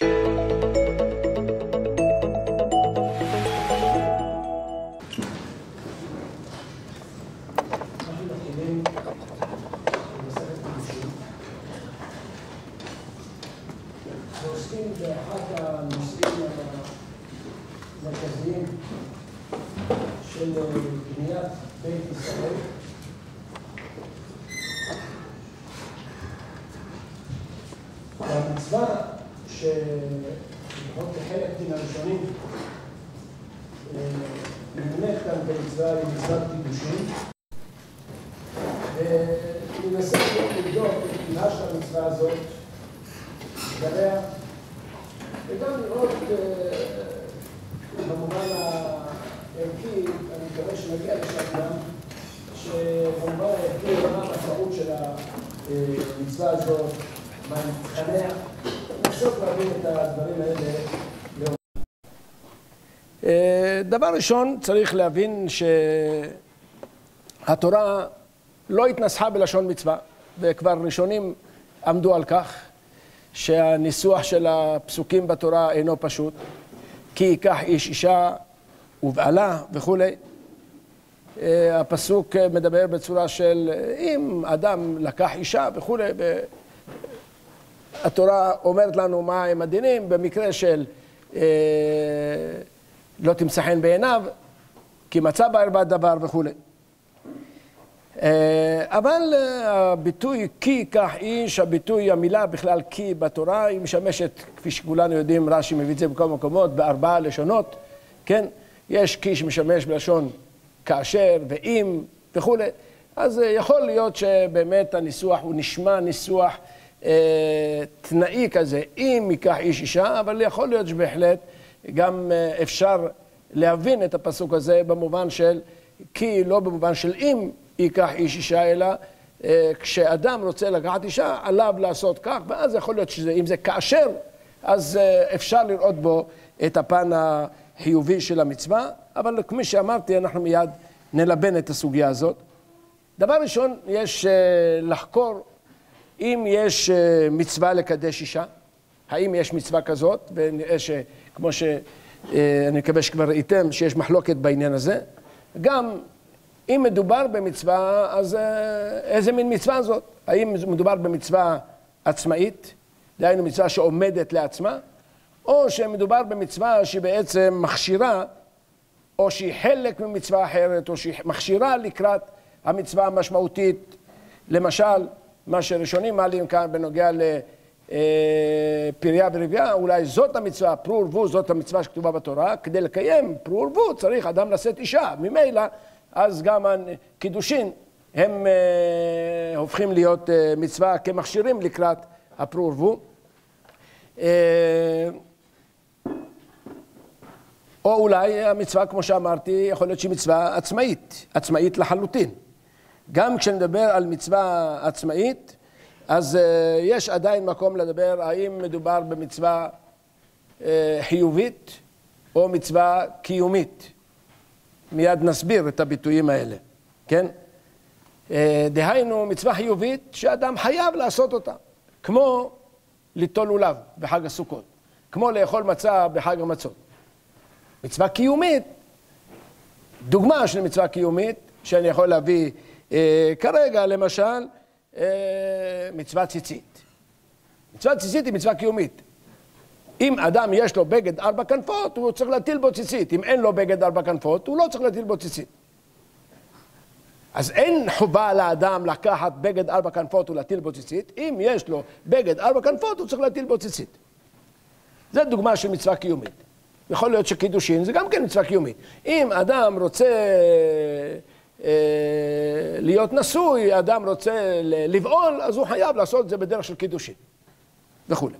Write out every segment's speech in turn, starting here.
嗯。דבר ראשון, צריך להבין שהתורה לא התנסחה בלשון מצווה, וכבר ראשונים עמדו על כך. שהניסוח של הפסוקים בתורה אינו פשוט, כי ייקח איש אישה ובעלה וכולי. הפסוק מדבר בצורה של אם אדם לקח אישה וכולי, התורה אומרת לנו מה הם הדינים במקרה של לא תמצא חן בעיניו, כי מצא בערווה דבר וכולי. אבל הביטוי כי ייקח איש, הביטוי, המילה בכלל כי בתורה, היא משמשת, כפי שכולנו יודעים, רש"י מביא את זה בכל מקומות, בארבעה לשונות, כן? יש כי שמשמש בלשון כאשר ואם וכולי, אז יכול להיות שבאמת הניסוח הוא נשמע ניסוח אה, תנאי כזה, אם ייקח איש אישה, אבל יכול להיות שבהחלט גם אפשר להבין את הפסוק הזה במובן של כי, לא במובן של אם, ייקח איש אישה, אלא כשאדם רוצה לקחת אישה, עליו לעשות כך, ואז יכול להיות שאם זה כאשר, אז אפשר לראות בו את הפן החיובי של המצווה, אבל כפי שאמרתי, אנחנו מיד נלבן את הסוגיה הזאת. דבר ראשון, יש לחקור אם יש מצווה לקדש אישה, האם יש מצווה כזאת, ונראה שכמו שאני מקווה שכבר ראיתם, שיש מחלוקת בעניין הזה. גם אם מדובר במצווה, אז איזה מין מצווה זאת? האם מדובר במצווה עצמאית, דהיינו מצווה שעומדת לעצמה, או שמדובר במצווה שהיא בעצם מכשירה, או שהיא חלק ממצווה אחרת, או שהיא מכשירה לקראת המצווה המשמעותית. למשל, מה שראשונים מעלים כאן בנוגע לפריה ורבייה, אולי זאת המצווה, פרו ורבו, זאת המצווה שכתובה בתורה, כדי לקיים פרו ורבו צריך אדם לשאת אישה, ממילא אז גם הקידושין הם הופכים להיות מצווה כמכשירים לקראת הפרו ורבו. או אולי המצווה, כמו שאמרתי, יכול להיות שהיא מצווה עצמאית, עצמאית לחלוטין. גם כשנדבר על מצווה עצמאית, אז יש עדיין מקום לדבר האם מדובר במצווה חיובית או מצווה קיומית. מיד נסביר את הביטויים האלה, כן? דהיינו מצווה חיובית שאדם חייב לעשות אותה, כמו ליטול לולב בחג הסוכות, כמו לאכול מצה בחג המצות. מצווה קיומית, דוגמה של מצווה קיומית שאני יכול להביא אה, כרגע, למשל, אה, מצווה ציצית. מצווה ציצית היא מצווה קיומית. אם אדם יש לו בגד ארבע כנפות, הוא צריך להטיל בו ציצית. אם אין לו בגד ארבע כנפות, הוא לא צריך להטיל בו ציצית. אז אין חובה לאדם לקחת בגד ארבע כנפות ולהטיל בו ציצית. אם יש לו בגד ארבע כנפות, הוא צריך להטיל בו ציצית. זו דוגמה של מצווה קיומית. יכול להיות שקידושין זה גם כן מצווה קיומית. אם אדם רוצה להיות נשוי, אדם רוצה לבעול, אז הוא חייב לעשות את זה בדרך של קידושין וכולי.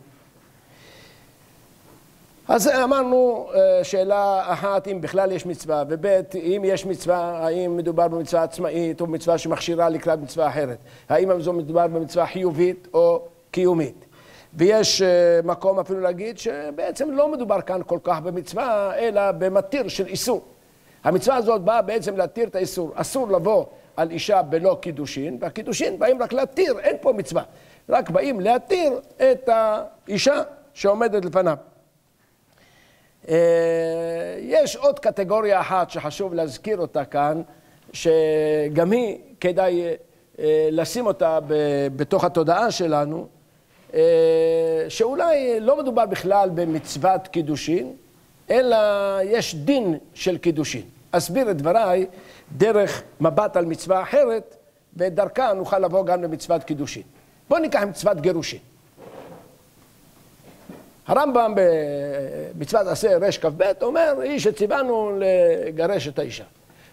אז אמרנו שאלה אחת, אם בכלל יש מצווה, וב' אם יש מצווה, האם מדובר במצווה עצמאית או במצווה שמכשירה לקראת מצווה אחרת. האם זו מדובר במצווה חיובית או קיומית. ויש מקום אפילו להגיד שבעצם לא מדובר כאן כל כך במצווה, אלא במתיר של איסור. המצווה הזאת באה בעצם להתיר את האיסור. אסור לבוא על אישה בלא קידושין, והקידושין באים רק להתיר, אין פה מצווה. רק באים להתיר את האישה שעומדת לפניו. יש עוד קטגוריה אחת שחשוב להזכיר אותה כאן, שגם היא כדאי לשים אותה בתוך התודעה שלנו, שאולי לא מדובר בכלל במצוות קידושין, אלא יש דין של קידושין. אסביר את דבריי דרך מבט על מצווה אחרת, ודרכה נוכל לבוא גם למצוות קידושין. בואו ניקח מצוות גירושין. הרמב"ם במצוות עשה רכ"ב אומר, איש שציוונו לגרש את האישה.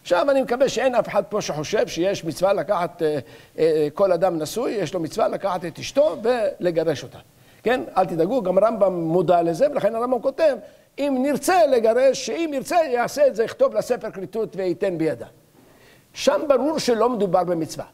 עכשיו אני מקווה שאין אף אחד פה שחושב שיש מצווה לקחת, אה, אה, כל אדם נשוי, יש לו מצווה לקחת את אשתו ולגרש אותה. כן? אל תדאגו, גם הרמב"ם מודע לזה, ולכן הרמב"ם כותב, אם נרצה לגרש, שאם ירצה יעשה את זה, יכתוב לספר כריתות וייתן בידה. שם ברור שלא מדובר במצווה.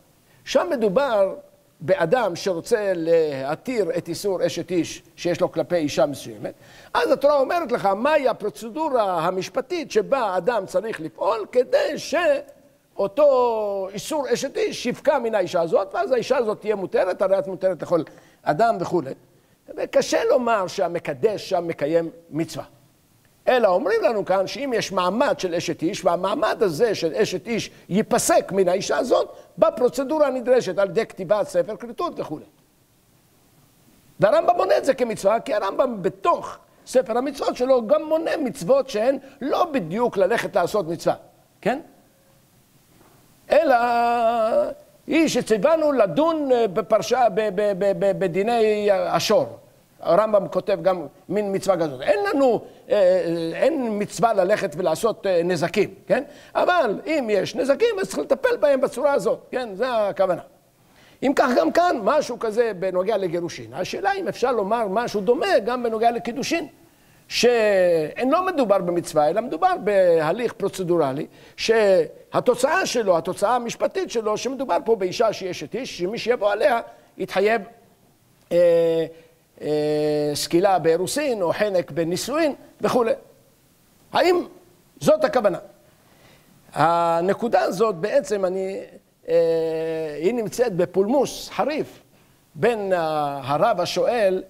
שם מדובר באדם שרוצה להתיר את איסור אשת איש שיש לו כלפי אישה מסוימת, אז התורה אומרת לך מהי הפרוצדורה המשפטית שבה אדם צריך לפעול כדי שאותו איסור אשת איש יפקע מן האישה הזאת, ואז האישה הזאת תהיה מותרת, הרי את מותרת לכל אדם וכולי. וקשה לומר שהמקדש שם מקיים מצווה. אלא אומרים לנו כאן שאם יש מעמד של אשת איש, והמעמד הזה של אשת איש ייפסק מן האישה הזאת, בפרוצדורה הנדרשת על ידי כתיבת ספר כריתות וכולי. והרמב"ם מונה את זה כמצווה, כי הרמב"ם בתוך ספר המצוות שלו גם מונה מצוות שהן לא בדיוק ללכת לעשות מצווה, כן? אלא היא שציוונו לדון בפרשה, בדיני השור. הרמב"ם כותב גם מין מצווה כזאת. אין לנו, אה, אה, אין מצווה ללכת ולעשות אה, נזקים, כן? אבל אם יש נזקים, אז צריך לטפל בהם בצורה הזאת, כן? זה הכוונה. אם כך גם כאן, משהו כזה בנוגע לגירושין. השאלה אם אפשר לומר משהו דומה גם בנוגע לקידושין. שאין לא מדובר במצווה, אלא מדובר בהליך פרוצדורלי, שהתוצאה שלו, התוצאה המשפטית שלו, שמדובר פה באישה שהיא אשת איש, שמי שיבוא עליה יתחייב אה, סקילה באירוסין או חנק בנישואין וכולי. האם זאת הכוונה? הנקודה הזאת בעצם אני, אה, היא נמצאת בפולמוס חריף בין הרב השואל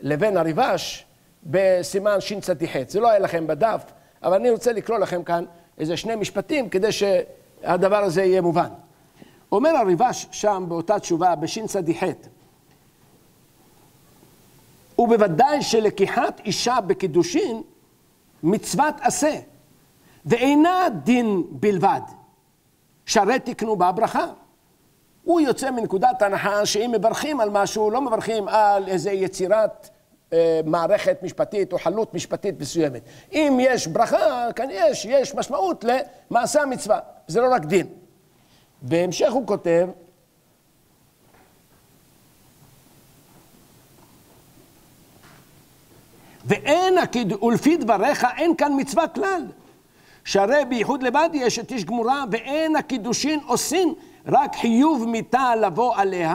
לבין הריבש בסימן שצ"ח. זה לא היה לכם בדף, אבל אני רוצה לקרוא לכם כאן איזה שני משפטים כדי שהדבר הזה יהיה מובן. אומר הריבש שם באותה תשובה בשצ"ח ובוודאי שלקיחת אישה בקידושין מצוות עשה, ואינה דין בלבד, שהרי תקנו בה ברכה. הוא יוצא מנקודת הנחה שאם מברכים על משהו, לא מברכים על איזה יצירת אה, מערכת משפטית או חלות משפטית מסוימת. אם יש ברכה, יש, יש משמעות למעשה המצווה, זה לא רק דין. בהמשך הוא כותב, ואין, ולפי דבריך אין כאן מצווה כלל. שהרי בייחוד לבד יש את איש גמורה, ואין הקידושין עושין, רק חיוב מיתה לבוא עליה.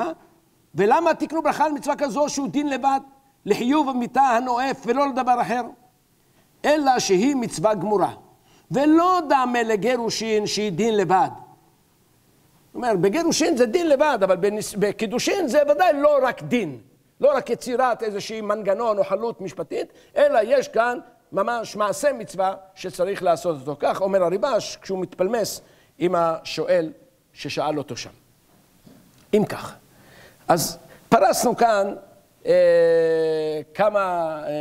ולמה תקנו ברכה על מצווה כזו שהוא דין לבד? לחיוב המיתה הנואף ולא לדבר אחר. אלא שהיא מצווה גמורה. ולא דמה לגירושין שהיא דין לבד. זאת אומרת, בגירושין זה דין לבד, אבל בקידושין זה ודאי לא רק דין. לא רק יצירת איזושהי מנגנון או חלות משפטית, אלא יש כאן ממש מעשה מצווה שצריך לעשות אותו. כך אומר הריבש כשהוא מתפלמס עם השואל ששאל אותו שם. אם כך, אז פרסנו כאן אה, כמה אה,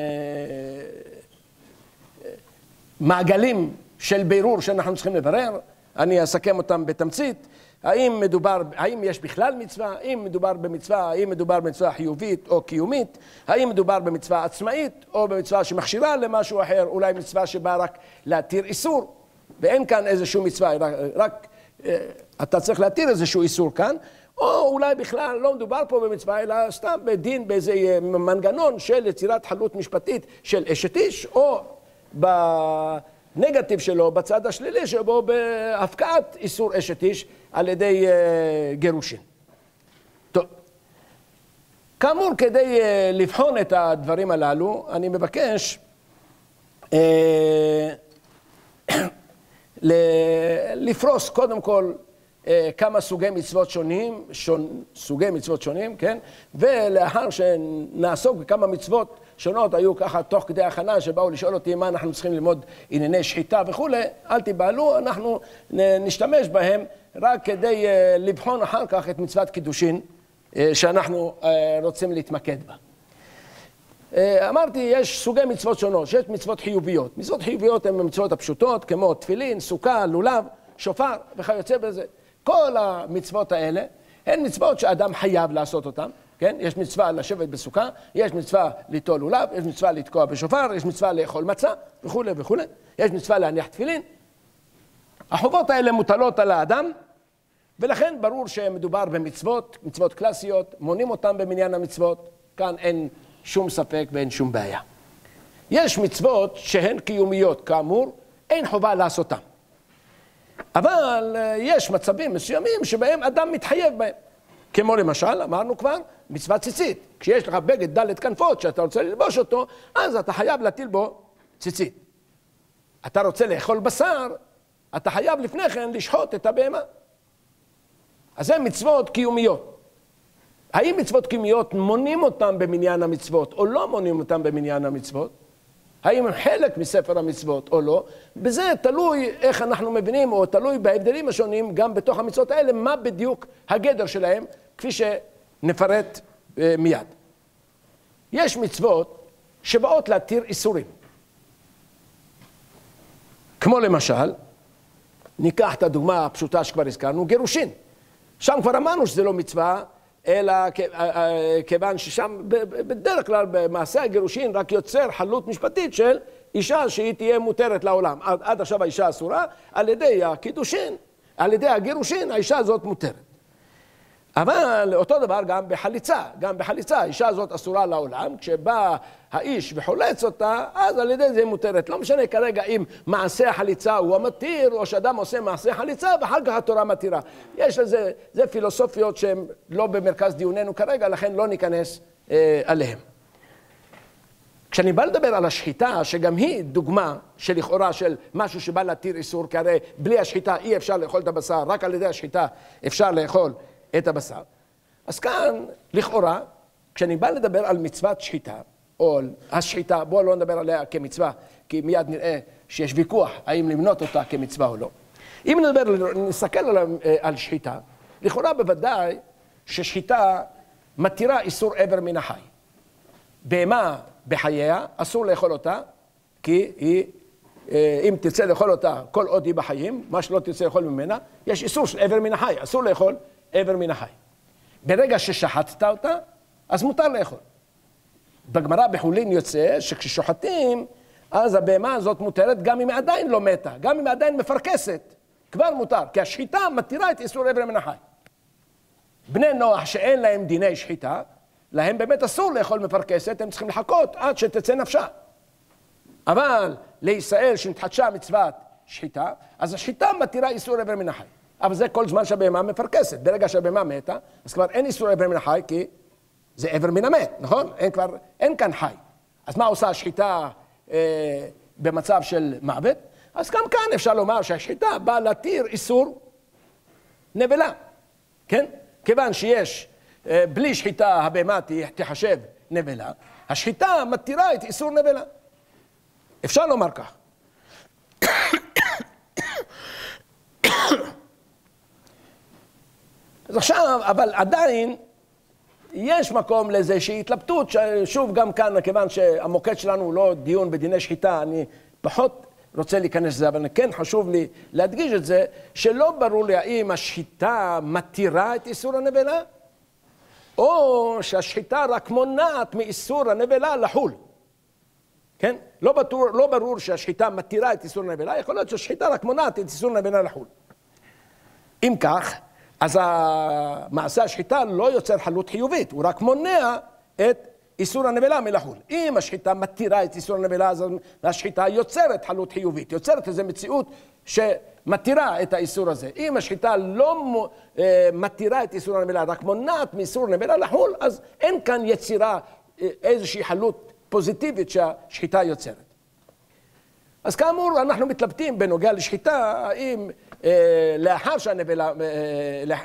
מעגלים של בירור שאנחנו צריכים לברר, אני אסכם אותם בתמצית. האם מדובר, האם יש בכלל מצווה, האם מדובר במצווה, האם מדובר במצווה חיובית או קיומית, האם מדובר במצווה עצמאית או במצווה שמכשירה למשהו אחר, אולי מצווה שבאה רק להתיר איסור, ואין כאן איזושהי מצווה, רק, רק אה, אתה צריך להתיר איזשהו איסור כאן, או אולי בכלל לא מדובר פה במצווה, אלא סתם בדין, באיזה אה, מנגנון של יצירת חלות משפטית של אשת איש, או בנגטיב שלו, בצד השלילי שבו בהפקעת איסור אשת איש. על ידי uh, גירושין. טוב, כאמור, כדי uh, לבחון את הדברים הללו, אני מבקש uh, לפרוס קודם כל אה, כמה סוגי מצוות שונים, שון, סוגי מצוות שונים, כן? ולאחר שנעסוק בכמה מצוות שונות, היו ככה תוך כדי הכנה שבאו לשאול אותי מה אנחנו צריכים ללמוד ענייני שחיטה וכולי, אל תיבהלו, אנחנו נשתמש בהם רק כדי אה, לבחון אחר כך את מצוות קידושין אה, שאנחנו רוצים להתמקד בה. אמרתי, יש סוגי מצוות שונות, שיש מצוות חיוביות. מצוות חיוביות הן המצוות הפשוטות, כמו תפילין, סוכה, לולב, שופר וכיוצא בזה. כל המצוות האלה הן מצוות שאדם חייב לעשות אותן, כן? יש מצווה לשבת בסוכה, יש מצווה ליטול לולב, יש מצווה לתקוע בשופר, יש מצווה לאכול מצה וכולי וכולי, יש מצווה להניח תפילין. החובות האלה מוטלות על האדם, ולכן ברור שמדובר במצוות, מצוות קלאסיות, מונים אותן במניין המצוות, כאן אין שום ספק ואין שום בעיה. יש מצוות שהן קיומיות, כאמור, אין חובה לעשותן. אבל אה, יש מצבים מסוימים שבהם אדם מתחייב בהם. כמו למשל, אמרנו כבר, מצוות ציצית. כשיש לך בגד דלת כנפות שאתה רוצה ללבוש אותו, אז אתה חייב להטיל בו ציצית. אתה רוצה לאכול בשר, אתה חייב לפני כן לשחוט את הבהמה. אז זה מצוות קיומיות. האם מצוות קיומיות מונים אותן במניין המצוות או לא מונים אותן במניין המצוות? האם הם חלק מספר המצוות או לא, בזה תלוי איך אנחנו מבינים, או תלוי בהבדלים השונים גם בתוך המצוות האלה, מה בדיוק הגדר שלהם, כפי שנפרט אה, מיד. יש מצוות שבאות להתיר איסורים. כמו למשל, ניקח את הדוגמה הפשוטה שכבר הזכרנו, גירושין. שם כבר אמרנו שזה לא מצווה, אלא אה, אה, כיוון ששם בדרך כלל במעשה הגירושין רק יוצר חלות משפטית של אישה שהיא תהיה מותרת לעולם. עד, עכשיו האישה אסורה, על ידי הקידושין, על ידי הגירושין האישה הזאת מותרת. אבל אותו דבר גם בחליצה, גם בחליצה, האישה הזאת אסורה לעולם, כשבא האיש וחולץ אותה, אז על ידי זה היא מותרת. לא משנה כרגע אם מעשה החליצה הוא המתיר, או שאדם עושה מעשה חליצה, ואחר כך התורה מתירה. יש לזה, זה פילוסופיות שהן לא במרכז דיוננו כרגע, לכן לא ניכנס אה, עליהן. כשאני בא לדבר על השחיטה, שגם היא דוגמה שלכאורה של משהו שבא להתיר איסור, כי הרי בלי השחיטה אי אפשר לאכול את הבשר, רק על ידי השחיטה אפשר לאכול את הבשר. אז כאן, לכאורה, כשאני בא לדבר על מצוות שחיטה, או על השחיטה, בואו לא נדבר עליה כמצווה, כי מיד נראה שיש ויכוח האם למנות אותה כמצווה או לא. אם נדבר, נסתכל על, על שחיטה, לכאורה בוודאי ששחיטה מתירה איסור עבר מן החי. בהמה בחייה, אסור לאכול אותה, כי היא, אה, אם תרצה לאכול אותה כל עוד היא בחיים, מה שלא תרצה לאכול ממנה, יש איסור של עבר מן החי, אסור לאכול עבר מן החי. ברגע ששחטת אותה, אז מותר לאכול. בגמרא בחולין יוצא שכששוחטים, אז הבהמה הזאת מותרת גם אם היא עדיין לא מתה, גם אם היא עדיין מפרכסת, כבר מותר, כי השחיטה מתירה את איסור עבר מן החי. בני נוח שאין להם דיני שחיטה, להם באמת אסור לאכול מפרכסת, הם צריכים לחכות עד שתצא נפשה. אבל לישראל שנתחדשה מצוות שחיטה, אז השחיטה מתירה איסור עבר מן החי. אבל זה כל זמן שהבהמה מפרכסת. ברגע שהבהמה מתה, אז כבר אין איסור עבר מן החי, כי זה עבר מן המת, נכון? אין כבר, אין כאן חי. אז מה עושה השחיטה אה, במצב של מוות? אז גם כאן אפשר לומר שהשחיטה באה להתיר איסור נבלה, כן? כיוון שיש, אה, בלי שחיטה הבהמה תיחשב נבלה, השחיטה מתירה את איסור נבלה. אפשר לומר כך. אז עכשיו, אבל עדיין יש מקום לאיזושהי התלבטות, שוב גם כאן, כיוון שהמוקד שלנו הוא לא דיון בדיני שחיטה, אני פחות רוצה להיכנס לזה, אבל כן חשוב לי להדגיש את זה, שלא ברור לי האם השחיטה מתירה את איסור הנבלה, או שהשחיטה רק מונעת מאיסור הנבלה לחול. כן? לא, בטור, לא ברור שהשחיטה מתירה את איסור הנבלה, יכול להיות שהשחיטה רק מונעת את איסור הנבלה לחול. אם כך, אז מעשה השחיטה לא יוצר חלות חיובית, הוא רק מונע את איסור הנבלה מלחול. אם השחיטה מתירה את איסור הנבלה, אז השחיטה יוצרת חלות חיובית, יוצרת איזו מציאות שמתירה את האיסור הזה. אם השחיטה לא אה, מתירה את איסור הנבלה, רק מונעת מאיסור הנבלה לחול, אז אין כאן יצירה, אה, איזושהי חלות פוזיטיבית שהשחיטה יוצרת. אז כאמור, אנחנו מתלבטים בנוגע לשחיטה, האם לאחר, שהנבלה,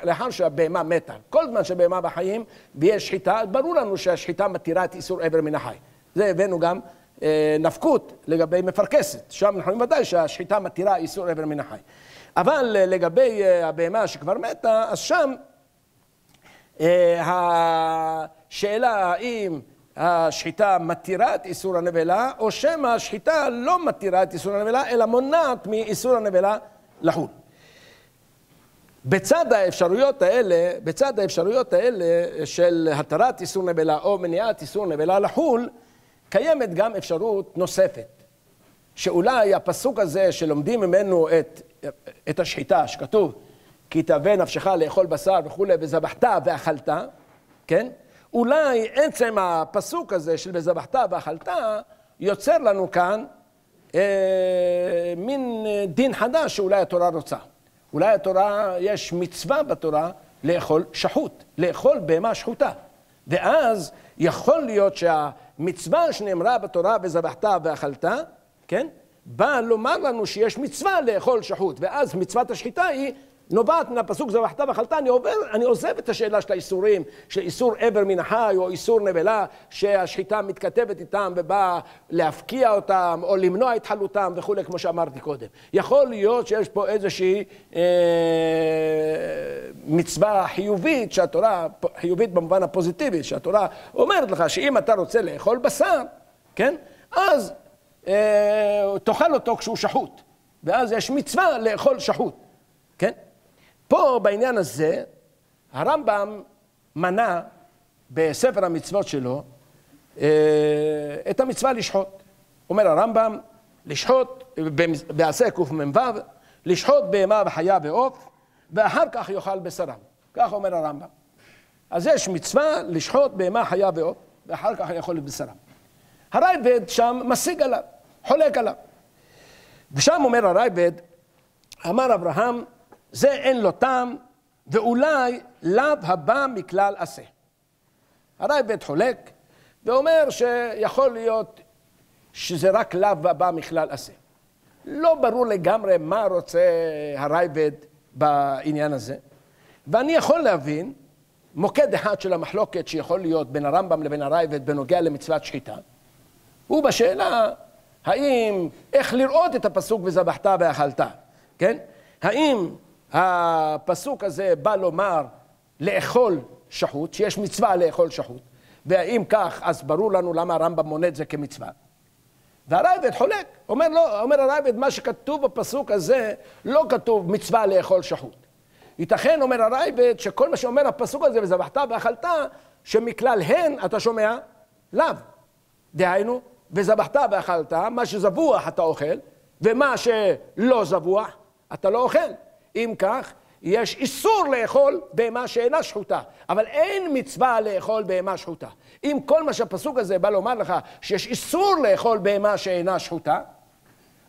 לאחר שהבהמה מתה. כל זמן שהבהמה בחיים ויש שחיטה, ברור לנו שהשחיטה מתירה את איסור עבר מן החי. זה הבאנו גם נפקות לגבי מפרכסת. שם אנחנו יודעים ודאי שהשחיטה מתירה איסור עבר מן החי. אבל לגבי הבהמה שכבר מתה, אז שם השאלה האם השחיטה מתירה את איסור הנבלה, או שמא השחיטה לא מתירה את איסור הנבלה, אלא מונעת מאיסור הנבלה לחול. בצד האפשרויות האלה, בצד האפשרויות האלה של התרת איסור נבלה או מניעת איסור נבלה לחול, קיימת גם אפשרות נוספת, שאולי הפסוק הזה שלומדים ממנו את, את השחיטה, שכתוב כי תאווה נפשך לאכול בשר וכולי, וזבחת ואכלת, כן? אולי עצם הפסוק הזה של וזבחת ואכלת יוצר לנו כאן אה, מין דין חדש שאולי התורה רוצה. אולי התורה, יש מצווה בתורה לאכול שחוט, לאכול בהמה שחוטה. ואז יכול להיות שהמצווה שנאמרה בתורה וזבחת ואכלת, כן? באה לומר לנו שיש מצווה לאכול שחוט, ואז מצוות השחיטה היא נובעת מן הפסוק זבחת ואכלת, אני עובר, אני עוזב את השאלה של האיסורים, של איסור עבר מן החי או איסור נבלה, שהשחיטה מתכתבת איתם ובאה להפקיע אותם או למנוע את חלותם וכולי, כמו שאמרתי קודם. יכול להיות שיש פה איזושהי אה, מצווה חיובית שהתורה, חיובית במובן הפוזיטיבי, שהתורה אומרת לך שאם אתה רוצה לאכול בשר, כן, אז אה, תאכל אותו כשהוא שחוט, ואז יש מצווה לאכול שחוט? פה בעניין הזה, הרמב"ם מנה בספר המצוות שלו אה, את המצווה לשחוט. אומר הרמב"ם, לשחוט, בעשה קמ"ו, לשחוט בהמה וחיה ועוף, ואחר כך יאכל בשרם. כך אומר הרמב"ם. אז יש מצווה לשחוט בהמה, חיה ועוף, ואחר כך יאכל בשרם. הרייבד שם משיג עליו, חולק עליו. ושם אומר הרייבד, אמר אברהם, זה אין לו טעם, ואולי לאו הבא מכלל עשה. הרייבד חולק, ואומר שיכול להיות שזה רק לאו הבא מכלל עשה. לא ברור לגמרי מה רוצה הרייבד בעניין הזה, ואני יכול להבין מוקד אחד של המחלוקת שיכול להיות בין הרמב"ם לבין הרייבד בנוגע למצוות שחיטה, הוא בשאלה האם, איך לראות את הפסוק וזבחת ואכלת, כן? האם הפסוק הזה בא לומר לאכול שחוט, שיש מצווה לאכול שחוט, ואם כך, אז ברור לנו למה הרמב"ם מונה את זה כמצווה. והרייבד חולק, אומר לא, אומר הרייבד, מה שכתוב בפסוק הזה, לא כתוב מצווה לאכול שחוט. ייתכן, אומר הרייבד, שכל מה שאומר הפסוק הזה, וזבחת ואכלת, שמכלל הן אתה שומע לאו. דהיינו, וזבחת ואכלת, מה שזבוח אתה אוכל, ומה שלא זבוח אתה לא אוכל. אם כך, יש איסור לאכול בהמה שאינה שחוטה, אבל אין מצווה לאכול בהמה שחוטה. אם כל מה שהפסוק הזה בא לומר לך שיש איסור לאכול בהמה שאינה שחוטה,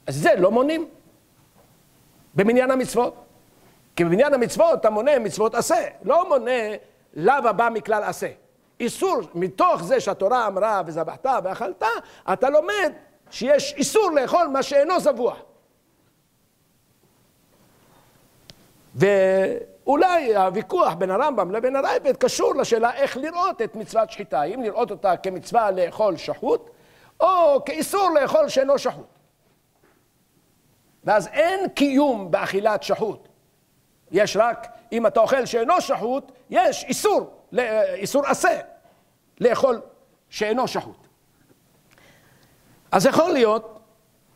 אז זה לא מונים במניין המצוות. כי במניין המצוות אתה מונה מצוות עשה, לא מונה לאו הבא מכלל עשה. איסור, מתוך זה שהתורה אמרה וזבחת ואכלת, אתה לומד שיש איסור לאכול מה שאינו זבוח. ואולי הוויכוח בין הרמב"ם לבין הרייבד קשור לשאלה איך לראות את מצוות שחיטה, האם לראות אותה כמצווה לאכול שחוט, או כאיסור לאכול שאינו שחוט. ואז אין קיום באכילת שחוט. יש רק, אם אתה אוכל שאינו שחוט, יש איסור, איסור עשה, לאכול שאינו שחוט. אז יכול להיות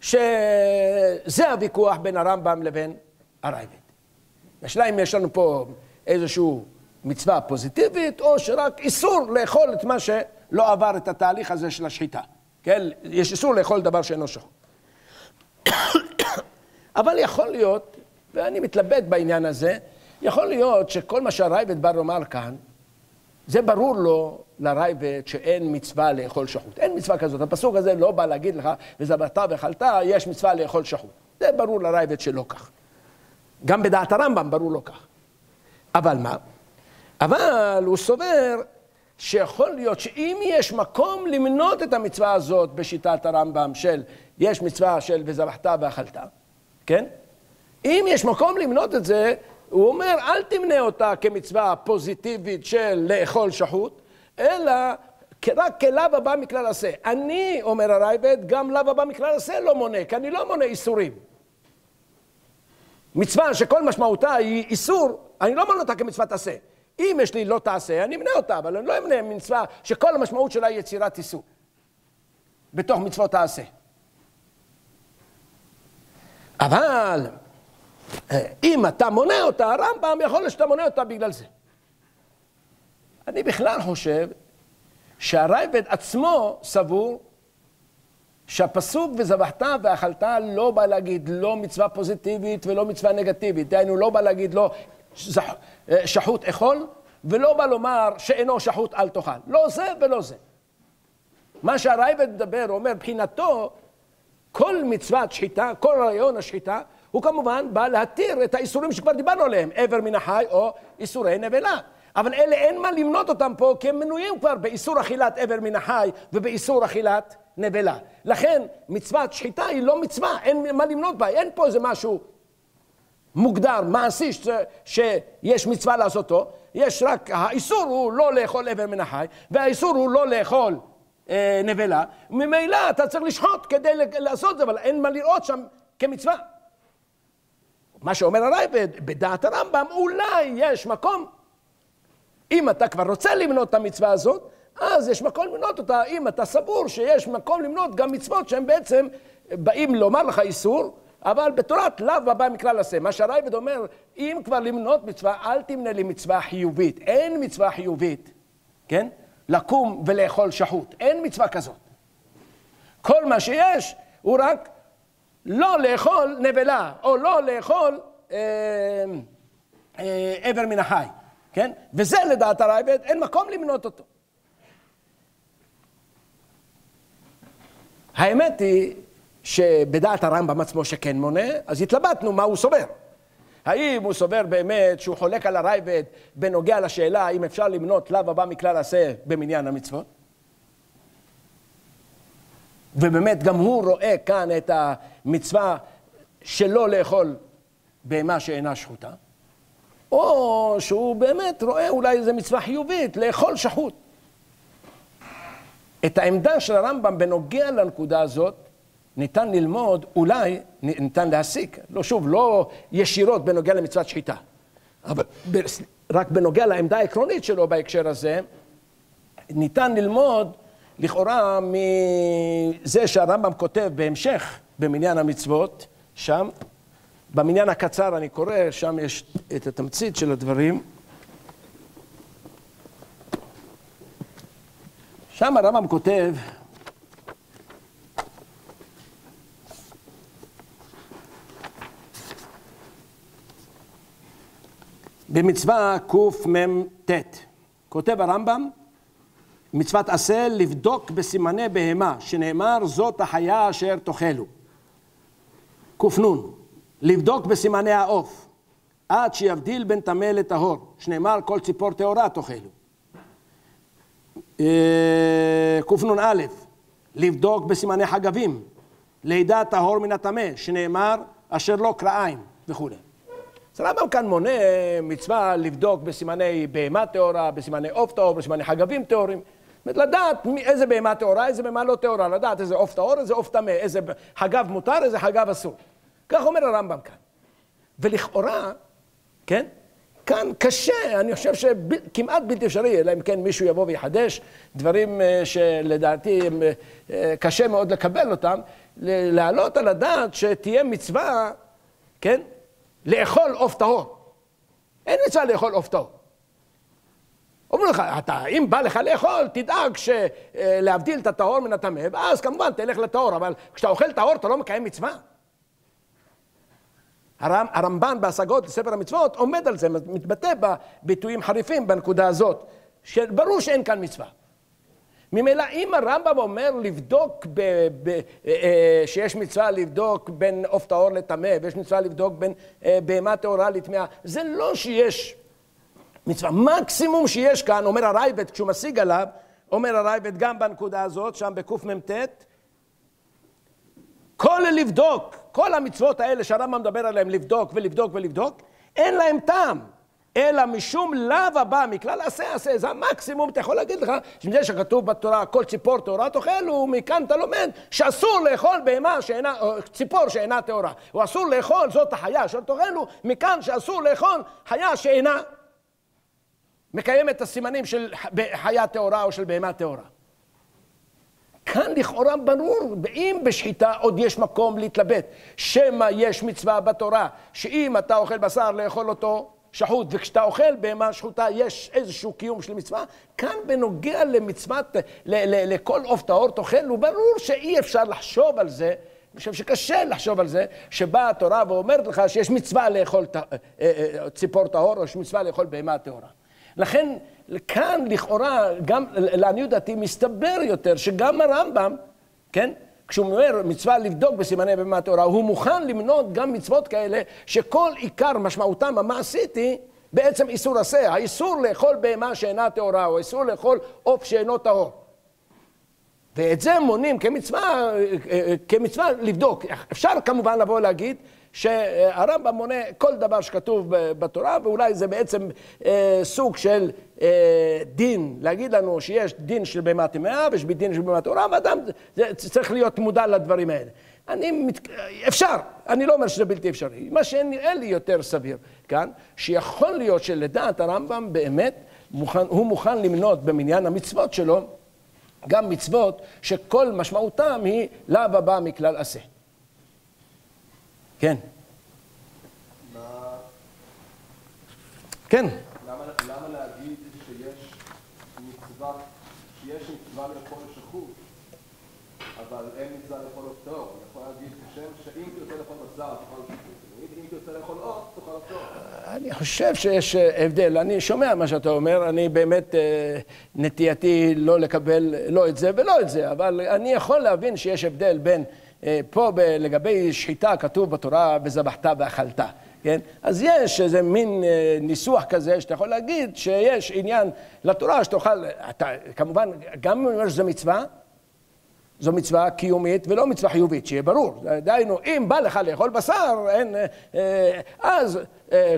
שזה הוויכוח בין הרמב"ם לבין הרייבד. השאלה אם יש לנו פה איזושהי מצווה פוזיטיבית, או שרק איסור לאכול את מה שלא עבר את התהליך הזה של השחיטה. כן? יש איסור לאכול דבר שאינו שחור. אבל יכול להיות, ואני מתלבט בעניין הזה, יכול להיות שכל מה שהרייבד בא לומר כאן, זה ברור לו, לרייבד, שאין מצווה לאכול שחוט. אין מצווה כזאת. הפסוק הזה לא בא להגיד לך, וזבת ואכלת, יש מצווה לאכול שחוט. זה ברור לרייבד שלא כך. גם בדעת הרמב"ם ברור לו כך. אבל מה? אבל הוא סובר שיכול להיות שאם יש מקום למנות את המצווה הזאת בשיטת הרמב"ם של יש מצווה של וזבחת ואכלת, כן? אם יש מקום למנות את זה, הוא אומר, אל תמנה אותה כמצווה פוזיטיבית של לאכול שחוט, אלא רק כלאו הבא מכלל עשה. אני, אומר הרייבד, גם לאו הבא מכלל עשה לא מונה, כי אני לא מונה איסורים. מצווה שכל משמעותה היא איסור, אני לא מונה אותה כמצוות עשה. אם יש לי לא תעשה, אני אמנה אותה, אבל אני לא אמנה מצווה שכל המשמעות שלה היא יצירת איסור. בתוך מצוות תעשה. אבל אה, אם אתה מונה אותה, הרמב"ם יכול להיות שאתה מונה אותה בגלל זה. אני בכלל חושב שהרייבד עצמו סבור שהפסוק וזבחת ואכלת לא בא להגיד לא מצווה פוזיטיבית ולא מצווה נגטיבית. דהיינו, לא בא להגיד לא אה, שחוט אכול, ולא בא לומר שאינו שחוט אל תאכל. לא זה ולא זה. מה שהרייבד מדבר, הוא אומר, מבחינתו, כל מצוות שחיטה, כל רעיון השחיטה, הוא כמובן בא להתיר את האיסורים שכבר דיברנו עליהם, עבר מן החי או איסורי נבלה. אבל אלה אין מה למנות אותם פה, כי הם מנויים כבר באיסור אכילת עבר מן החי ובאיסור אכילת נבלה. לכן מצוות שחיטה היא לא מצווה, אין מה למנות בה, אין פה איזה משהו מוגדר, מעשי, ש... שיש מצווה לעשותו, יש רק, האיסור הוא לא לאכול עבר מן החי, והאיסור הוא לא לאכול אה, נבלה, ממילא אתה צריך לשחוט כדי לעשות את זה, אבל אין מה לראות שם כמצווה. מה שאומר הרייבד, בדעת הרמב"ם, אולי יש מקום. אם אתה כבר רוצה למנות את המצווה הזאת, אז יש מקום למנות אותה, אם אתה סבור שיש מקום למנות גם מצוות שהן בעצם באים לומר לך איסור, אבל בתורת לאו הבא מכלל עשה. מה שהרייבד אומר, אם כבר למנות מצווה, אל תמנה לי מצווה חיובית. אין מצווה חיובית, כן? לקום ולאכול שחוט. אין מצווה כזאת. כל מה שיש הוא רק לא לאכול נבלה, או לא לאכול אה, אה, עבר מן החי, כן? וזה לדעת הרייבד, אין מקום למנות אותו. האמת היא שבדעת הרמב"ם עצמו שכן מונה, אז התלבטנו מה הוא סובר. האם הוא סובר באמת שהוא חולק על הרייבד בנוגע לשאלה האם אפשר למנות לאו הבא מכלל עשה במניין המצוות? ובאמת גם הוא רואה כאן את המצווה שלא לאכול בהמה שאינה שחוטה, או שהוא באמת רואה אולי איזו מצווה חיובית, לאכול שחוט. את העמדה של הרמב"ם בנוגע לנקודה הזאת, ניתן ללמוד, אולי ניתן להסיק, לא שוב, לא ישירות בנוגע למצוות שחיטה, אבל רק בנוגע לעמדה העקרונית שלו בהקשר הזה, ניתן ללמוד לכאורה מזה שהרמב"ם כותב בהמשך במניין המצוות, שם, במניין הקצר אני קורא, שם יש את התמצית של הדברים. שם הרמב"ם כותב במצווה קמ"ט, כותב הרמב"ם, מצוות עשה לבדוק בסימני בהמה, שנאמר זאת החיה אשר תאכלו. קנ. לבדוק בסימני העוף, עד שיבדיל בין טמא לטהור, שנאמר כל ציפור טהורה תאכלו. אה, קנ"א, לבדוק בסימני חגבים, לידה טהור מן הטמא, שנאמר אשר לא קרעיים וכולי. אז הרמב"ם כאן מונה מצווה לבדוק בסימני בהמה טהורה, בסימני עוף טהור, בסימני חגבים טהורים. זאת אומרת, לדעת איזה בהמה טהורה, איזה בהמה לא טהורה, לדעת איזה עוף טהור, איזה עוף טמא, איזה חגב מותר, איזה חגב אסור. כך אומר הרמב"ם כאן. ולכאורה, כן, כאן קשה, אני חושב שכמעט בלתי אפשרי, אלא אם כן מישהו יבוא ויחדש דברים אה, שלדעתי אה, קשה מאוד לקבל אותם, להעלות על הדעת שתהיה מצווה, כן, לאכול עוף טהור. אין מצווה לאכול עוף טהור. אומרים לך, אתה, אם בא לך לאכול, תדאג להבדיל את הטהור מן הטמא, ואז כמובן תלך לטהור, אבל כשאתה אוכל טהור אתה לא מקיים מצווה. הרמ, הרמב"ן בהשגות לספר המצוות עומד על זה, מתבטא בביטויים חריפים בנקודה הזאת, שברור שאין כאן מצווה. ממילא אם הרמב"ם אומר לבדוק, ב, ב, אה, אה, שיש מצווה לבדוק בין עוף טהור לטמא, ויש מצווה לבדוק בין אה, בהמה טהורה לטמאה, זה לא שיש מצווה. מקסימום שיש כאן, אומר הרייבד כשהוא משיג עליו, אומר הרייבד גם בנקודה הזאת, שם בקמ"ט, כל לבדוק, כל המצוות האלה שהרמב"ם מדבר עליהן, לבדוק ולבדוק ולבדוק, אין להם טעם. אלא משום לאו הבא מכלל עשה עשה, זה המקסימום, אתה יכול להגיד לך, שמזה שכתוב בתורה, כל ציפור טהורה תאכלו, מכאן אתה לומד שאסור לאכול בהמה שאינה, ציפור שאינה טהורה, או אסור לאכול, זאת החיה אשר תאכלו, מכאן שאסור לאכול חיה שאינה מקיימת את הסימנים של חיה טהורה או של בהמה טהורה. כאן לכאורה ברור, אם בשחיטה עוד יש מקום להתלבט, שמא יש מצווה בתורה, שאם אתה אוכל בשר לאכול אותו שחוט, וכשאתה אוכל בהמה שחוטה יש איזשהו קיום של מצווה, כאן בנוגע למצוות, לכל עוף טהור תאכל, הוא ברור שאי אפשר לחשוב על זה, חושב שקשה לחשוב על זה, שבאה התורה ואומרת לך שיש מצווה לאכול אה, אה, ציפור טהור, או יש מצווה לאכול בהמה טהורה. לכן כאן לכאורה, גם לעניות דעתי, מסתבר יותר שגם הרמב"ם, כן? כשהוא אומר מצווה לבדוק בסימני בהמה טהורה, הוא מוכן למנות גם מצוות כאלה שכל עיקר משמעותם המעשית היא בעצם איסור עשה. האיסור לאכול בהמה שאינה טהורה, או איסור לאכול עוף שאינו טהור. ואת זה מונים כמצווה, כמצווה לבדוק. אפשר כמובן לבוא להגיד שהרמב"ם מונה כל דבר שכתוב בתורה, ואולי זה בעצם אה, סוג של אה, דין, להגיד לנו שיש דין של בהמה טמאה ויש דין של בהמה טהורה, ואדם צריך להיות מודע לדברים האלה. אני, אפשר, אני לא אומר שזה בלתי אפשרי. מה שנראה לי יותר סביר כאן, שיכול להיות שלדעת הרמב"ם באמת, מוכן, הוא מוכן למנות במניין המצוות שלו גם מצוות שכל משמעותם היא לאו הבא מכלל עשה. כן. כן. למה להגיד שיש מצווה, שיש מצווה לאכול שחוט, אבל אין מצווה לאכול אותו? אני יכול להגיד שאם תרצה לאכול בשר, תאכל שחוט. אם תרצה לאכול עוף, תאכל אותו. אני חושב שיש הבדל. אני שומע מה שאתה אומר, אני באמת אה, נטייתי לא לקבל לא את זה ולא את זה, אבל אני יכול להבין שיש הבדל בין... אה, פה לגבי שחיטה כתוב בתורה וזבחת ואכלת, כן? אז יש איזה מין אה, ניסוח כזה שאתה יכול להגיד שיש עניין לתורה שתאכל, אתה כמובן גם אם אומר שזה מצווה, זו מצווה קיומית ולא מצווה חיובית, שיהיה ברור. דהיינו, אם בא לך לאכול בשר, אין, אה, אז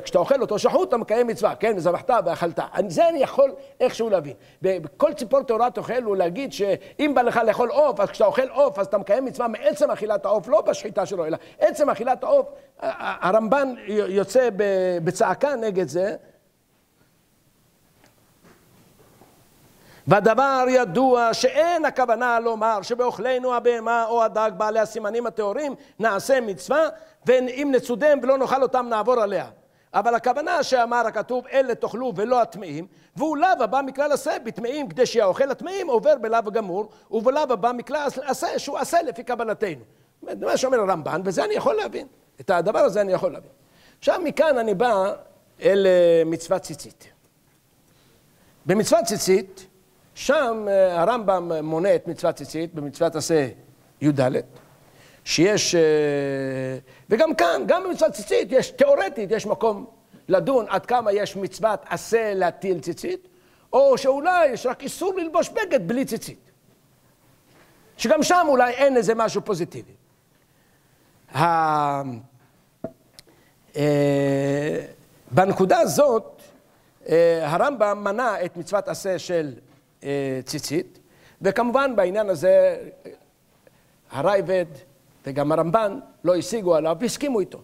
כשאתה אוכל אותו שחוט, אתה מקיים מצווה, כן? וזבחת ואכלת. זה אני יכול איכשהו להבין. בכל ציפור טהורה תאכל הוא להגיד שאם בא לך לאכול עוף, אז כשאתה אוכל עוף, אז אתה מקיים מצווה מעצם אכילת העוף, לא בשחיטה שלו, אלא עצם אכילת העוף. הרמב"ן יוצא בצעקה נגד זה. והדבר ידוע שאין הכוונה לומר שבאוכלנו הבהמה או הדג בעלי הסימנים הטהורים נעשה מצווה ואם נצודם ולא נאכל אותם נעבור עליה. אבל הכוונה שאמר הכתוב אלה תאכלו ולא הטמאים והוא לאו הבא מכלל עשה בטמאים כדי שהאוכל הטמאים עובר בלאו הגמור ובלאו הבא מכלל עשה שהוא עשה לפי קבלתנו. מה שאומר הרמב"ן וזה אני יכול להבין. את הדבר הזה אני יכול להבין. עכשיו מכאן אני בא אל אה, מצוות ציצית. במצוות ציצית שם אה, הרמב"ם מונה את מצוות ציצית במצוות עשה י"ד, שיש, אה, וגם כאן, גם במצוות ציצית, יש, תיאורטית, יש מקום לדון עד כמה יש מצוות עשה להטיל ציצית, או שאולי יש רק איסור ללבוש בגד בלי ציצית. שגם שם אולי אין איזה משהו פוזיטיבי. אה, בנקודה הזאת, הרמב"ם מנה את מצוות עשה של אה, ציצית, וכמובן בעניין הזה הרייבד וגם הרמב"ן לא השיגו עליו והסכימו איתו.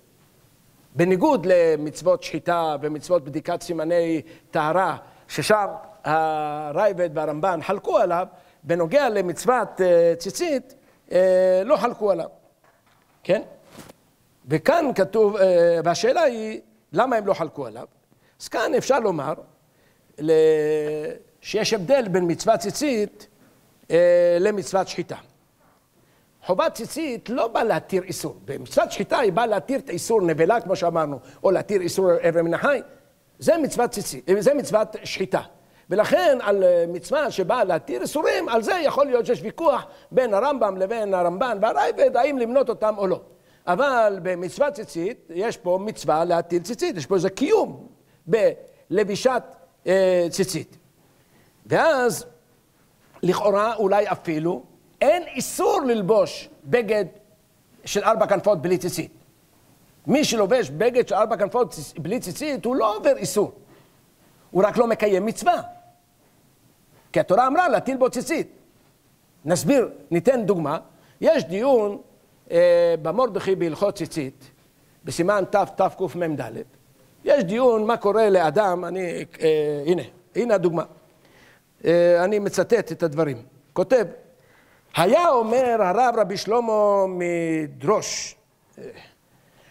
בניגוד למצוות שחיטה ומצוות בדיקת סימני טהרה, ששם הרייבד והרמב"ן חלקו עליו, בנוגע למצוות אה, ציצית אה, לא חלקו עליו, כן? וכאן כתוב, והשאלה היא, למה הם לא חלקו עליו? אז כאן אפשר לומר, שיש הבדל בין מצוות ציצית אה, למצוות שחיטה. חובת ציצית לא באה להתיר איסור. במצוות שחיטה היא באה להתיר את האיסור נבלה, כמו שאמרנו, או להתיר איסור אבן מן החי. זה מצוות ציצית, זה מצוות שחיטה. ולכן על אה, מצווה שבאה להתיר איסורים, על זה יכול להיות שיש ויכוח בין הרמב"ם לבין הרמב"ן והרייבד, האם למנות אותם או לא. אבל במצוות ציצית, יש פה מצווה להטיל ציצית, יש פה איזה קיום בלבישת אה, ציצית. ואז לכאורה אולי אפילו אין איסור ללבוש בגד של ארבע כנפות בלי ציצית. מי שלובש בגד של ארבע כנפות בלי ציצית, הוא לא עובר איסור. הוא רק לא מקיים מצווה. כי התורה אמרה להטיל בו ציצית. נסביר, ניתן דוגמה. יש דיון אה, במורדכי בהלכות ציצית, בסימן תתקמ"ד. יש דיון מה קורה לאדם, אני, אה, הנה, הנה הדוגמה. אה, אני מצטט את הדברים. כותב, היה אומר הרב רבי שלמה מדרוש,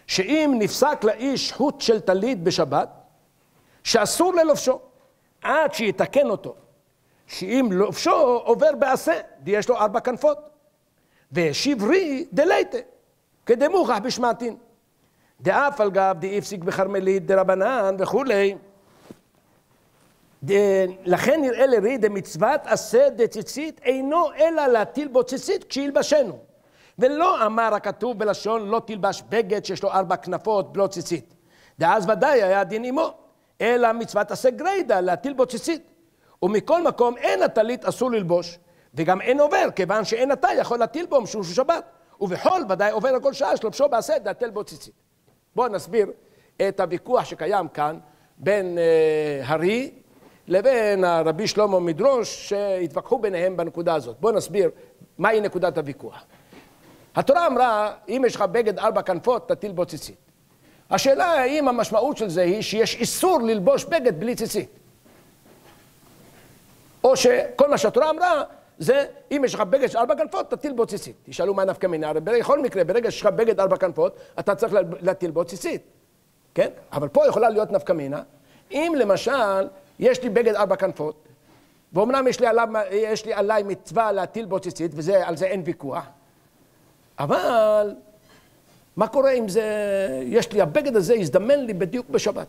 שאם נפסק לאיש חוט של טלית בשבת, שאסור ללובשו, עד שיתקן אותו, שאם לובשו עובר בעשה, יש לו ארבע כנפות. ושברי דלייטה, כדמוכח בשמעתין. דאף על גב דאיפסיק בכרמלית דרבנן וכולי. לכן נראה לרי דמצוות עשה דציצית אינו אלא להטיל בו ציצית כשילבשנו. ולא אמר הכתוב בלשון לא תלבש בגד שיש לו ארבע כנפות בלא ציצית. דאז ודאי היה דין עמו, אלא מצוות עשה גריידא להטיל בו ציצית. ומכל מקום אין הטלית אסור ללבוש, וגם אין עובר, כיוון שאין אתה יכול להטיל בו משום שהוא שבת. ובחול ודאי עובר על כל שעה שלובשו בעשה להטיל בו ציצית. בואו נסביר את הוויכוח שקיים כאן בין uh, הרי לבין הרבי שלמה מדרוש שהתווכחו ביניהם בנקודה הזאת. בואו נסביר מהי נקודת הוויכוח. התורה אמרה, אם יש לך בגד ארבע כנפות, תטיל בו ציצית. השאלה האם המשמעות של זה היא שיש איסור ללבוש בגד בלי ציצית. או שכל מה שהתורה אמרה זה, אם יש לך בגד של ארבע כנפות, תטיל בו ציצית. תשאלו מה נפקא מינה, בכל מקרה, ברגע שיש לך בגד ארבע כנפות, אתה צריך להטיל בו ציצית. כן? אבל פה יכולה להיות נפקא מינה. אם למשל, יש לי בגד ארבע כנפות, ואומנם יש לי, עליו, יש לי עליי מצווה להטיל בו ציצית, ועל זה אין ויכוח, אבל מה קורה אם זה, יש לי, הבגד הזה הזדמן לי בדיוק בשבת.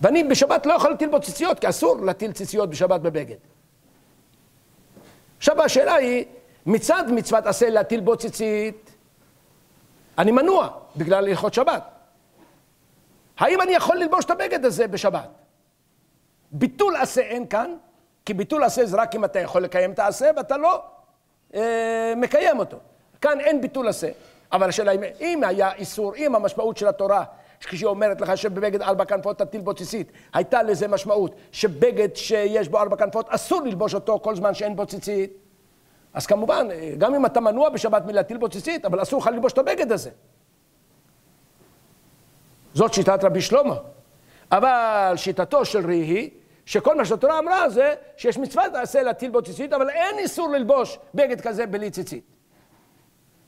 ואני בשבת לא יכול להטיל בו ציציות, כי אסור להטיל ציציות בשבת בבגד. עכשיו השאלה היא, מצד מצוות עשה להטיל בו ציצית, אני מנוע בגלל הלכות שבת. האם אני יכול ללבוש את הבגד הזה בשבת? ביטול עשה אין כאן, כי ביטול עשה זה רק אם אתה יכול לקיים את העשה ואתה לא אה, מקיים אותו. כאן אין ביטול עשה, אבל השאלה היא, אם היה איסור, אם המשמעות של התורה כשהיא אומרת לך שבבגד ארבע כנפות תטיל בו ציצית, הייתה לזה משמעות שבגד שיש בו ארבע כנפות אסור ללבוש אותו כל זמן שאין בו ציצית. אז כמובן, גם אם אתה מנוע בשבת מלהטיל בו ציצית, אבל אסור לך ללבוש את הבגד הזה. זאת שיטת רבי שלמה. אבל שיטתו של רי שכל מה שהתורה אמרה זה שיש מצווה תעשה להטיל בו ציצית, אבל אין איסור ללבוש בגד כזה בלי ציצית.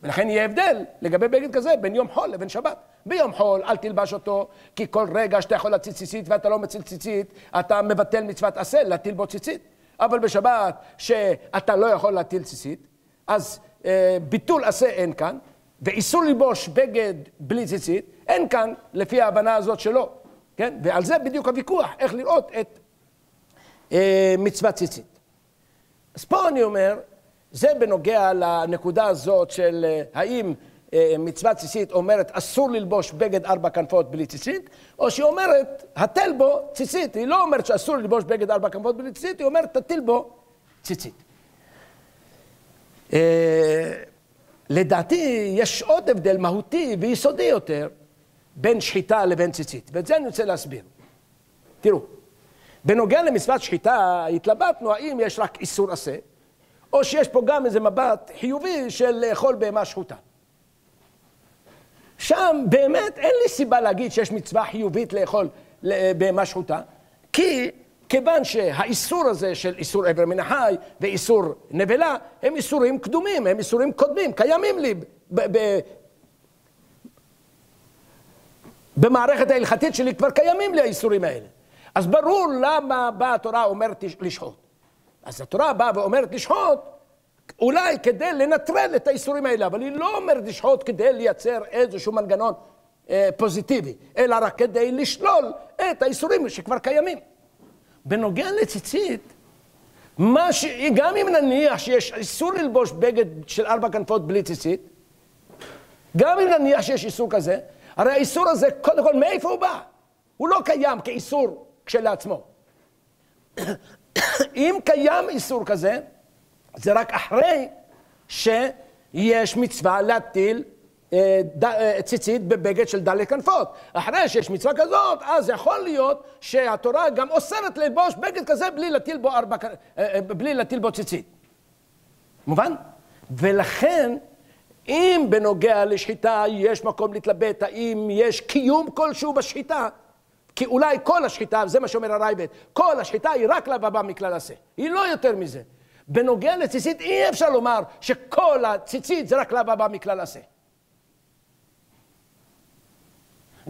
ולכן יהיה הבדל לגבי בגד כזה בין יום חול לבין שבת. ביום חול אל תלבש אותו, כי כל רגע שאתה יכול להציל ציצית ואתה לא מציל ציצית, אתה מבטל מצוות עשה להטיל בו ציצית. אבל בשבת שאתה לא יכול להטיל ציצית, אז אה, ביטול עשה אין כאן, ואיסור ללבוש בגד בלי ציצית, אין כאן לפי ההבנה הזאת שלו, כן? ועל זה בדיוק הוויכוח, איך לראות את אה, מצוות ציצית. אז פה אני אומר, זה בנוגע לנקודה הזאת של אה, האם אה, מצווה ציצית אומרת אסור ללבוש בגד ארבע כנפות בלי ציצית, או שהיא אומרת התל בו ציצית. היא לא אומרת שאסור ללבוש בגד ארבע כנפות בלי ציצית, היא אומרת תטיל בו ציצית. אה, לדעתי יש עוד הבדל מהותי ויסודי יותר בין שחיטה לבין ציצית, ואת זה אני רוצה להסביר. תראו, בנוגע למצוות שחיטה התלבטנו האם יש רק איסור עשה, או שיש פה גם איזה מבט חיובי של לאכול בהמה שחוטה. שם באמת אין לי סיבה להגיד שיש מצווה חיובית לאכול בהמה שחוטה, כי כיוון שהאיסור הזה של איסור עבר מן החי ואיסור נבלה, הם איסורים קדומים, הם איסורים קודמים, קיימים לי במערכת ההלכתית שלי כבר קיימים לי האיסורים האלה. אז ברור למה באה התורה אומרת לשחוט. אז התורה באה ואומרת לשחוט, אולי כדי לנטרל את האיסורים האלה, אבל היא לא אומרת לשחוט כדי לייצר איזשהו מנגנון אה, פוזיטיבי, אלא רק כדי לשלול את האיסורים שכבר קיימים. בנוגע לציצית, מה ש... גם אם נניח שיש איסור ללבוש בגד של ארבע כנפות בלי ציצית, גם אם נניח שיש איסור כזה, הרי האיסור הזה, קודם כל, מאיפה הוא בא? הוא לא קיים כאיסור כשלעצמו. אם קיים איסור כזה, זה רק אחרי יש מצווה להטיל אה, אה, ציצית בבגד של דלת כנפות. אחרי שיש מצווה כזאת, אז יכול להיות שהתורה גם אוסרת ללבוש בגד כזה בלי להטיל בו, ארבע, אה, בלי להטיל בו ציצית. מובן? ולכן, אם בנוגע לשחיטה יש מקום להתלבט, האם יש קיום כלשהו בשחיטה, כי אולי כל השחיטה, זה מה שאומר הרייבד, כל השחיטה היא רק לבבא מכלל עשה, היא לא יותר מזה. בנוגע לציצית אי אפשר לומר שכל הציצית זה רק לבבא מכלל עשה.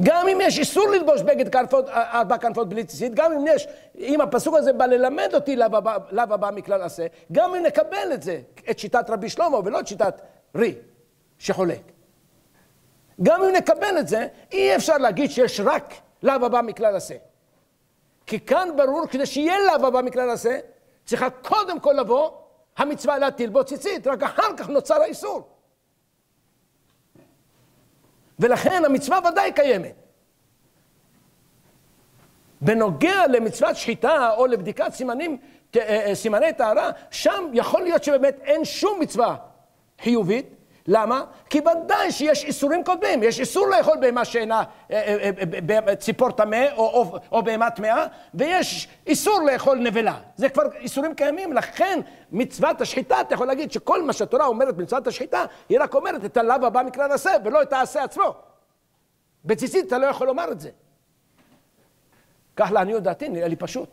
גם אם יש איסור ללבוש בגד כנפות, ארבע כנפות בלי ציצית, גם אם יש, אם הפסוק הזה בא ללמד אותי לאו הבא מכלל עשה, גם אם נקבל את זה, את שיטת רבי שלמה ולא את שיטת רי, שחולק. גם אם נקבל את זה, אי אפשר להגיד שיש רק לאו הבא מכלל עשה. כי כאן ברור, כדי שיהיה לאו הבא מכלל עשה, צריכה קודם כל לבוא המצווה להטיל בו ציצית, רק אחר כך נוצר האיסור. ולכן המצווה ודאי קיימת. בנוגע למצוות שחיטה או לבדיקת סימנים, אה, אה, סימני טהרה, שם יכול להיות שבאמת אין שום מצווה חיובית. למה? כי ודאי שיש איסורים קודמים, יש איסור לאכול בהמה שאינה אה, ציפור טמא או, או בהמה טמאה, ויש איסור לאכול נבלה. זה כבר איסורים קיימים, לכן מצוות השחיטה, אתה יכול להגיד שכל מה שהתורה אומרת במצוות השחיטה, היא רק אומרת את הלאו הבא מכלל עשה, ולא את העשה עצמו. בציצית אתה לא יכול לומר את זה. כך לעניות דעתי, נראה לי פשוט.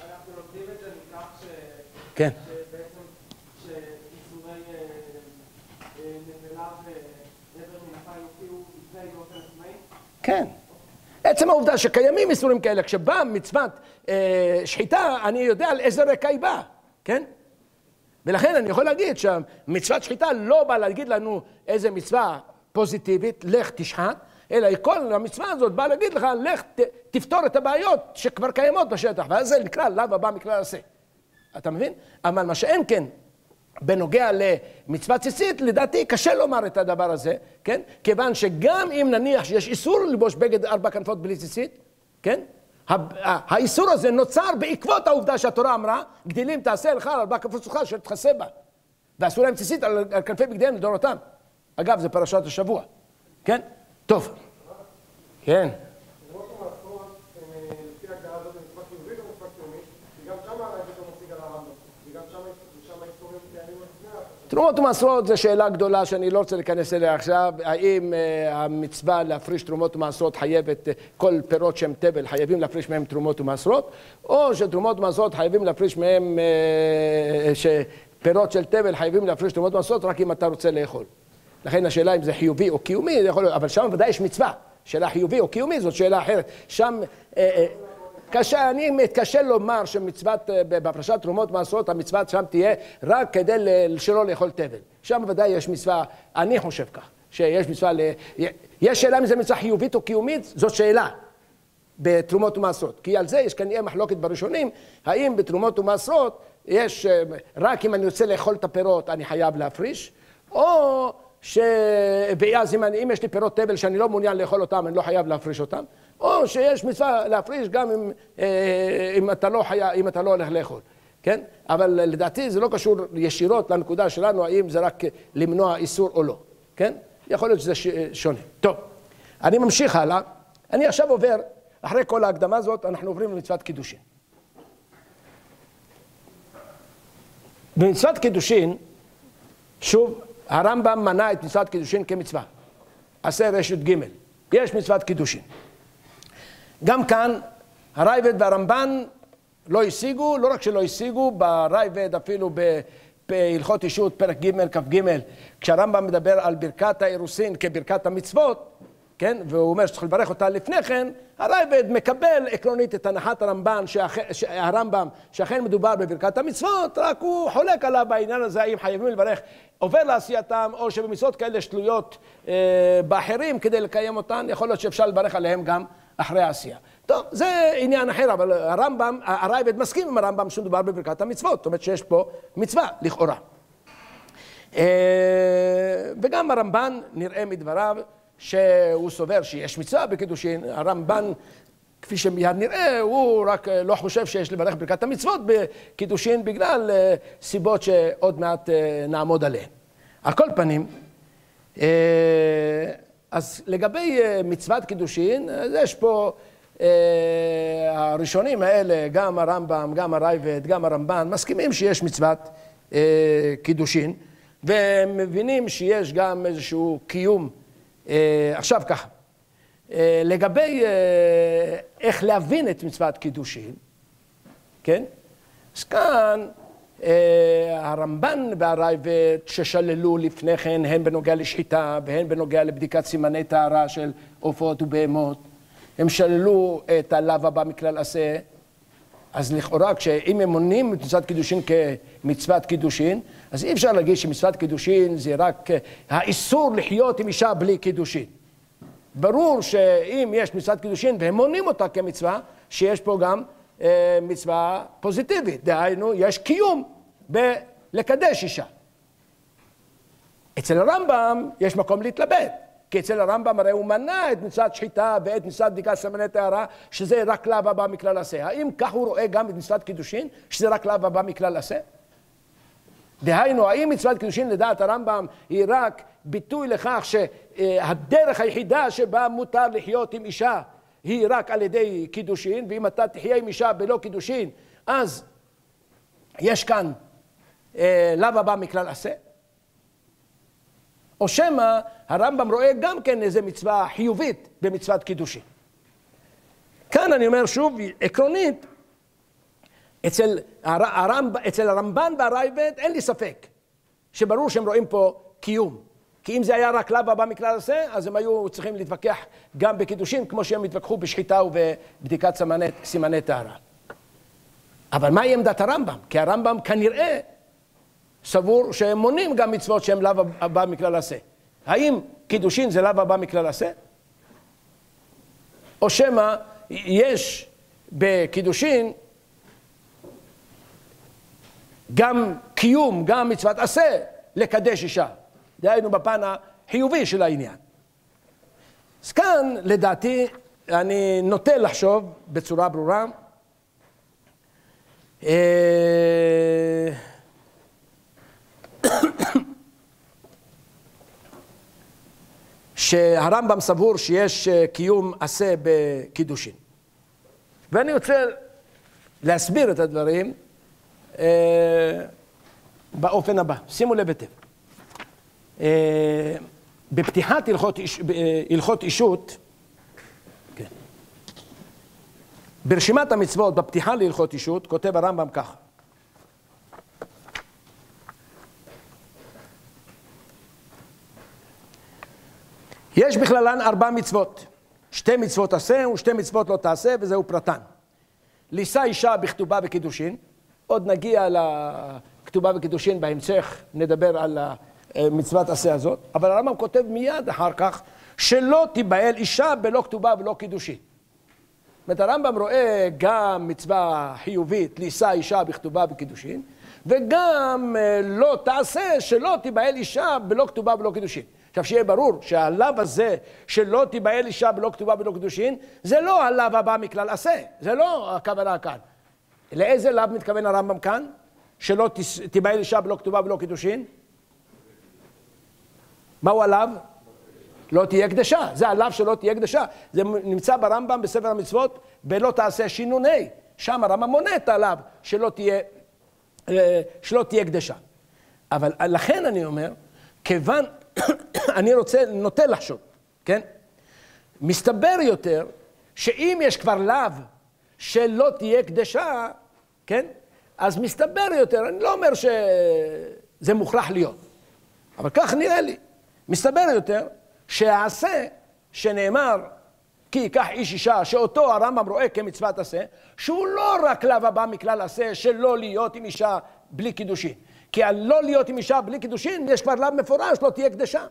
אנחנו לומדים את זה מכך ש... כן. שבעצם שאיסורי נבלה ועבר מנחה יופיעו לפני באופן עצמאי? כן. עצם העובדה שקיימים איסורים כאלה, כשבאה מצוות אה, שחיטה, אני יודע על איזה רקע היא באה, כן? ולכן אני יכול להגיד שהמצוות שחיטה לא באה להגיד לנו איזה מצווה פוזיטיבית, לך תשחט, אלא כל המצווה הזאת באה להגיד לך, לך ת, תפתור את הבעיות שכבר קיימות בשטח, ואז זה נקרא לאו הבא מכלל עשה. אתה מבין? אבל מה שאין כן, בנוגע למצוות ציצית, לדעתי קשה לומר את הדבר הזה, כן? כיוון שגם אם נניח שיש איסור ללבוש בגד ארבע כנפות בלי ציצית, כן? האיסור הזה נוצר בעקבות העובדה שהתורה אמרה, גדילים תעשה לך על ארבע כנפות שלך אשר תכסה בה. ואסור להם ציצית על כנפי בגדיהם לדורותם. אגב, זה פרשת השבוע, כן? טוב. כן. תרומות ומעשרות זו שאלה גדולה שאני לא רוצה להיכנס אליה עכשיו, האם uh, המצווה להפריש תרומות ומעשרות חייבת, uh, כל פירות שהם תבל חייבים להפריש מהם תרומות ומעשרות, או שתרומות ומעשרות חייבים להפריש מהם, uh, שפירות של תבל חייבים להפריש תרומות ומעשרות רק אם אתה רוצה לאכול. לכן השאלה אם זה חיובי או קיומי, יכול להיות, אבל שם ודאי יש מצווה. שאלה חיובי או קיומי זאת שאלה אחרת. שם, אה, אה, קשה, אני מתקשה לומר שמצוות, אה, בפרשת תרומות מעשרות, המצווה שם תהיה רק כדי שלא לאכול תבל. שם ודאי יש מצווה, אני חושב כך, שיש מצווה, ל... יש שאלה אם זה מצווה חיובית או קיומית, זאת שאלה. בתרומות ומעשרות. כי על זה יש כנראה מחלוקת בראשונים, האם בתרומות ומעשרות יש, רק אם אני רוצה לאכול את הפירות אני חייב להפריש, או ש... ואז אם, אני, אם יש לי פירות תבל שאני לא מעוניין לאכול אותם, אני לא חייב להפריש אותם, או שיש מצווה להפריש גם אם, אה, אם, אתה לא חי... אם אתה לא הולך לאכול, כן? אבל לדעתי זה לא קשור ישירות לנקודה שלנו, האם זה רק למנוע איסור או לא, כן? יכול להיות שזה. שונה. טוב, אני ממשיך הלאה. אני עכשיו עובר, אחרי כל ההקדמה הזאת, אנחנו עוברים למצוות קידושין. במצוות קידושין, שוב, הרמב"ם מנה את מצוות קידושין כמצווה. עשה רשת ג' יש מצוות קידושין. גם כאן הראב"ד והרמב"ן לא השיגו, לא רק שלא השיגו, בראב"ד אפילו בהלכות אישות פרק ג' כ"ג, כשהרמב"ם מדבר על ברכת האירוסין כברכת המצוות, כן, והוא אומר שצריך לברך אותה לפני כן, הראב"ד מקבל עקרונית את הנחת הרמב"ן, שאח... הרמב"ם, שאכן מדובר בברכת המצוות, רק הוא חולק עליו בעניין הזה, האם חייבים לברך עובר לעשייתם, או שבמצוות כאלה שתלויות אה, באחרים כדי לקיים אותן, יכול להיות שאפשר לברך עליהם גם אחרי העשייה. טוב, זה עניין אחר, אבל הרמב"ם, הרייבד מסכים עם הרמב"ם שמדובר בברכת המצוות, זאת אומרת שיש פה מצווה, לכאורה. אה, וגם הרמב"ן, נראה מדבריו, שהוא סובר שיש מצווה בקידושין, הרמב"ן כפי שמיד נראה, הוא רק לא חושב שיש לברך ברכת המצוות בקידושין בגלל סיבות שעוד מעט נעמוד עליהן. על כל פנים, אז לגבי מצוות קידושין, אז יש פה הראשונים האלה, גם הרמב"ם, גם הרייבד, גם הרמב"ן, מסכימים שיש מצוות קידושין, והם מבינים שיש גם איזשהו קיום. עכשיו ככה, לגבי איך להבין את מצוות קידושין, כן? אז כאן הרמב"ן והראב"ד ששללו לפני כן, הן בנוגע לשחיטה והן בנוגע לבדיקת סימני טהרה של עופות ובהמות, הם שללו את הלאו הבא מכלל עשה, אז לכאורה, אם הם מונים את מצוות קידושין כמצוות קידושין, אז אי אפשר להגיד שמצוות קידושין זה רק האיסור לחיות עם אישה בלי קידושין. ברור שאם יש מצוות קידושין והם מונים אותה כמצווה, שיש פה גם אה, מצווה פוזיטיבית, דהיינו, יש קיום בלקדש אישה. אצל הרמב"ם יש מקום להתלבט. כי אצל הרמב"ם הרי הוא מנע את מצוות שחיטה ואת מצוות בדיקת סמני טהרה, שזה רק לאו הבא מכלל עשה. האם כך הוא רואה גם את מצוות קידושין, שזה רק לאו הבא מכלל עשה? דהיינו, האם מצוות קידושין לדעת הרמב"ם היא רק ביטוי לכך שהדרך היחידה שבה מותר לחיות עם אישה היא רק על ידי קידושין, ואם אתה תחיה עם אישה בלא קידושין, אז יש כאן אה, לאו הבא מכלל עשה? או שמא הרמב"ם רואה גם כן איזה מצווה חיובית במצוות קידושין. כאן אני אומר שוב, עקרונית, אצל, הרמב, אצל הרמב"ן והרייבד אין לי ספק שברור שהם רואים פה קיום. כי אם זה היה רק לאו הבא מכלל עשה, אז הם היו צריכים להתווכח גם בקידושין, כמו שהם התווכחו בשחיטה ובבדיקת סימני, טהרה. אבל מהי עמדת הרמב"ם? כי הרמב"ם כנראה סבור שהם מונים גם מצוות שהם לאו הבא מכלל עשה. האם קידושין זה לאו הבא מכלל עשה? או שמא יש בקידושין גם קיום, גם מצוות עשה לקדש אישה. דהיינו בפן החיובי של העניין. אז כאן, לדעתי, אני נוטה לחשוב בצורה ברורה אה, שהרמב"ם סבור שיש אה, קיום עשה בקידושין. ואני רוצה להסביר את הדברים אה, באופן הבא. שימו לב היטב. אה, בפתיחת הלכות, איש, הלכות אישות, כן. ברשימת המצוות, בפתיחה להלכות אישות, כותב הרמב"ם ככה: יש בכללן ארבע מצוות. שתי מצוות עשה ושתי מצוות לא תעשה, וזהו פרטן. לישא אישה בכתובה וקידושין, עוד נגיע לכתובה וקידושין בהמשך, נדבר על מצוות עשה הזאת, אבל הרמב"ם כותב מיד אחר כך, שלא תיבהל אישה בלא כתובה ולא קידושין. זאת אומרת, הרמב"ם רואה גם מצווה חיובית, לישא אישה בכתובה וקידושין, וגם אה, לא תעשה שלא תיבהל אישה בלא כתובה ולא קידושין. עכשיו שיהיה ברור שהלאו הזה שלא תיבהל אישה בלא כתובה ולא קידושין, זה לא הלאו הבא מכלל עשה, זה לא הכוונה כאן. לאיזה לאו מתכוון הרמב"ם כאן? שלא תיבהל אישה בלא כתובה ולא קידושין? מהו הלאו? לא תהיה קדשה, זה הלאו שלא תהיה קדשה. זה נמצא ברמב"ם בספר המצוות בלא תעשה שינוני. שם הרמב"ם מונה את הלאו שלא תהיה, אה, שלא תהיה קדשה. אבל לכן אני אומר, כיוון, אני רוצה, נוטה לחשוב, כן? מסתבר יותר שאם יש כבר לאו שלא תהיה קדשה, כן? אז מסתבר יותר, אני לא אומר שזה מוכרח להיות, אבל כך נראה לי. מסתבר יותר שהעשה שנאמר כי ייקח איש אישה, שאותו הרמב"ם רואה כמצוות עשה, שהוא לא רק לאו הבא מכלל עשה שלא להיות עם אישה בלי קידושין. כי על לא להיות עם אישה בלי קידושין, יש כבר לאו מפורש, לא תהיה קדשה.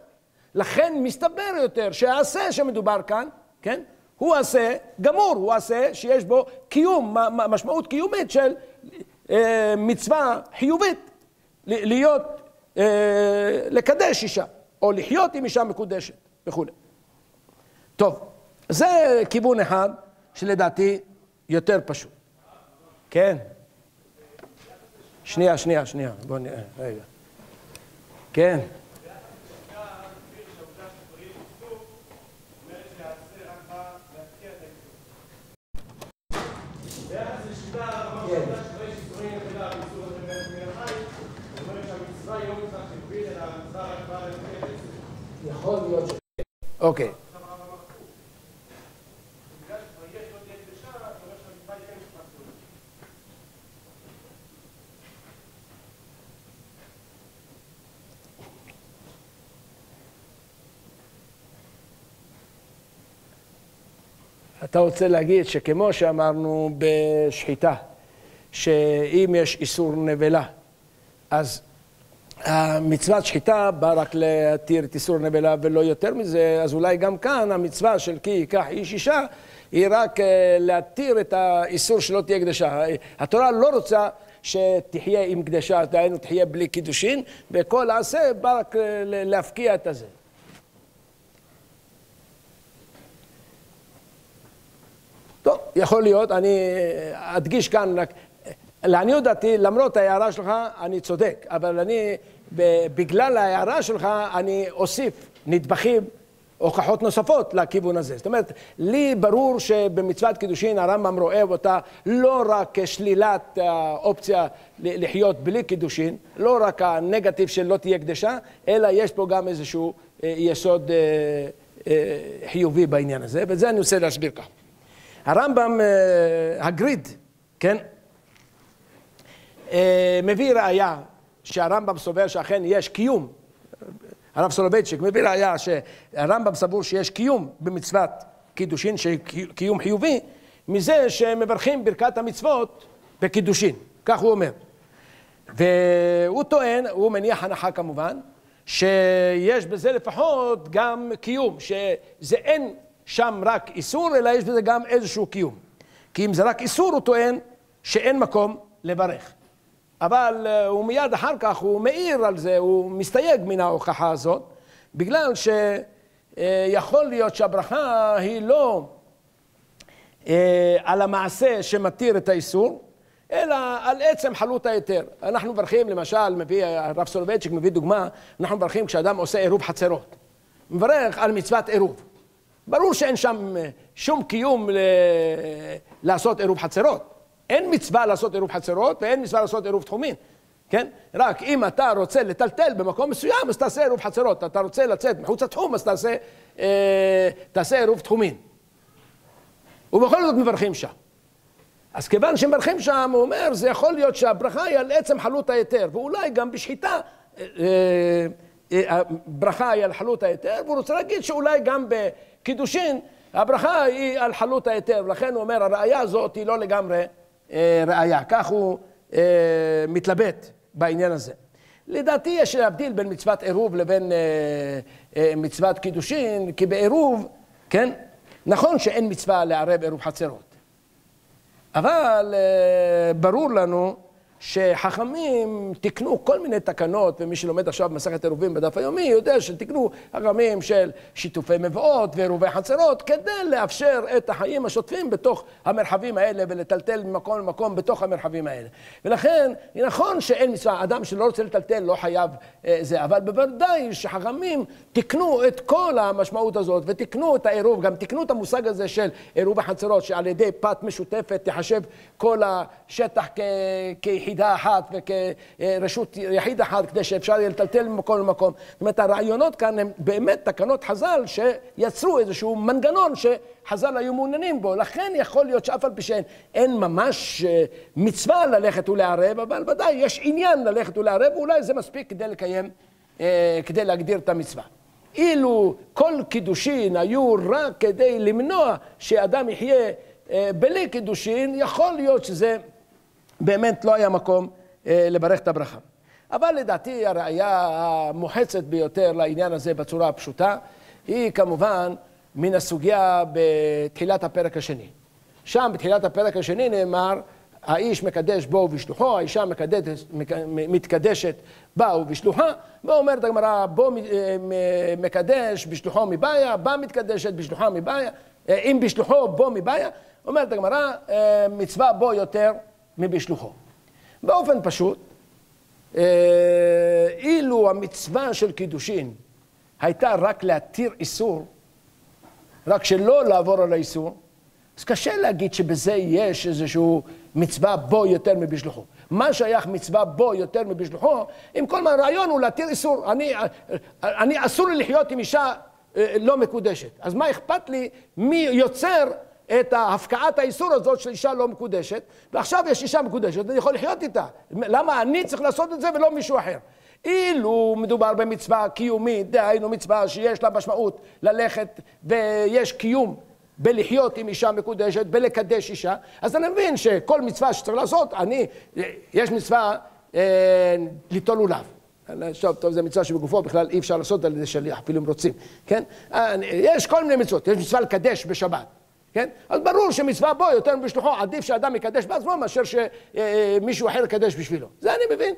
לכן מסתבר יותר שהעשה שמדובר כאן, כן, הוא עשה גמור, הוא עשה שיש בו קיום, משמעות קיומית של אה, מצווה חיובית, להיות, אה, לקדש אישה. או לחיות עם אישה מקודשת וכולי. טוב, זה כיוון אחד שלדעתי יותר פשוט. כן? שנייה, שנייה, שנייה, בוא נראה, רגע. כן? אוקיי. אתה רוצה להגיד שכמו שאמרנו בשחיטה, שאם יש איסור נבלה, אז המצוות שחיטה באה רק להתיר את איסור נבלה ולא יותר מזה, אז אולי גם כאן המצווה של כי ייקח איש אישה היא רק אה, להתיר את האיסור שלא תהיה קדשה. התורה לא רוצה שתחיה עם קדשה, דהיינו תחיה בלי קידושין, וכל העשה בא רק אה, להפקיע את הזה. טוב, יכול להיות, אני אדגיש כאן רק, לעניות דעתי, למרות ההערה שלך, אני צודק, אבל אני, בגלל ההערה שלך, אני אוסיף נדבכים, הוכחות נוספות לכיוון הזה. זאת אומרת, לי ברור שבמצוות קידושין הרמב"ם רואה אותה לא רק כשלילת האופציה לחיות בלי קידושין, לא רק הנגטיב של לא תהיה קדשה, אלא יש פה גם איזשהו אה, יסוד אה, אה, חיובי בעניין הזה, ואת זה אני רוצה להסביר ככה. הרמב"ם, הגריד, כן? מביא ראייה שהרמב"ם סובר שאכן יש קיום, הרב סולובייצ'יק מביא ראייה שהרמב"ם סבור שיש קיום במצוות קידושין, קיום חיובי, מזה שמברכים ברכת המצוות בקידושין, כך הוא אומר. והוא טוען, הוא מניח הנחה כמובן, שיש בזה לפחות גם קיום, שזה אין שם רק איסור, אלא יש בזה גם איזשהו קיום. כי אם זה רק איסור, הוא טוען שאין מקום לברך. אבל uh, הוא מיד אחר כך, הוא מעיר על זה, הוא מסתייג מן ההוכחה הזאת, בגלל שיכול uh, להיות שהברכה היא לא uh, על המעשה שמתיר את האיסור, אלא על עצם חלות ההיתר. אנחנו מברכים, למשל, מביא, הרב סולובייצ'יק מביא דוגמה, אנחנו מברכים כשאדם עושה עירוב חצרות. מברך על מצוות עירוב. ברור שאין שם שום קיום ל... לעשות עירוב חצרות. אין מצווה לעשות עירוב חצרות ואין מצווה לעשות עירוב תחומין, כן? רק אם אתה רוצה לטלטל במקום מסוים, אז תעשה עירוב חצרות. אתה רוצה לצאת מחוץ לתחום, אז תעשה, אה, תעשה עירוב תחומין. ובכל זאת מברכים שם. אז כיוון שמברכים שם, הוא אומר, זה יכול להיות שהברכה היא על עצם חלות ההיתר, ואולי גם בשחיטה אה, אה, הברכה היא על חלות ההיתר, והוא רוצה להגיד שאולי גם בקידושין הברכה היא על חלות ההיתר, ולכן הוא אומר, הראייה הזאת היא לא לגמרי אה, ראייה. כך הוא אה, מתלבט בעניין הזה. לדעתי יש להבדיל בין מצוות עירוב לבין אה, מצוות קידושין, כי בעירוב, כן, נכון שאין מצווה לערב עירוב חצרות, אבל ברור לנו שחכמים תיקנו כל מיני תקנות, ומי שלומד עכשיו מסכת עירובים בדף היומי יודע שתיקנו חכמים של שיתופי מבואות ועירובי חצרות כדי לאפשר את החיים השוטפים בתוך המרחבים האלה ולטלטל ממקום למקום בתוך המרחבים האלה. ולכן, נכון שאין מצווה, אדם שלא רוצה לטלטל לא חייב אה, זה, אבל בוודאי שחכמים תיקנו את כל המשמעות הזאת ותיקנו את העירוב, גם תיקנו את המושג הזה של עירוב החצרות, שעל ידי פת משותפת תחשב כל השטח כ... כיחידה אחת וכרשות יחיד אחת, כדי שאפשר יהיה לטלטל ממקום למקום. זאת אומרת, הרעיונות כאן הם באמת תקנות חז"ל שיצרו איזשהו מנגנון שחז"ל היו מעוניינים בו. לכן יכול להיות שאף על פי שאין ממש אה, מצווה ללכת ולערב, אבל ודאי יש עניין ללכת ולערב, ואולי זה מספיק כדי לקיים, אה, כדי להגדיר את המצווה. אילו כל קידושין היו רק כדי למנוע שאדם יחיה אה, בלי קידושין, יכול להיות שזה באמת לא היה מקום אה, לברך את הברכה. אבל לדעתי הראייה המוחצת ביותר לעניין הזה בצורה הפשוטה היא כמובן מן הסוגיה בתחילת הפרק השני. שם בתחילת הפרק השני נאמר האיש מקדש בו ובשלוחו, האישה מקדש, מתקדשת בה ובשלוחה, ואומרת הגמרא בו אה, מקדש בשלוחו מבעיה, בה מתקדשת בשלוחה מבעיה, אם בשלוחו בו מבעיה, אומרת הגמרא, מצווה בו יותר מבשלוחו. באופן פשוט, אילו המצווה של קידושין הייתה רק להתיר איסור, רק שלא לעבור על האיסור, אז קשה להגיד שבזה יש איזשהו מצווה בו יותר מבשלוחו. מה שייך מצווה בו יותר מבשלוחו, אם כל מה הרעיון הוא להתיר איסור. אני, אני אסור לי לחיות עם אישה אה, לא מקודשת. אז מה אכפת לי מי יוצר את הפקעת האיסור הזאת של אישה לא מקודשת, ועכשיו יש אישה מקודשת, אני יכול לחיות איתה. למה אני צריך לעשות את זה ולא מישהו אחר? אילו מדובר במצווה קיומית, דהיינו מצווה שיש לה משמעות ללכת ויש קיום בלחיות עם אישה מקודשת, בלקדש אישה, אז אני מבין שכל מצווה שצריך לעשות, אני, יש מצווה אה, ליטול לולב. טוב, טוב, זו מצווה שבגופו בכלל אי אפשר לעשות על ידי שליח, אפילו אם רוצים, כן? אה, יש כל מיני מצוות, יש מצווה לקדש בשבת, כן? אז ברור שמצווה בו יותר מבשלוחו, עדיף שאדם יקדש בעצמו מאשר שמישהו אחר יקדש בשבילו. זה אני מבין.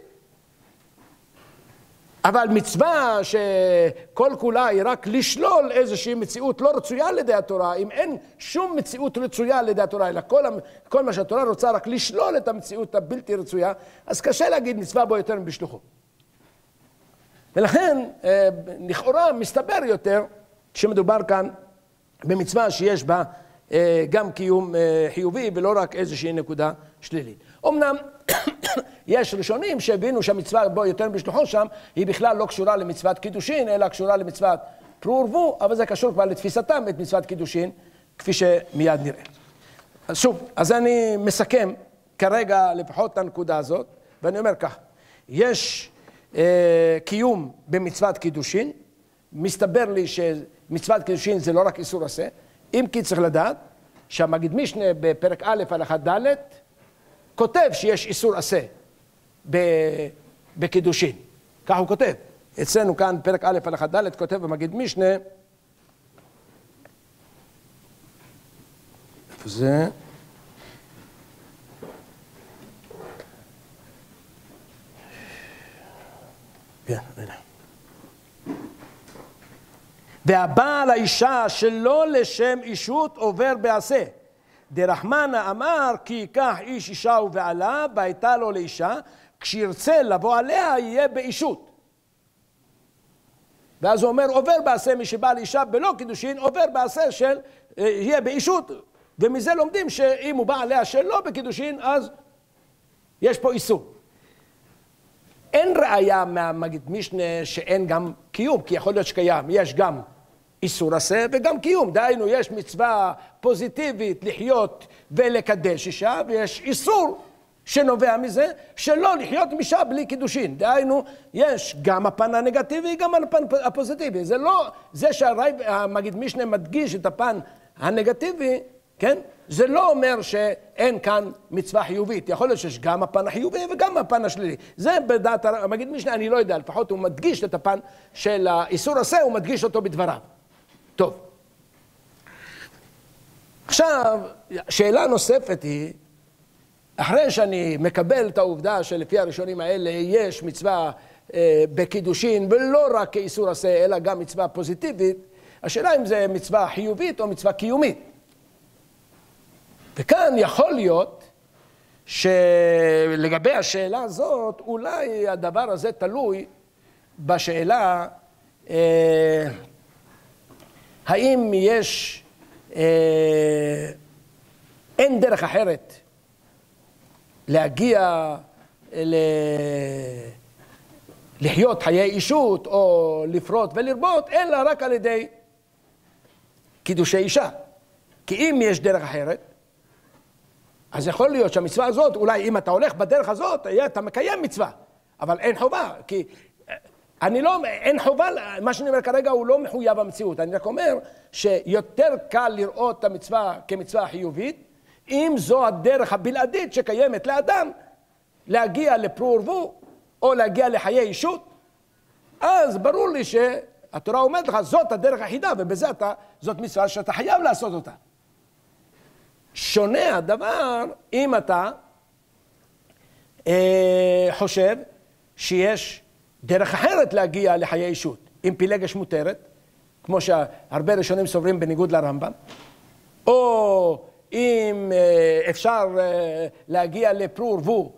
אבל מצווה שכל כולה היא רק לשלול איזושהי מציאות לא רצויה על ידי התורה, אם אין שום מציאות רצויה על ידי התורה, אלא כל, כל מה שהתורה רוצה רק לשלול את המציאות הבלתי רצויה, אז קשה להגיד מצווה בו יותר מבשלוחו. ולכן, אה, לכאורה מסתבר יותר שמדובר כאן במצווה שיש בה אה, גם קיום אה, חיובי ולא רק איזושהי נקודה שלילית. אמנם יש ראשונים שהבינו שהמצווה בו יותר בשלוחו שם, היא בכלל לא קשורה למצוות קידושין, אלא קשורה למצוות פרו ורבו, אבל זה קשור כבר לתפיסתם את מצוות קידושין, כפי שמיד נראה. אז שוב, אז אני מסכם כרגע לפחות את הנקודה הזאת, ואני אומר כך, יש אה, קיום במצוות קידושין, מסתבר לי שמצוות קידושין זה לא רק איסור עשה, אם כי צריך לדעת שהמגיד משנה בפרק א' הלכה ד' כותב שיש איסור עשה בקידושין. כך הוא כותב. אצלנו כאן פרק א' הלכה ד' כותב במגיד משנה איפה זה? כן, הנה. והבעל האישה שלא לשם אישות עובר בעשה. דרחמנה אמר כי ייקח איש אישה ובעלה והייתה לו לאישה כשירצה לבוא עליה יהיה באישות. ואז הוא אומר עובר בעשה מי שבא לאישה בלא קידושין עובר בעשה של אה, יהיה באישות ומזה לומדים שאם הוא בא עליה שלא בקידושין אז יש פה איסור. אין ראיה מהמגיד משנה שאין גם קיום כי יכול להיות שקיים יש גם איסור עשה וגם קיום. דהיינו, יש מצווה פוזיטיבית לחיות ולקדש אישה, ויש איסור שנובע מזה שלא לחיות אישה בלי קידושין. דהיינו, יש גם הפן הנגטיבי, גם הפן הפוזיטיבי. זה לא, זה שהמגיד משנה מדגיש את הפן הנגטיבי, כן? זה לא אומר שאין כאן מצווה חיובית. יכול להיות שיש גם הפן החיובי וגם הפן השלילי. זה בדעת המגיד משנה, אני לא יודע, לפחות הוא מדגיש את הפן של האיסור עשה, הוא מדגיש אותו בדבריו. טוב. עכשיו, שאלה נוספת היא, אחרי שאני מקבל את העובדה שלפי הראשונים האלה יש מצווה אה, בקידושין, ולא רק כאיסור עשה, אלא גם מצווה פוזיטיבית, השאלה אם זה מצווה חיובית או מצווה קיומית. וכאן יכול להיות שלגבי השאלה הזאת, אולי הדבר הזה תלוי בשאלה אה, האם יש, אה, אין דרך אחרת להגיע ל... לחיות חיי אישות או לפרוט ולרבות, אלא רק על ידי קידושי אישה. כי אם יש דרך אחרת, אז יכול להיות שהמצווה הזאת, אולי אם אתה הולך בדרך הזאת, אתה מקיים מצווה, אבל אין חובה, כי אני לא, אין חובה, מה שאני אומר כרגע הוא לא מחויב המציאות, אני רק אומר שיותר קל לראות את המצווה כמצווה חיובית, אם זו הדרך הבלעדית שקיימת לאדם להגיע לפרו ורבו, או להגיע לחיי אישות, אז ברור לי שהתורה אומרת לך, זאת הדרך היחידה, ובזה אתה, זאת מצווה שאתה חייב לעשות אותה. שונה הדבר אם אתה אה, חושב שיש דרך אחרת להגיע לחיי אישות, אם פילגש מותרת, כמו שהרבה ראשונים סוברים בניגוד לרמב"ם, או אם אה, אפשר אה, להגיע לפרו ורבו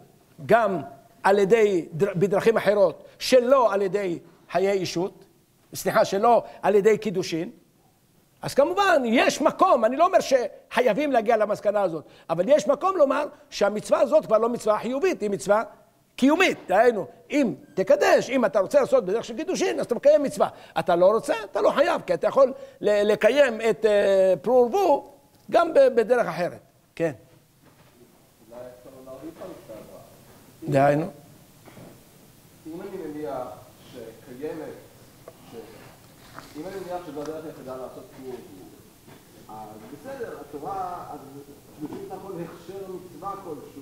גם על ידי, בדרכים אחרות, שלא על ידי חיי אישות, סליחה, שלא על ידי קידושין, אז כמובן, יש מקום, אני לא אומר שחייבים להגיע למסקנה הזאת, אבל יש מקום לומר שהמצווה הזאת כבר לא מצווה חיובית, היא מצווה קיומית. דהיינו, אם תקדש, אם אתה רוצה לעשות בדרך של קידושין, אז אתה מקיים מצווה. אתה לא רוצה, אתה לא חייב, כי אתה יכול לקיים את אה, פרו ורבו גם בדרך אחרת. כן. דהיינו. אם אני מניח שקיימת, אם אני מניח שזו הדרך היחידה לעשות פרו אז בסדר, התורה, אז בסך הכל הכשר מצווה כלשהו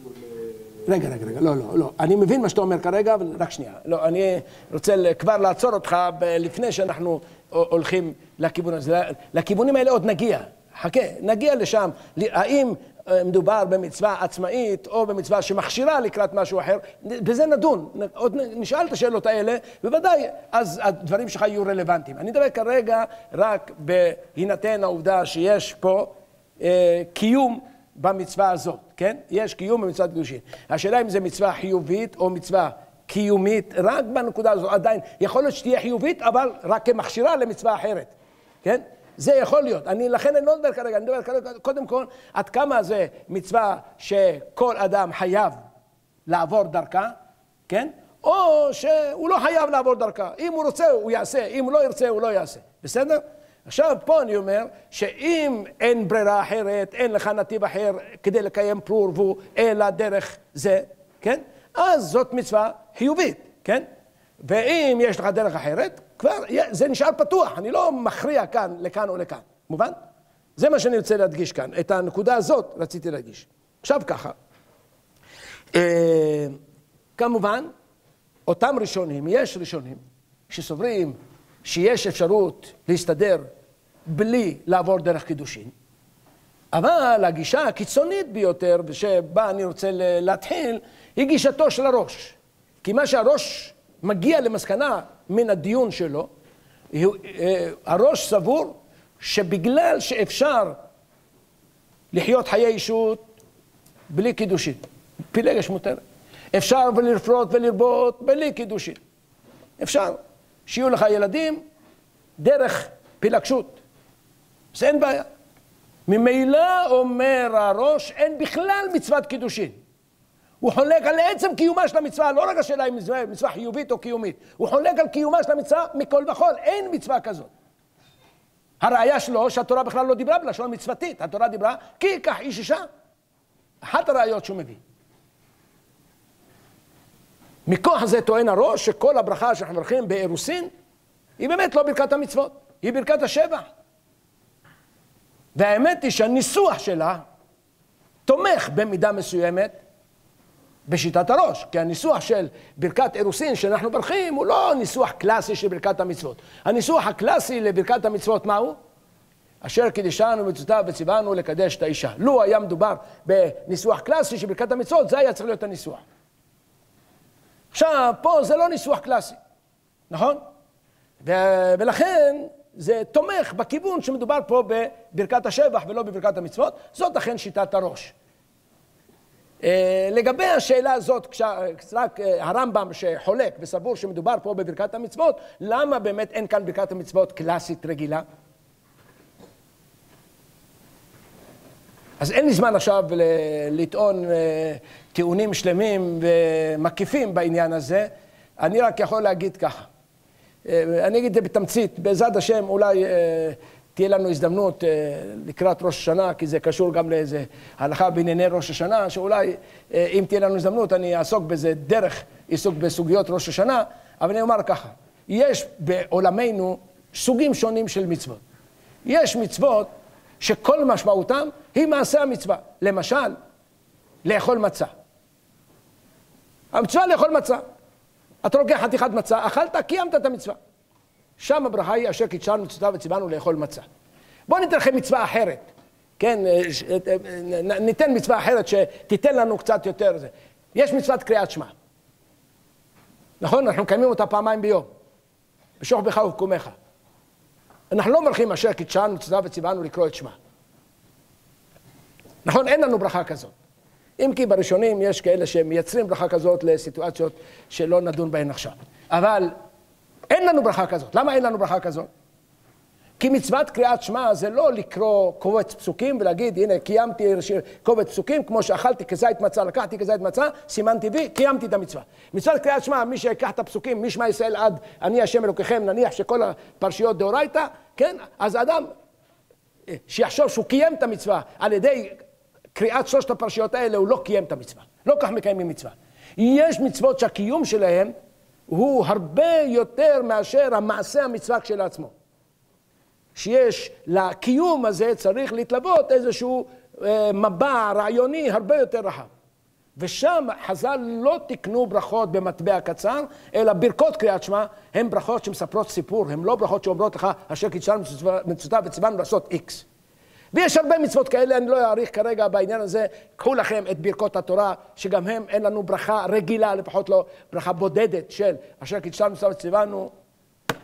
רגע, רגע, רגע, לא, לא, לא. אני מבין מה שאתה אומר כרגע, אבל רק שנייה. לא, אני רוצה כבר לעצור אותך לפני שאנחנו הולכים לכיוון הזה. לכיוונים האלה עוד נגיע. חכה, נגיע לשם. האם אה, מדובר במצווה עצמאית או במצווה שמכשירה לקראת משהו אחר, בזה נדון. עוד נשאל את השאלות האלה, בוודאי אז הדברים שלך יהיו רלוונטיים. אני מדבר כרגע רק בהינתן העובדה שיש פה אה, קיום במצווה הזאת, כן? יש קיום במצוות קדושין. השאלה אם זו מצווה חיובית או מצווה קיומית, רק בנקודה הזאת עדיין, יכול להיות שתהיה חיובית, אבל רק כמכשירה למצווה אחרת, כן? זה יכול להיות. אני, לכן אני לא מדבר כרגע, אני מדבר כרגע, קודם כל, עד כמה זה מצווה שכל אדם חייב לעבור דרכה, כן? או שהוא לא חייב לעבור דרכה. אם הוא רוצה, הוא יעשה, אם הוא לא ירצה, הוא לא יעשה. בסדר? עכשיו, פה אני אומר שאם אין ברירה אחרת, אין לך נתיב אחר כדי לקיים פרו ורבו, אלא דרך זה, כן? אז זאת מצווה חיובית, כן? ואם יש לך דרך אחרת, כבר זה נשאר פתוח, אני לא מכריע כאן, לכאן או לכאן, מובן? זה מה שאני רוצה להדגיש כאן, את הנקודה הזאת רציתי להדגיש. עכשיו ככה, אה, כמובן, אותם ראשונים, יש ראשונים שסוברים שיש אפשרות להסתדר בלי לעבור דרך קידושין, אבל הגישה הקיצונית ביותר, שבה אני רוצה להתחיל, היא גישתו של הראש. כי מה שהראש מגיע למסקנה מן הדיון שלו, אה, הראש סבור שבגלל שאפשר לחיות חיי אישות בלי קידושין, פילגש מותרת. אפשר ולפרוט ולרבות בלי קידושין. אפשר שיהיו לך ילדים דרך פילגשות. אז אין בעיה. ממילא אומר הראש, אין בכלל מצוות קידושין. הוא חולק על עצם קיומה של המצווה, לא רק השאלה אם מצווה, מצווה חיובית או קיומית. הוא חולק על קיומה של המצווה מכל וכול, אין מצווה כזאת. הראיה שלו שהתורה בכלל לא דיברה בלשון מצוותית, התורה דיברה כי ייקח איש אישה. אחת הראיות שהוא מביא. מכוח זה טוען הראש שכל הברכה שאנחנו מברכים באירוסין היא באמת לא ברכת המצוות, היא ברכת השבח. והאמת היא שהניסוח שלה תומך במידה מסוימת בשיטת הראש, כי הניסוח של ברכת אירוסין שאנחנו ברכים הוא לא ניסוח קלאסי של ברכת המצוות. הניסוח הקלאסי לברכת המצוות מהו? אשר קידשנו מצוותיו וציוונו לקדש את האישה. לו היה מדובר בניסוח קלאסי של ברכת המצוות, זה היה צריך להיות הניסוח. עכשיו, פה זה לא ניסוח קלאסי, נכון? ולכן זה תומך בכיוון שמדובר פה בברכת השבח ולא בברכת המצוות, זאת אכן שיטת הראש. אה, לגבי השאלה הזאת, רק אה, הרמב"ם שחולק וסבור שמדובר פה בברכת המצוות, למה באמת אין כאן ברכת המצוות קלאסית רגילה? אז אין לי זמן עכשיו לטעון אה, טיעונים שלמים ומקיפים בעניין הזה, אני רק יכול להגיד ככה. אני אגיד את זה בתמצית, בעזרת השם אולי תהיה לנו הזדמנות אה, לקראת ראש השנה, כי זה קשור גם לאיזה הלכה בענייני ראש השנה, שאולי אה, אם תהיה לנו הזדמנות אני אעסוק בזה דרך עיסוק בסוגיות ראש השנה, אבל אני אומר ככה, יש בעולמנו סוגים שונים של מצוות. יש מצוות שכל משמעותם היא מעשה המצווה. למשל, לאכול מצה. המצווה לאכול מצה. אתה לוקח חתיכת מצה, אכלת, קיימת את המצווה. שם הברכה היא אשר קידשנו מצוותיו וציוונו לאכול מצה. בואו ניתן לכם מצווה אחרת, כן, אה, אה, אה, ניתן מצווה אחרת שתיתן לנו קצת יותר. יש מצוות קריאת שמע. נכון? אנחנו מקיימים אותה פעמיים ביום. בשוך בך ובקומך. אנחנו לא מברכים אשר קידשנו מצוותיו וציוונו לקרוא את שמע. נכון, אין לנו ברכה כזאת. אם כי בראשונים יש כאלה שמייצרים ברכה כזאת לסיטואציות שלא נדון בהן עכשיו. אבל אין לנו ברכה כזאת. למה אין לנו ברכה כזאת? כי מצוות קריאת שמע זה לא לקרוא קובץ פסוקים ולהגיד, הנה, קיימתי קובץ פסוקים, כמו שאכלתי כזית מצה, לקחתי כזית מצה, סימנתי וי, קיימתי את המצווה. מצוות קריאת שמע, מי שיקח את הפסוקים, משמע ישראל עד אני השם אלוקיכם, נניח שכל הפרשיות דאורייתא, כן? אז אדם אה, שיחשוב שהוא קיים את המצווה על ידי קריאת שלושת הפרשיות האלה, הוא לא קיים את המצווה. לא כך מקיימים מצווה. יש מצוות שהקיום שלהם הוא הרבה יותר מאשר המעשה המצווה כשלעצמו. שיש לקיום הזה צריך להתלוות איזשהו אה, מבע רעיוני הרבה יותר רחב. ושם חז"ל לא תיקנו ברכות במטבע קצר, אלא ברכות קריאת שמע הן ברכות שמספרות סיפור, הן לא ברכות שאומרות לך אשר קידשנו מצוותיו וציוונו לעשות איקס. ויש הרבה מצוות כאלה, אני לא אאריך כרגע בעניין הזה. קחו לכם את ברכות התורה, שגם הם, אין לנו ברכה רגילה, לפחות לא ברכה בודדת של אשר קידשנו מצוותיו וציוונו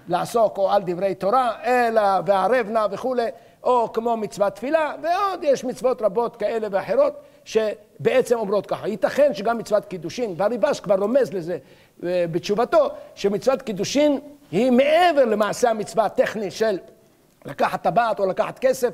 לעסוק או על דברי תורה, אלא וערב נא וכולי, או כמו מצוות תפילה, ועוד יש מצוות רבות כאלה ואחרות שבעצם אומרות ככה. ייתכן שגם מצוות קידושין, והריבש כבר רומז לזה אה, בתשובתו, שמצוות קידושין היא מעבר למעשה המצווה הטכני של לקחת טבעת או לקחת כסף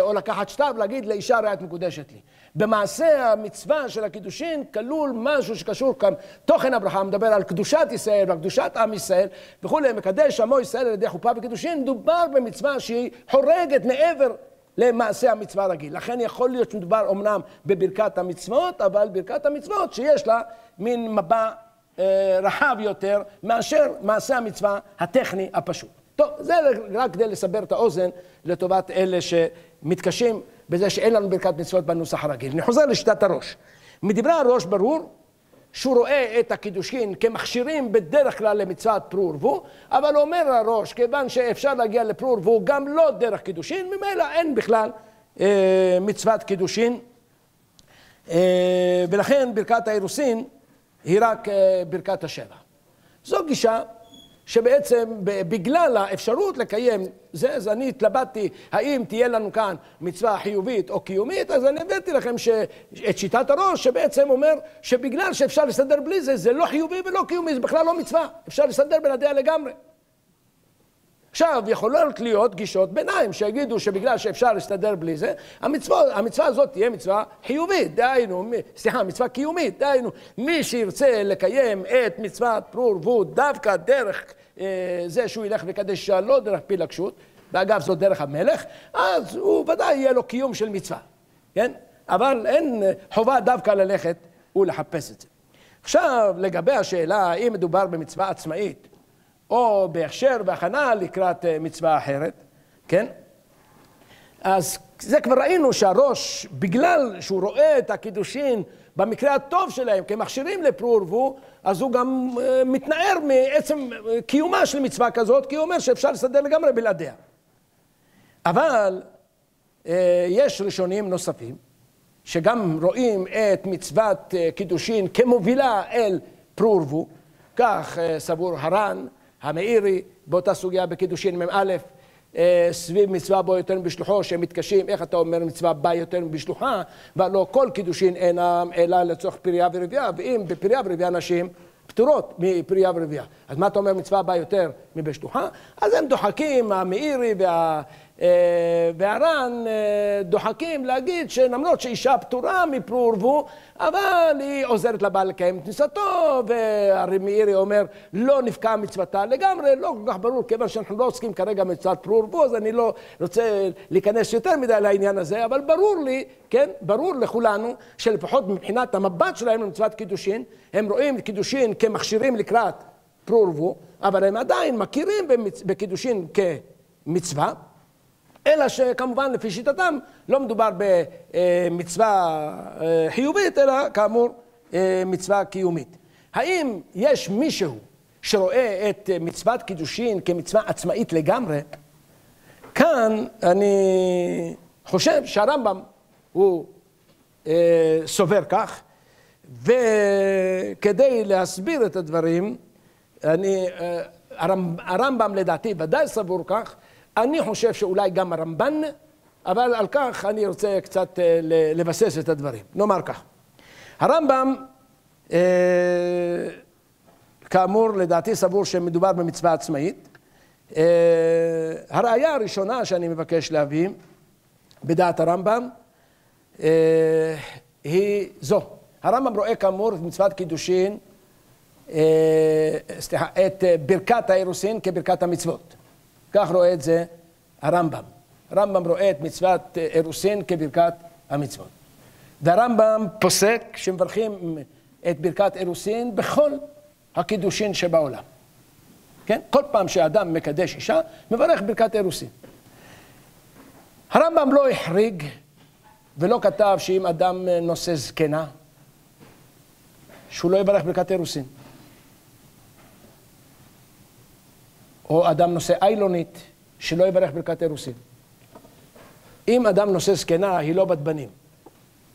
או לקחת שטר ולהגיד לאישה רעיית מקודשת לי. במעשה המצווה של הקידושין כלול משהו שקשור כאן, תוכן הברכה מדבר על קדושת ישראל ועל קדושת עם ישראל וכולי, מקדש עמו ישראל על ידי חופה וקידושין, מדובר במצווה שהיא חורגת מעבר למעשה המצווה הרגיל. לכן יכול להיות שמדובר אמנם בברכת המצוות, אבל ברכת המצוות שיש לה מין מבע אה, רחב יותר מאשר מעשה המצווה הטכני הפשוט. טוב, זה רק כדי לסבר את האוזן לטובת אלה שמתקשים בזה שאין לנו ברכת מצוות בנוסח הרגיל. אני חוזר לשיטת הראש. מדברי הראש ברור שהוא רואה את הקידושין כמכשירים בדרך כלל למצוות פרו ורבו, אבל אומר הראש, כיוון שאפשר להגיע לפרו ורבו גם לא דרך קידושין, ממילא אין בכלל אה, מצוות קידושין, אה, ולכן ברכת האירוסין היא רק אה, ברכת השבע. זו גישה שבעצם בגלל האפשרות לקיים זה, אז אני התלבטתי האם תהיה לנו כאן מצווה חיובית או קיומית, אז אני הבאתי לכם ש... את שיטת הראש שבעצם אומר שבגלל שאפשר לסדר בלי זה, זה לא חיובי ולא קיומי, זה בכלל לא מצווה, אפשר לסדר בלעדיה לגמרי. עכשיו, יכולות להיות גישות ביניים שיגידו שבגלל שאפשר להסתדר בלי זה, המצווה, המצווה הזאת תהיה מצווה חיובית, דהיינו, סליחה, מצווה קיומית, דהיינו, מי שירצה לקיים את מצוות פרו ורבות דווקא דרך אה, זה שהוא ילך אישה לא דרך פילגשות, ואגב זאת דרך המלך, אז הוא ודאי יהיה לו קיום של מצווה, כן? אבל אין חובה דווקא ללכת ולחפש את זה. עכשיו, לגבי השאלה האם מדובר במצווה עצמאית, או בהכשר והכנה לקראת אה, מצווה אחרת, כן? אז זה כבר ראינו שהראש, בגלל שהוא רואה את הקידושין במקרה הטוב שלהם כמכשירים לפרו ורבו, אז הוא גם אה, מתנער מעצם אה, קיומה של מצווה כזאת, כי הוא אומר שאפשר לסדר לגמרי בלעדיה. אבל יש ראשונים נוספים, שגם רואים את מצוות קידושין כמובילה אל פרו ורבו, כך סבור הר"ן, המאירי, באותה סוגיה בקידושין מ"א, אה, סביב מצווה בו יותר בשלוחו, שהם מתקשים, איך אתה אומר מצווה בא יותר בשלוחה, ולא כל קידושין אינם אלא לצורך פריה ורבייה, ואם בפריה ורבייה נשים פטורות מפריה ורבייה. אז מה אתה אומר מצווה באה יותר מבשלוחה? אז הם דוחקים, המאירי וה... אה, והר"ן אה, דוחקים להגיד שלמרות שאישה פטורה מפרו ורבו, אבל היא עוזרת לבעל לקיים את ניסתו, והרי מאירי אומר לא נפקע מצוותה לגמרי, לא כל כך ברור, כיוון שאנחנו לא עוסקים כרגע במצוות פרו ורבו, אז אני לא רוצה להיכנס יותר מדי לעניין הזה, אבל ברור לי, כן, ברור לכולנו, שלפחות מבחינת המבט שלהם למצוות קידושין, הם רואים קידושין כמכשירים לקראת פרו ורבו, אבל הם עדיין מכירים בקידושין כמצווה. אלא שכמובן לפי שיטתם לא מדובר במצווה אה, חיובית, אלא כאמור אה, מצווה קיומית. האם יש מישהו שרואה את מצוות קידושין כמצווה עצמאית לגמרי? כאן אני חושב שהרמב"ם הוא אה, סובר כך, וכדי להסביר את הדברים, אני, הרמב"ם לדעתי ודאי סבור כך, אני חושב שאולי גם הרמב"ן, אבל על כך אני רוצה קצת לבסס את הדברים. נאמר כך, הרמב"ם, כאמור, לדעתי סבור שמדובר במצווה עצמאית. הראיה הראשונה שאני מבקש להביא בדעת הרמב"ם היא זו. הרמב"ם רואה כאמור את מצוות קידושין, סליחה, את ברכת האירוסין כברכת המצוות. כך רואה את זה הרמב"ם. הרמב"ם רואה את מצוות אירוסין כברכת המצוות. והרמב"ם פוסק שמברכים את ברכת אירוסין בכל הקידושין שבעולם. כן? כל פעם שאדם מקדש אישה, מברך ברכת אירוסין. הרמב"ם לא החריג ולא כתב שאם אדם נושא זקנה, שהוא לא יברך ברכת אירוסין. או אדם נושא איילונית, שלא יברך ברכת אירוסין. אם אדם נושא זקנה, היא לא בת בנים.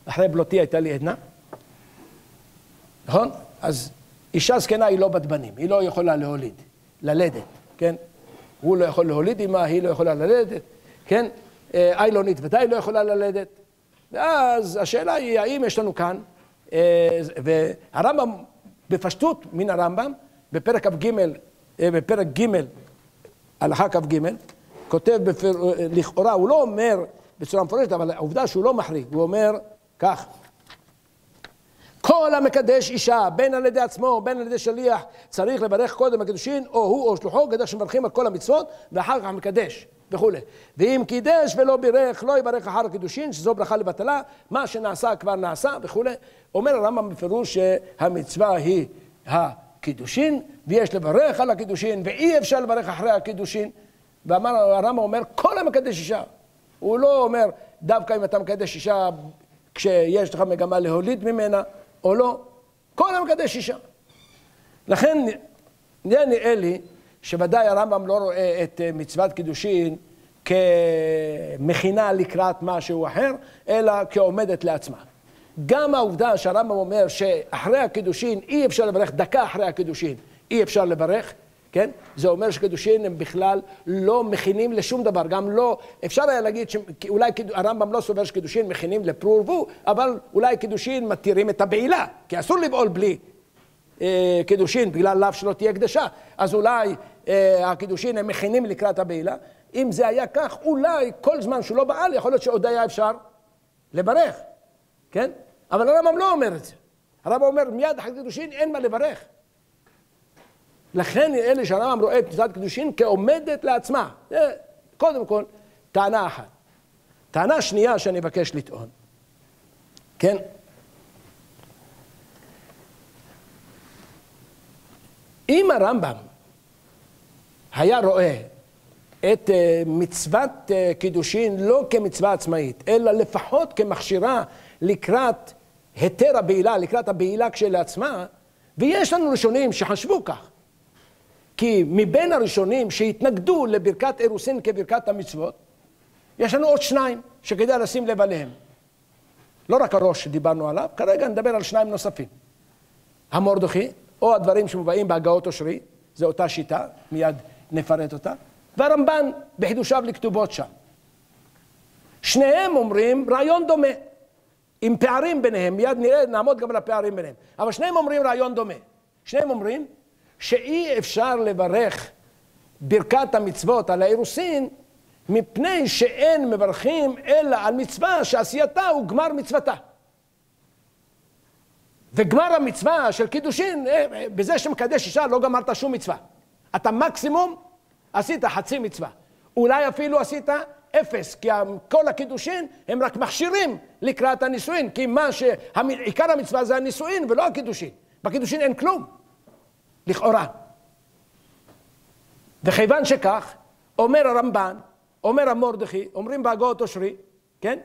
אחרי בלותי הייתה לי עדנה, נכון? אז אישה זקנה היא לא בת בנים, היא לא יכולה להוליד, ללדת, כן? הוא לא יכול להוליד עימה, היא לא יכולה ללדת, כן? איילונית ודאי לא יכולה ללדת. ואז השאלה היא, האם יש לנו כאן, והרמב"ם, בפשטות מן הרמב"ם, בפרק כ"ג, בפרק ג', הלכה כ"ג, כותב בפר... לכאורה, הוא לא אומר בצורה מפורשת, אבל העובדה שהוא לא מחריג, הוא אומר כך: כל המקדש אישה, בין על ידי עצמו, בין על ידי שליח, צריך לברך קודם הקידושין, או הוא או שלוחו, כדי שמברכים על כל המצוות, ואחר כך מקדש, וכולי. ואם קידש ולא בירך, לא יברך אחר הקידושין, שזו ברכה לבטלה, מה שנעשה כבר נעשה, וכולי. אומר הרמב"ם בפירוש שהמצווה היא הקידושין, ויש לברך על הקידושין, ואי אפשר לברך אחרי הקידושין. והרמב"ם אומר, כל המקדש אישה. הוא לא אומר, דווקא אם אתה מקדש אישה כשיש לך מגמה להוליד ממנה, או לא. כל המקדש אישה. לכן נראה לי שוודאי הרמב"ם לא רואה את מצוות קידושין כמכינה לקראת משהו אחר, אלא כעומדת לעצמה. גם העובדה שהרמב"ם אומר שאחרי הקידושין אי אפשר לברך, דקה אחרי הקידושין אי אפשר לברך, כן? זה אומר שקידושין הם בכלל לא מכינים לשום דבר, גם לא, אפשר היה להגיד שאולי הרמב"ם לא סובר שקידושין מכינים לפרו ורבו, אבל אולי קידושין מתירים את הבעילה, כי אסור לבעול בלי אה, קידושין, בגלל לאו שלא תהיה קדשה, אז אולי אה, הקידושין הם מכינים לקראת הבעילה. אם זה היה כך, אולי כל זמן שהוא לא בעל, יכול להיות שעוד היה אפשר לברך, כן? אבל הרמב"ם לא אומר את זה. הרמב"ם אומר, מיד אחרי קידושין אין מה לברך. לכן לי שהרמב"ם רואה את מצוות קידושין כעומדת לעצמה. זה קודם כל טענה אחת. טענה שנייה שאני אבקש לטעון, כן? אם הרמב"ם היה רואה את מצוות קידושין לא כמצווה עצמאית, אלא לפחות כמכשירה לקראת היתר הבעילה, לקראת הבעילה כשלעצמה, ויש לנו ראשונים שחשבו כך. כי מבין הראשונים שהתנגדו לברכת אירוסין כברכת המצוות, יש לנו עוד שניים שכדאי לשים לב עליהם. לא רק הראש שדיברנו עליו, כרגע נדבר על שניים נוספים. המורדכי, או הדברים שמובאים בהגאות אושרי, זו אותה שיטה, מיד נפרט אותה, והרמב"ן בחידושיו לכתובות שם. שניהם אומרים רעיון דומה, עם פערים ביניהם, מיד נראה, נעמוד גם על הפערים ביניהם, אבל שניהם אומרים רעיון דומה. שניהם אומרים שאי אפשר לברך ברכת המצוות על האירוסין, מפני שאין מברכים אלא על מצווה שעשייתה הוא גמר מצוותה. וגמר המצווה של קידושין, אה, אה, בזה שמקדש אישה לא גמרת שום מצווה. אתה מקסימום עשית חצי מצווה. אולי אפילו עשית אפס, כי כל הקידושין הם רק מכשירים לקראת הנישואין, כי מה ש... עיקר המצווה זה הנישואין ולא הקידושין. בקידושין אין כלום. לכאורה. וכיוון שכך, אומר הרמב"ן, אומר המורדכי, אומרים בהגות אושרי, כן?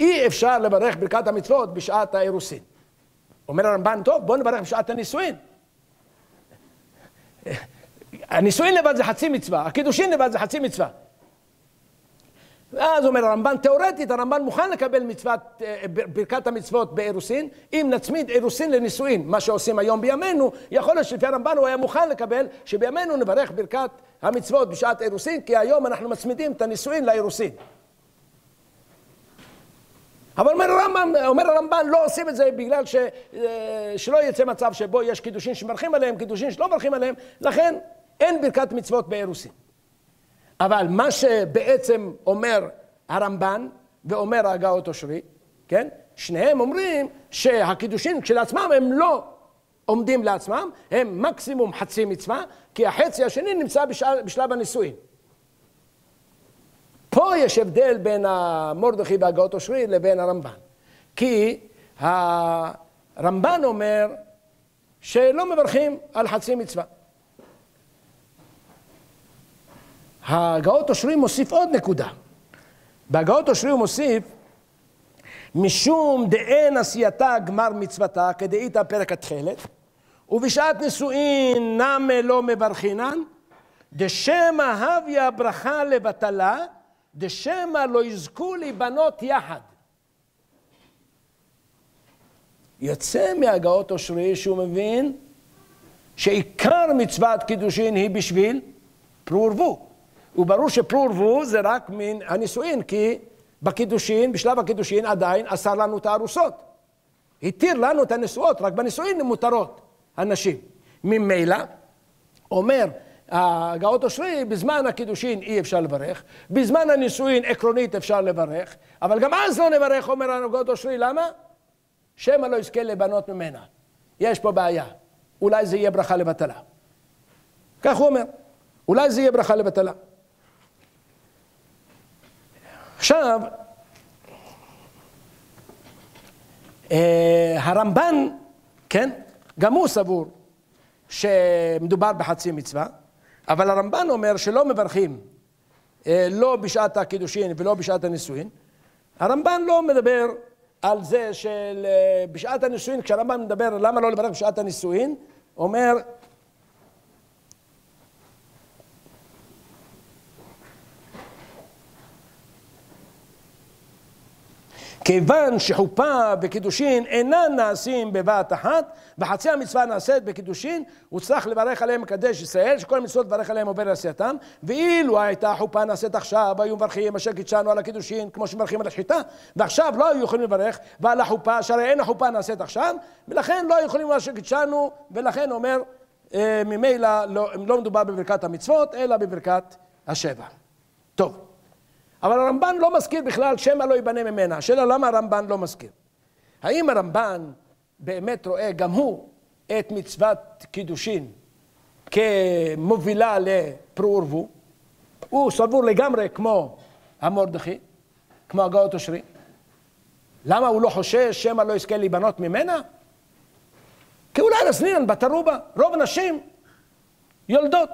אי אפשר לברך ברכת המצוות בשעת האירוסין. אומר הרמב"ן, טוב, בוא נברך בשעת הנישואין. הנישואין לבד זה חצי מצווה, הקידושין לבד זה חצי מצווה. ואז אומר הרמב"ן, תאורטית הרמב"ן מוכן לקבל מצוות, אה, ברכת המצוות באירוסין, אם נצמיד אירוסין לנישואין, מה שעושים היום בימינו, יכול להיות שלפי הרמב"ן הוא היה מוכן לקבל שבימינו נברך ברכת המצוות בשעת אירוסין, כי היום אנחנו מצמידים את הנישואין לאירוסין. אבל אומר הרמב"ן, אומר הרמב"ן, לא עושים את זה בגלל ש, אה, שלא יצא מצב שבו יש קידושין שמברכים עליהם, קידושין שלא מברכים עליהם, לכן אין ברכת מצוות באירוסין. אבל מה שבעצם אומר הרמב"ן ואומר ההגאות אושרי, כן? שניהם אומרים שהקידושין כשלעצמם הם לא עומדים לעצמם, הם מקסימום חצי מצווה, כי החצי השני נמצא בשל, בשלב הנישואין. פה יש הבדל בין המורדכי והגאות אושרי לבין הרמב"ן. כי הרמב"ן אומר שלא מברכים על חצי מצווה. הגאות אושרי מוסיף עוד נקודה. בהגאות אושרי הוא מוסיף משום דאין עשייתה גמר מצוותה כדאיתא פרק התכלת ובשעת נישואין נמה לא מברכינן דשמא הוויה ברכה לבטלה דשמא לא יזכו להיבנות יחד. יוצא מהגאות אושרי שהוא מבין שעיקר מצוות קידושין היא בשביל פרו ורבו. וברור שפרו ורבו זה רק מן הנישואין, כי בקידושין, בשלב הקידושין עדיין אסר לנו את הארוסות. התיר לנו את הנשואות, רק בנישואין מותרות הנשים. ממילא, אומר הגאות אושרי, בזמן הקידושין אי אפשר לברך, בזמן הנישואין עקרונית אפשר לברך, אבל גם אז לא נברך, אומר הגאות אושרי, למה? שמא לא יזכה לבנות ממנה. יש פה בעיה, אולי זה יהיה ברכה לבטלה. כך הוא אומר, אולי זה יהיה ברכה לבטלה. עכשיו, אה, הרמב"ן, כן, גם הוא סבור שמדובר בחצי מצווה, אבל הרמב"ן אומר שלא מברכים אה, לא בשעת הקידושין ולא בשעת הנישואין. הרמב"ן לא מדבר על זה שבשעת אה, הנישואין, כשהרמב"ן מדבר למה לא לברך בשעת הנישואין, אומר כיוון שחופה וקידושין אינן נעשים בבת אחת, וחצי המצווה נעשית בקידושין, הוא צריך לברך עליהם מקדש ישראל, שכל המצוות לברך עליהם עובר לעשייתם, ואילו הייתה חופה נעשית עכשיו, היו מברכים אשר קידשנו על הקידושין, כמו שמברכים על השחיטה, ועכשיו לא היו יכולים לברך, ועל החופה, שהרי אין החופה נעשית עכשיו, ולכן לא היו יכולים אשר קידשנו, ולכן אומר, אה, ממילא לא, לא מדובר בברכת המצוות, אלא בברכת השבע. טוב. אבל הרמב"ן לא מזכיר בכלל שמא לא ייבנה ממנה. השאלה למה הרמב"ן לא מזכיר. האם הרמב"ן באמת רואה גם הוא את מצוות קידושין כמובילה לפרו ורבו? הוא סבור לגמרי כמו המורדכי, כמו הגאות אושרי. למה הוא לא חושש שמא לא יזכה להיבנות ממנה? כי אולי נסנין בתרובה, רוב הנשים יולדות.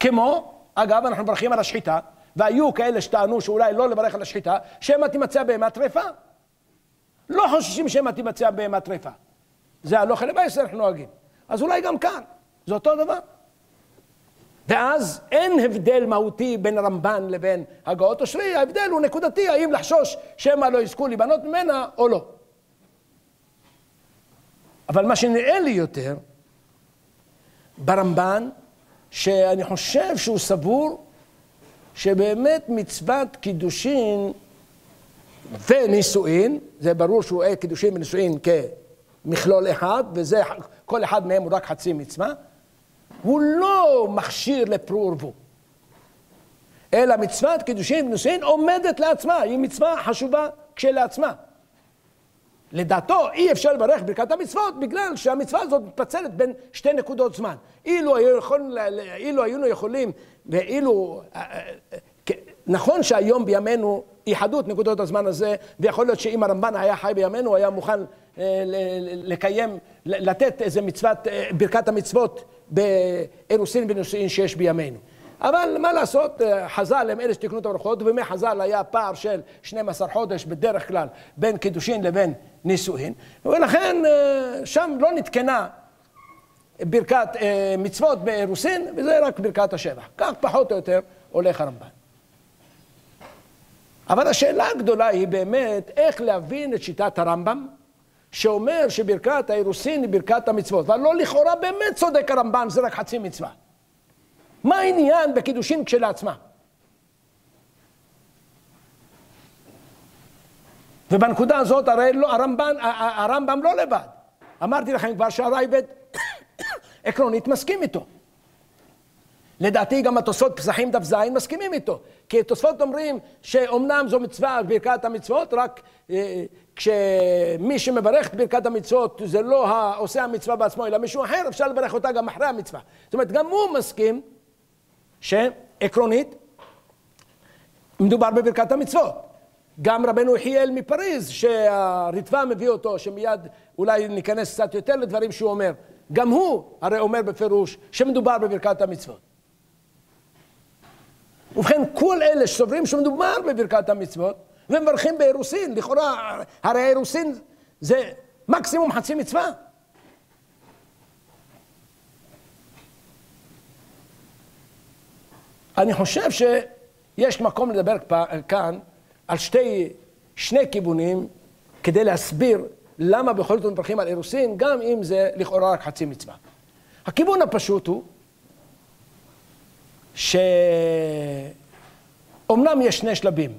כמו, אגב, אנחנו מברכים על השחיטה, והיו כאלה שטענו שאולי לא לברך על השחיטה, שמא תימצא בהמה טרפה. לא חוששים שמא תימצא בהמה טרפה. זה הלוך אל הבייס אנחנו נוהגים. אז אולי גם כאן, זה אותו דבר. ואז אין הבדל מהותי בין הרמב"ן לבין הגאות אושרי, ההבדל הוא נקודתי, האם לחשוש שמא לא יזכו להיבנות ממנה או לא. אבל מה שנראה לי יותר, ברמב"ן, שאני חושב שהוא סבור שבאמת מצוות קידושין ונישואין, זה ברור שהוא רואה קידושין ונישואין כמכלול אחד, וזה, כל אחד מהם הוא רק חצי מצווה, הוא לא מכשיר לפרו ורבו. אלא מצוות קידושין ונישואין עומדת לעצמה, היא מצווה חשובה כשלעצמה. לדעתו אי אפשר לברך ברכת המצוות בגלל שהמצווה הזאת מתפצלת בין שתי נקודות זמן. אילו, יכול, אילו היינו יכולים, ואילו, אה, אה, נכון שהיום בימינו איחדו את נקודות הזמן הזה, ויכול להיות שאם הרמב"ן היה חי בימינו, הוא היה מוכן אה, לקיים, לתת איזה מצוות, ברכת המצוות באירוסין ונישואין שיש בימינו. אבל מה לעשות, חז"ל הם אלה שתיקנו את האורחות, ובימי חז"ל היה פער של 12 חודש בדרך כלל בין קידושין לבין נישואין, ולכן שם לא נתקנה ברכת אה, מצוות באירוסין, וזה רק ברכת השבח. כך פחות או יותר הולך הרמב"ן. אבל השאלה הגדולה היא באמת איך להבין את שיטת הרמב"ם, שאומר שברכת האירוסין היא ברכת המצוות, והלא לכאורה באמת צודק הרמב"ן, זה רק חצי מצווה. מה העניין בקידושין כשלעצמה? ובנקודה הזאת הרי לא, הרמב"ן, הרמב"ם לא לבד. אמרתי לכם כבר שהרייבד עקרונית מסכים איתו. לדעתי גם התוספות פסחים דף ז' מסכימים איתו. כי התוספות אומרים שאומנם זו מצווה ברכת המצוות, רק אה, כשמי שמברך את ברכת המצוות זה לא העושה המצווה בעצמו, אלא מישהו אחר, אפשר לברך אותה גם אחרי המצווה. זאת אומרת, גם הוא מסכים שעקרונית מדובר בברכת המצוות. גם רבנו יחיאל מפריז, שהרצפה מביא אותו, שמיד אולי ניכנס קצת יותר לדברים שהוא אומר, גם הוא הרי אומר בפירוש שמדובר בברכת המצוות. ובכן, כל אלה שסוברים שמדובר בברכת המצוות, ומברכים באירוסין, לכאורה, הרי האירוסין זה מקסימום חצי מצווה. אני חושב שיש מקום לדבר כאן על שתי, שני כיוונים כדי להסביר למה בכל זאת מברכים על אירוסין, גם אם זה לכאורה רק חצי מצווה. הכיוון הפשוט הוא שאומנם יש שני שלבים,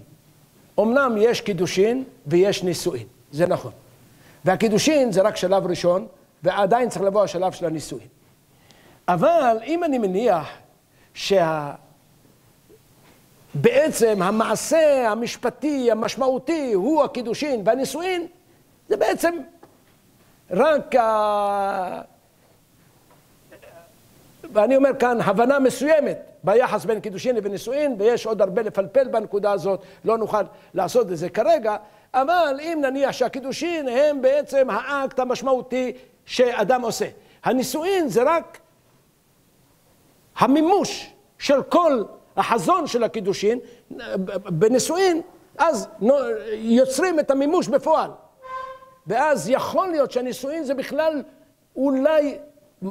אומנם יש קידושין ויש נישואין, זה נכון. והקידושין זה רק שלב ראשון, ועדיין צריך לבוא השלב של הנישואין. אבל אם אני מניח שה... בעצם המעשה המשפטי המשמעותי הוא הקידושין והנישואין, זה בעצם רק ה... ואני אומר כאן הבנה מסוימת ביחס בין קידושין לבין נישואין, ויש עוד הרבה לפלפל בנקודה הזאת, לא נוכל לעשות את זה כרגע, אבל אם נניח שהקידושין הם בעצם האקט המשמעותי שאדם עושה. הנישואין זה רק המימוש של כל החזון של הקידושין, בנישואין, אז יוצרים את המימוש בפועל. ואז יכול להיות שהנישואין זה בכלל אולי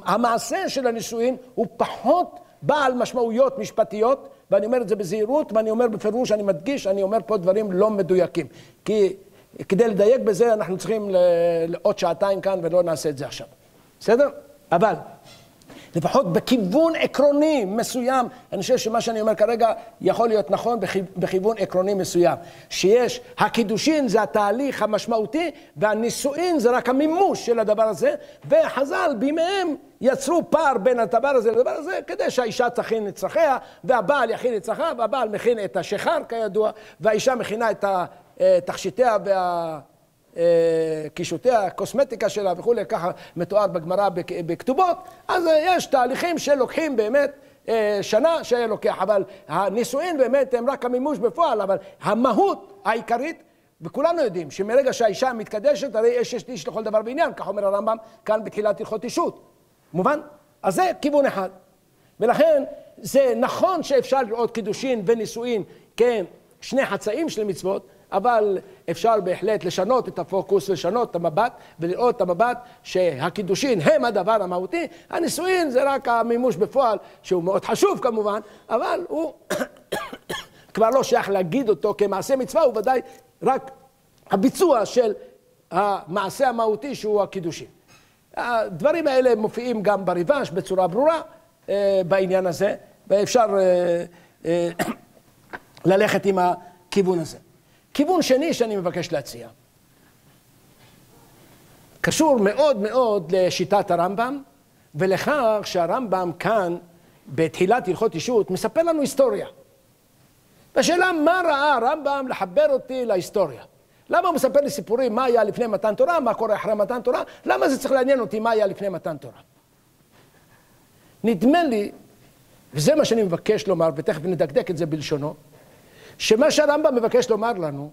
המעשה של הנישואין הוא פחות בעל משמעויות משפטיות, ואני אומר את זה בזהירות, ואני אומר בפירוש, אני מדגיש, אני אומר פה דברים לא מדויקים. כי כדי לדייק בזה אנחנו צריכים לעוד שעתיים כאן ולא נעשה את זה עכשיו. בסדר? אבל לפחות בכיוון עקרוני מסוים, אני חושב שמה שאני אומר כרגע יכול להיות נכון בכיוון עקרוני מסוים. שיש, הקידושין זה התהליך המשמעותי, והנישואין זה רק המימוש של הדבר הזה, וחז"ל בימיהם יצרו פער בין הדבר הזה לדבר הזה, כדי שהאישה תכין את צרכיה, והבעל יכין את צרכיו, והבעל מכין את השיכר כידוע, והאישה מכינה את תכשיטיה וה... קישותיה, הקוסמטיקה שלה וכולי, ככה מתואר בגמרא בכתובות, אז יש תהליכים שלוקחים באמת אה, שנה שהיה לוקח, אבל הנישואין באמת הם רק המימוש בפועל, אבל המהות העיקרית, וכולנו יודעים שמרגע שהאישה מתקדשת, הרי יש איש לכל דבר בעניין, כך אומר הרמב"ם כאן בתחילת הלכות אישות. מובן? אז זה כיוון אחד. ולכן זה נכון שאפשר לראות קידושין ונישואין כשני חצאים של מצוות, אבל אפשר בהחלט לשנות את הפוקוס, לשנות את המבט, ולראות את המבט שהקידושין הם הדבר המהותי, הנישואין זה רק המימוש בפועל, שהוא מאוד חשוב כמובן, אבל הוא כבר לא שייך להגיד אותו כמעשה מצווה, הוא ודאי רק הביצוע של המעשה המהותי שהוא הקידושין. הדברים האלה מופיעים גם בריבש בצורה ברורה אה, בעניין הזה, ואפשר אה, אה, ללכת עם הכיוון הזה. כיוון שני שאני מבקש להציע, קשור מאוד מאוד לשיטת הרמב"ם, ולכך שהרמב"ם כאן, בתחילת הלכות אישות, מספר לנו היסטוריה. והשאלה, מה ראה הרמב"ם לחבר אותי להיסטוריה? למה הוא מספר לי סיפורים מה היה לפני מתן תורה, מה קורה אחרי מתן תורה? למה זה צריך לעניין אותי מה היה לפני מתן תורה? נדמה לי, וזה מה שאני מבקש לומר, ותכף נדקדק את זה בלשונו, שמה שהרמב"ם מבקש לומר לנו,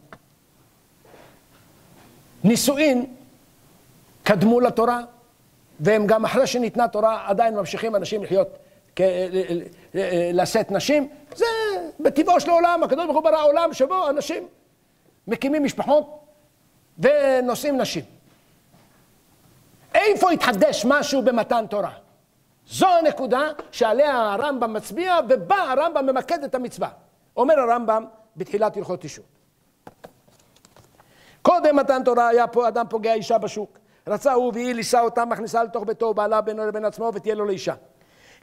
נישואין קדמו לתורה, והם גם אחרי שניתנה תורה עדיין ממשיכים אנשים לחיות, לשאת נשים, זה בטבעו של העולם, הקדוש ברוך הוא ברא עולם שבו אנשים מקימים משפחות ונושאים נשים. איפה התחדש משהו במתן תורה? זו הנקודה שעליה הרמב"ם מצביע, ובה הרמב"ם ממקד את המצווה. אומר הרמב"ם בתחילת הלכות אישות. קודם מתן תורה היה פה אדם פוגע אישה בשוק. רצה הוא והיא לישא אותה, מכניסה לתוך ביתו, בעלה בינו לבין עצמו, ותהיה לו לאישה.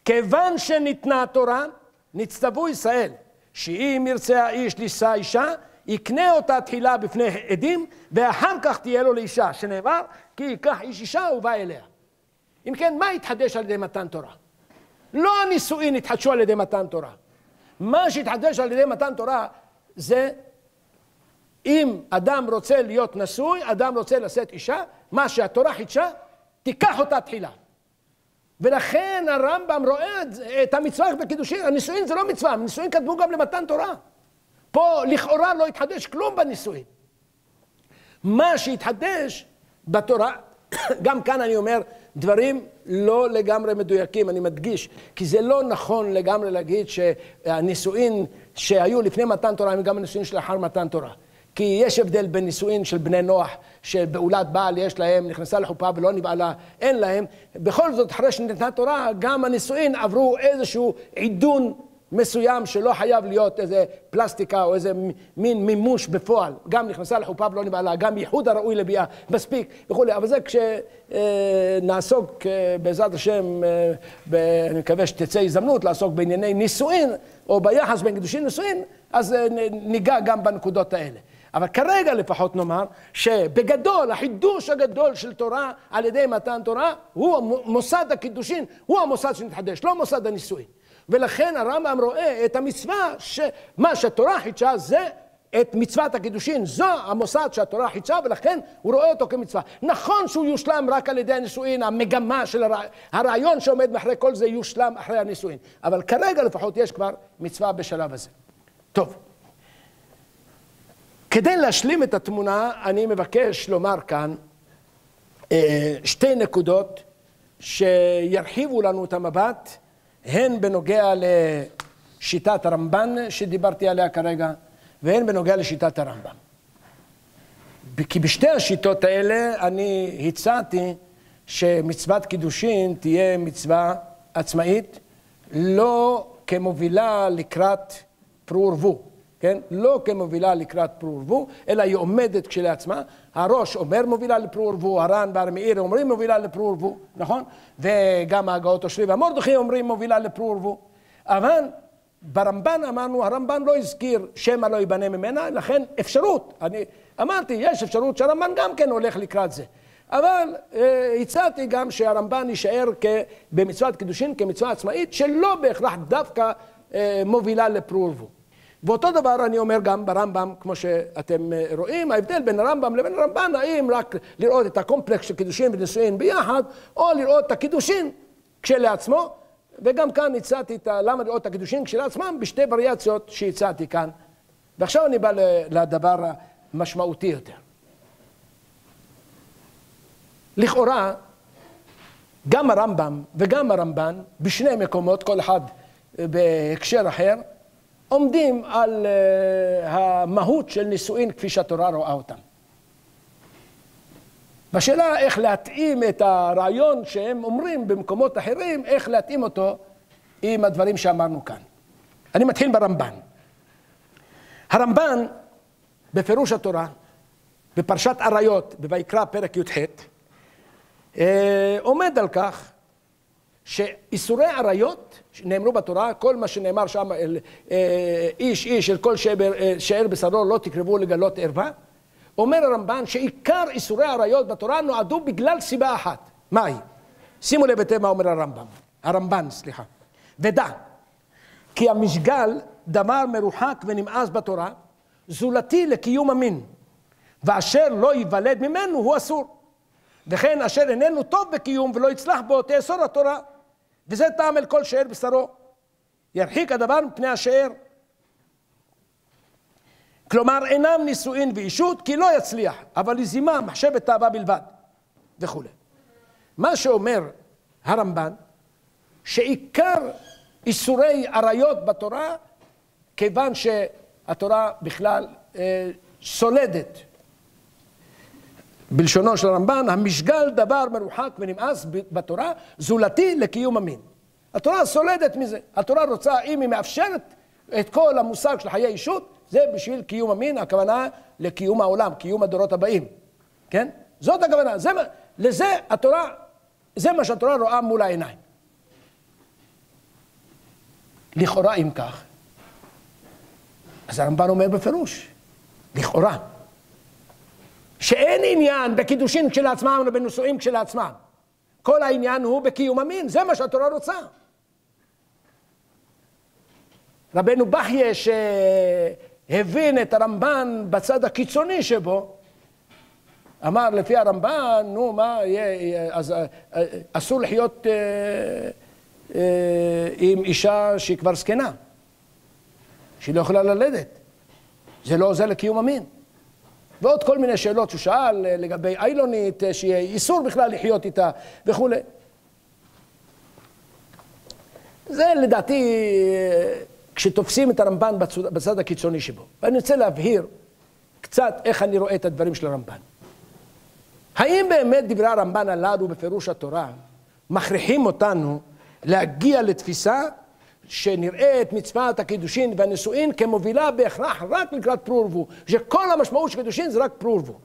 כיוון שניתנה התורה, נצטוו ישראל, שאם ירצה האיש לישא אישה, יקנה אותה תחילה בפני עדים, ואחר כך תהיה לו לאישה, שנאמר, כי ייקח איש אישה ובא אליה. אם כן, מה התחדש על ידי מתן תורה? לא הנישואין התחדשו על ידי מתן תורה. מה שהתחדש על ידי מתן תורה זה אם אדם רוצה להיות נשוי, אדם רוצה לשאת אישה, מה שהתורה חידשה, תיקח אותה תחילה. ולכן הרמב"ם רואה את, המצווה בקידושין, הנישואין זה לא מצווה, הנישואין כתבו גם למתן תורה. פה לכאורה לא התחדש כלום בנישואין. מה שהתחדש בתורה, גם כאן אני אומר דברים לא לגמרי מדויקים, אני מדגיש, כי זה לא נכון לגמרי להגיד שהנישואין שהיו לפני מתן תורה הם גם הנישואין שלאחר מתן תורה. כי יש הבדל בין נישואין של בני נוח, שבעולת בעל יש להם, נכנסה לחופה ולא נבעלה, אין להם. בכל זאת, אחרי שניתנה תורה, גם הנישואין עברו איזשהו עידון מסוים שלא חייב להיות איזה פלסטיקה או איזה מין מימוש בפועל. גם נכנסה לחופה ולא נבעלה, גם ייחוד הראוי לביאה, מספיק וכולי. אבל זה כשנעסוק אה, בעזרת השם, אה, אני מקווה שתצא הזדמנות לעסוק בענייני נישואין, או ביחס בין קידושין נישואין, אז אה, ניגע גם בנקודות האלה. אבל כרגע לפחות נאמר שבגדול החידוש הגדול של תורה על ידי מתן תורה הוא מוסד הקידושין, הוא המוסד שנתחדש, לא מוסד הנישואין. ולכן הרמב"ם רואה את המצווה שמה שהתורה חידשה זה את מצוות הקידושין, זו המוסד שהתורה חידשה ולכן הוא רואה אותו כמצווה. נכון שהוא יושלם רק על ידי הנישואין, המגמה של הרע... הרעיון שעומד מאחורי כל זה יושלם אחרי הנישואין. אבל כרגע לפחות יש כבר מצווה בשלב הזה. טוב. כדי להשלים את התמונה, אני מבקש לומר כאן אה, שתי נקודות שירחיבו לנו את המבט, הן בנוגע לשיטת הרמב"ן שדיברתי עליה כרגע, והן בנוגע לשיטת הרמב"ם. כי בשתי השיטות האלה אני הצעתי שמצוות קידושין תהיה מצווה עצמאית, לא כמובילה לקראת פרו ורבו. כן? לא כמובילה לקראת פרו ורבו, אלא היא עומדת כשלעצמה. הראש אומר מובילה לפרו ורבו, הר"ן והרמאיר אומרים מובילה לפרו ורבו, נכון? וגם ההגאות אושרי והמורדכי אומרים מובילה לפרו ורבו. אבל ברמב"ן אמרנו, הרמב"ן לא הזכיר שמא לא ייבנה ממנה, לכן אפשרות. אני אמרתי, יש אפשרות שהרמב"ן גם כן הולך לקראת זה. אבל אה, הצעתי גם שהרמב"ן יישאר במצוות קידושין כמצווה עצמאית, שלא בהכרח דווקא אה, מובילה לפרו ורבו. ואותו דבר אני אומר גם ברמב"ם, כמו שאתם אה, רואים, ההבדל בין הרמב"ם לבין הרמב"ן, האם רק לראות את הקומפלקס של קידושין ונישואין ביחד, או לראות את הקידושין כשלעצמו, וגם כאן הצעתי את למה לראות את הקידושין כשלעצמם בשתי וריאציות שהצעתי כאן. ועכשיו אני בא לדבר המשמעותי יותר. לכאורה, גם הרמב"ם וגם הרמב"ן, בשני מקומות, כל אחד אה, בהקשר אחר, עומדים על uh, המהות של נישואין כפי שהתורה רואה אותם. בשאלה איך להתאים את הרעיון שהם אומרים במקומות אחרים, איך להתאים אותו עם הדברים שאמרנו כאן. אני מתחיל ברמב"ן. הרמב"ן, בפירוש התורה, בפרשת עריות, בויקרא פרק י"ח, אה, עומד על כך שאיסורי עריות נאמרו בתורה, כל מה שנאמר שם, אה, איש איש אל כל אה, שאר בשרו לא תקרבו לגלות ערווה, אומר הרמב"ן שעיקר איסורי עריות בתורה נועדו בגלל סיבה אחת. מהי? שימו לב היטב מה אומר הרמב"ם, הרמב"ן, סליחה. ודע, כי המשגל דבר מרוחק ונמאס בתורה, זולתי לקיום המין, ואשר לא ייוולד ממנו הוא אסור. וכן אשר איננו טוב בקיום ולא יצלח בו תאסור התורה. וזה טעם אל כל שאר בשרו. ירחיק הדבר מפני השאר. כלומר, אינם נישואין ואישות כי לא יצליח, אבל לזימה מחשבת תאווה בלבד, וכולי. מה שאומר הרמב"ן, שעיקר איסורי עריות בתורה, כיוון שהתורה בכלל אה, סולדת בלשונו של הרמב"ן, המשגל דבר מרוחק ונמאס בתורה, זולתי לקיום המין. התורה סולדת מזה. התורה רוצה, אם היא מאפשרת את כל המושג של חיי אישות, זה בשביל קיום המין, הכוונה לקיום העולם, קיום הדורות הבאים, כן? זאת הכוונה, זה, לזה התורה, זה מה שהתורה רואה מול העיניים. לכאורה אם כך, אז הרמב"ן אומר בפירוש, לכאורה, שאין עניין בקידושין כשלעצמם ובנישואים כשלעצמם. כל העניין הוא בקיום המין, זה מה שהתורה רוצה. רבנו בחייה שהבין את הרמב"ן בצד הקיצוני שבו, אמר לפי הרמב"ן, נו מה, אז אה, אה, אסור לחיות אה, עם אישה שהיא כבר זקנה, שהיא לא יכולה ללדת. זה לא עוזר לקיום המין. ועוד כל מיני שאלות שהוא שאל לגבי איילונית, שיהיה איסור בכלל לחיות איתה וכולי. זה לדעתי כשתופסים את הרמב"ן בצד הקיצוני שבו. ואני רוצה להבהיר קצת איך אני רואה את הדברים של הרמב"ן. האם באמת דברי הרמב"ן הללו בפירוש התורה מכריחים אותנו להגיע לתפיסה שנראה את מצוות הקידושין והנישואין כמובילה בהכרח רק לקראת פרו ורבו, שכל המשמעות של קידושין זה רק פרו ורבו.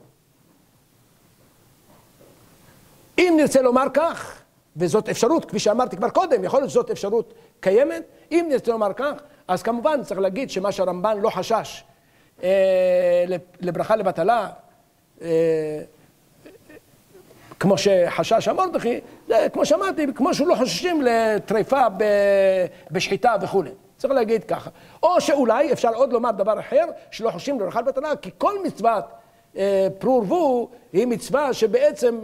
אם נרצה לומר כך, וזאת אפשרות, כפי שאמרתי כבר קודם, יכול להיות שזאת אפשרות קיימת, אם נרצה לומר כך, אז כמובן צריך להגיד שמה שהרמב"ן לא חשש אה, לברכה לבטלה, אה, כמו שחשש המורדכי, זה כמו שאמרתי, כמו שהוא לא חוששים לטריפה בשחיטה וכולי. צריך להגיד ככה. או שאולי אפשר עוד לומר דבר אחר, שלא חוששים לברכה לבטלה, כי כל מצוות אה, פרו ורבו היא מצווה שבעצם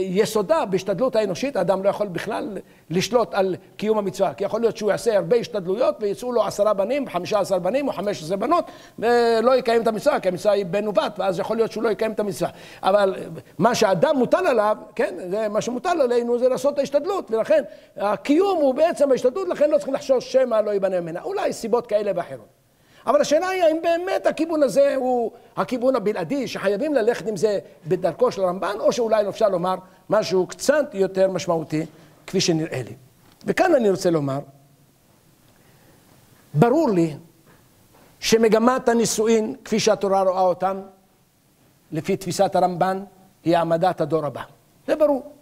יסודה בהשתדלות האנושית, האדם לא יכול בכלל לשלוט על קיום המצווה, כי יכול להיות שהוא יעשה הרבה השתדלויות ויצאו לו עשרה בנים, חמישה עשר בנים או חמש עשרה בנות ולא יקיים את המצווה, כי המצווה היא בן ובת, ואז יכול להיות שהוא לא יקיים את המצווה. אבל מה שאדם מוטל עליו, כן, זה מה שמוטל עלינו זה לעשות את ההשתדלות, ולכן הקיום הוא בעצם ההשתדלות, לכן לא צריכים לחשוש שמא לא ייבנה ממנה. אולי סיבות כאלה ואחרות. אבל השאלה היא האם באמת הכיוון הזה הוא הכיוון הבלעדי, שחייבים ללכת עם זה בדרכו של הרמב"ן, או שאולי אפשר לומר משהו קצת יותר משמעותי, כפי שנראה לי. וכאן אני רוצה לומר, ברור לי שמגמת הנישואין, כפי שהתורה רואה אותם, לפי תפיסת הרמב"ן, היא העמדת הדור הבא. זה ברור.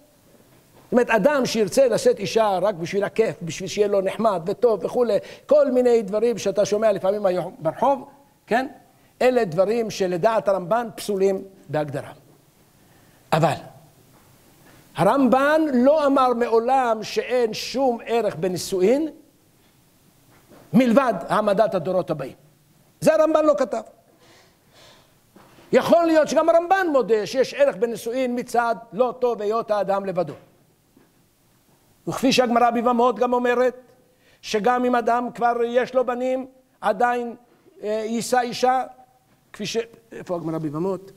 אומרת, אדם שירצה לשאת אישה רק בשביל הכיף, בשביל שיהיה לו נחמד וטוב וכולי, כל מיני דברים שאתה שומע לפעמים היום ברחוב, כן? אלה דברים שלדעת הרמב"ן פסולים בהגדרה. אבל הרמב"ן לא אמר מעולם שאין שום ערך בנישואין מלבד העמדת הדורות הבאים. זה הרמב"ן לא כתב. יכול להיות שגם הרמב"ן מודה שיש ערך בנישואין מצד לא טוב היות האדם לבדו. וכפי שהגמרא ביבמות גם אומרת, שגם אם אדם כבר יש לו בנים, עדיין אה, יישא אישה, כפי ש... איפה הגמרא ביבמות?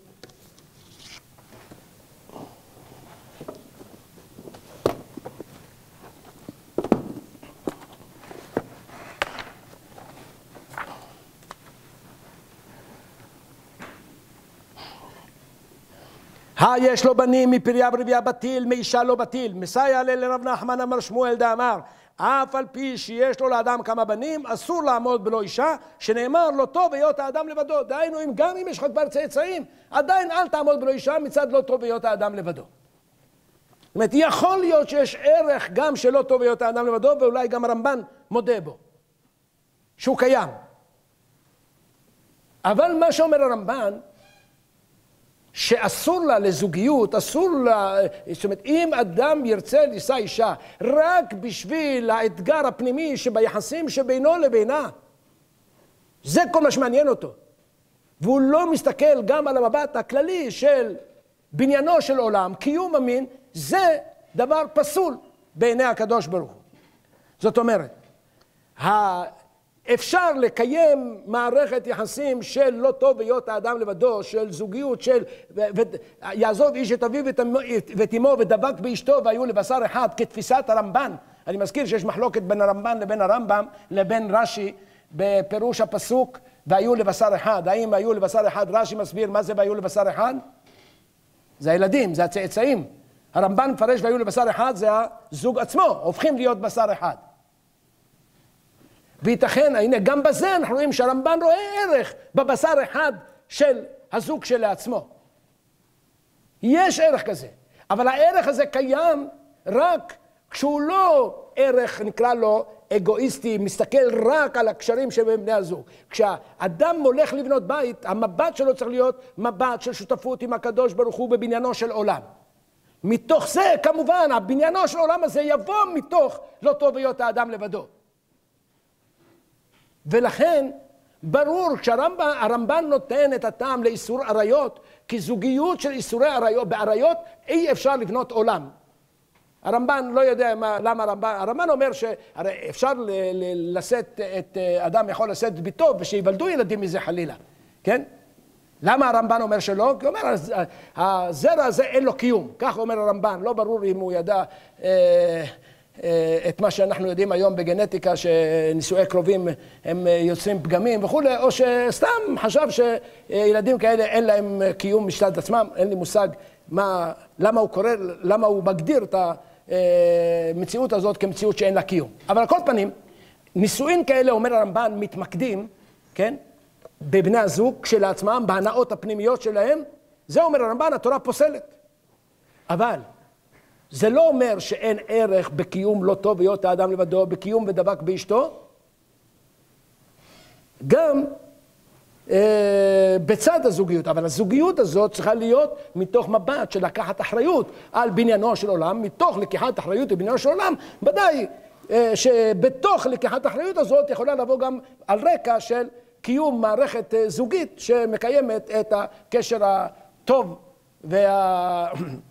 יש לו בנים מפריה ורבייה בטיל, מאישה לא בטיל. מסייע לרב נחמן אמר שמואל דאמר, אף על פי שיש לו לאדם כמה בנים, אסור לעמוד בלא אישה, שנאמר לא טוב היות האדם לבדו. דהיינו, אם גם אם יש לך כבר צאצאים, עדיין אל תעמוד בלא אישה מצד לא טוב היות האדם לבדו. זאת אומרת, יכול להיות שיש ערך גם שלא טוב היות האדם לבדו, ואולי גם הרמב"ן מודה בו, שהוא קיים. אבל מה שאומר הרמב"ן, שאסור לה לזוגיות, אסור לה, זאת אומרת, אם אדם ירצה לישא אישה רק בשביל האתגר הפנימי שביחסים שבינו לבינה, זה כל מה שמעניין אותו. והוא לא מסתכל גם על המבט הכללי של בניינו של עולם, קיום המין, זה דבר פסול בעיני הקדוש ברוך הוא. זאת אומרת, אפשר לקיים מערכת יחסים של לא טוב היות האדם לבדו, של זוגיות, של יעזוב איש את אביו ואת אמו ודבק באשתו והיו לבשר אחד כתפיסת הרמב"ן. אני מזכיר שיש מחלוקת בין הרמב"ן לבין הרמב"ם לבין רש"י בפירוש הפסוק והיו לבשר אחד. האם היו לבשר אחד? רש"י מסביר מה זה והיו לבשר אחד? זה הילדים, זה הצאצאים. הרמב"ן מפרש והיו לבשר אחד זה הזוג עצמו, הופכים להיות בשר אחד. וייתכן, הנה, גם בזה אנחנו רואים שהרמב"ן רואה ערך בבשר אחד של הזוג שלעצמו. יש ערך כזה, אבל הערך הזה קיים רק כשהוא לא ערך, נקרא לו, אגואיסטי, מסתכל רק על הקשרים שבין בני הזוג. כשאדם הולך לבנות בית, המבט שלו צריך להיות מבט של שותפות עם הקדוש ברוך הוא בבניינו של עולם. מתוך זה, כמובן, הבניינו של העולם הזה יבוא מתוך לא טוב היות האדם לבדו. ולכן, ברור, כשהרמב"ן נותן את הטעם לאיסור עריות, כי זוגיות של איסורי עריות, בעריות אי אפשר לבנות עולם. הרמב"ן לא יודע מה, למה הרמב"ן, הרמב"ן אומר שהרי אפשר לשאת את, אדם יכול לשאת את ביתו ושיוולדו ילדים מזה חלילה, כן? למה הרמב"ן אומר שלא? כי הוא אומר, הזרע הזה אין לו קיום, כך אומר הרמב"ן, לא ברור אם הוא ידע אה, את מה שאנחנו יודעים היום בגנטיקה, שנישואי קרובים הם יוצרים פגמים וכולי, או שסתם חשב שילדים כאלה אין להם קיום משלט עצמם, אין לי מושג מה, למה הוא קורא, למה הוא מגדיר את המציאות הזאת כמציאות שאין לה קיום. אבל על כל פנים, נישואין כאלה, אומר הרמב"ן, מתמקדים, כן? בבני הזוג כשלעצמם, בהנאות הפנימיות שלהם, זה אומר הרמב"ן, התורה פוסלת. אבל זה לא אומר שאין ערך בקיום לא טוב היות האדם לבדו, בקיום ודבק באשתו. גם אה, בצד הזוגיות, אבל הזוגיות הזאת צריכה להיות מתוך מבט של לקחת אחריות על בניינו של עולם, מתוך לקיחת אחריות לבניינו של עולם, ודאי אה, שבתוך לקיחת האחריות הזאת יכולה לבוא גם על רקע של קיום מערכת אה, זוגית שמקיימת את הקשר הטוב וה...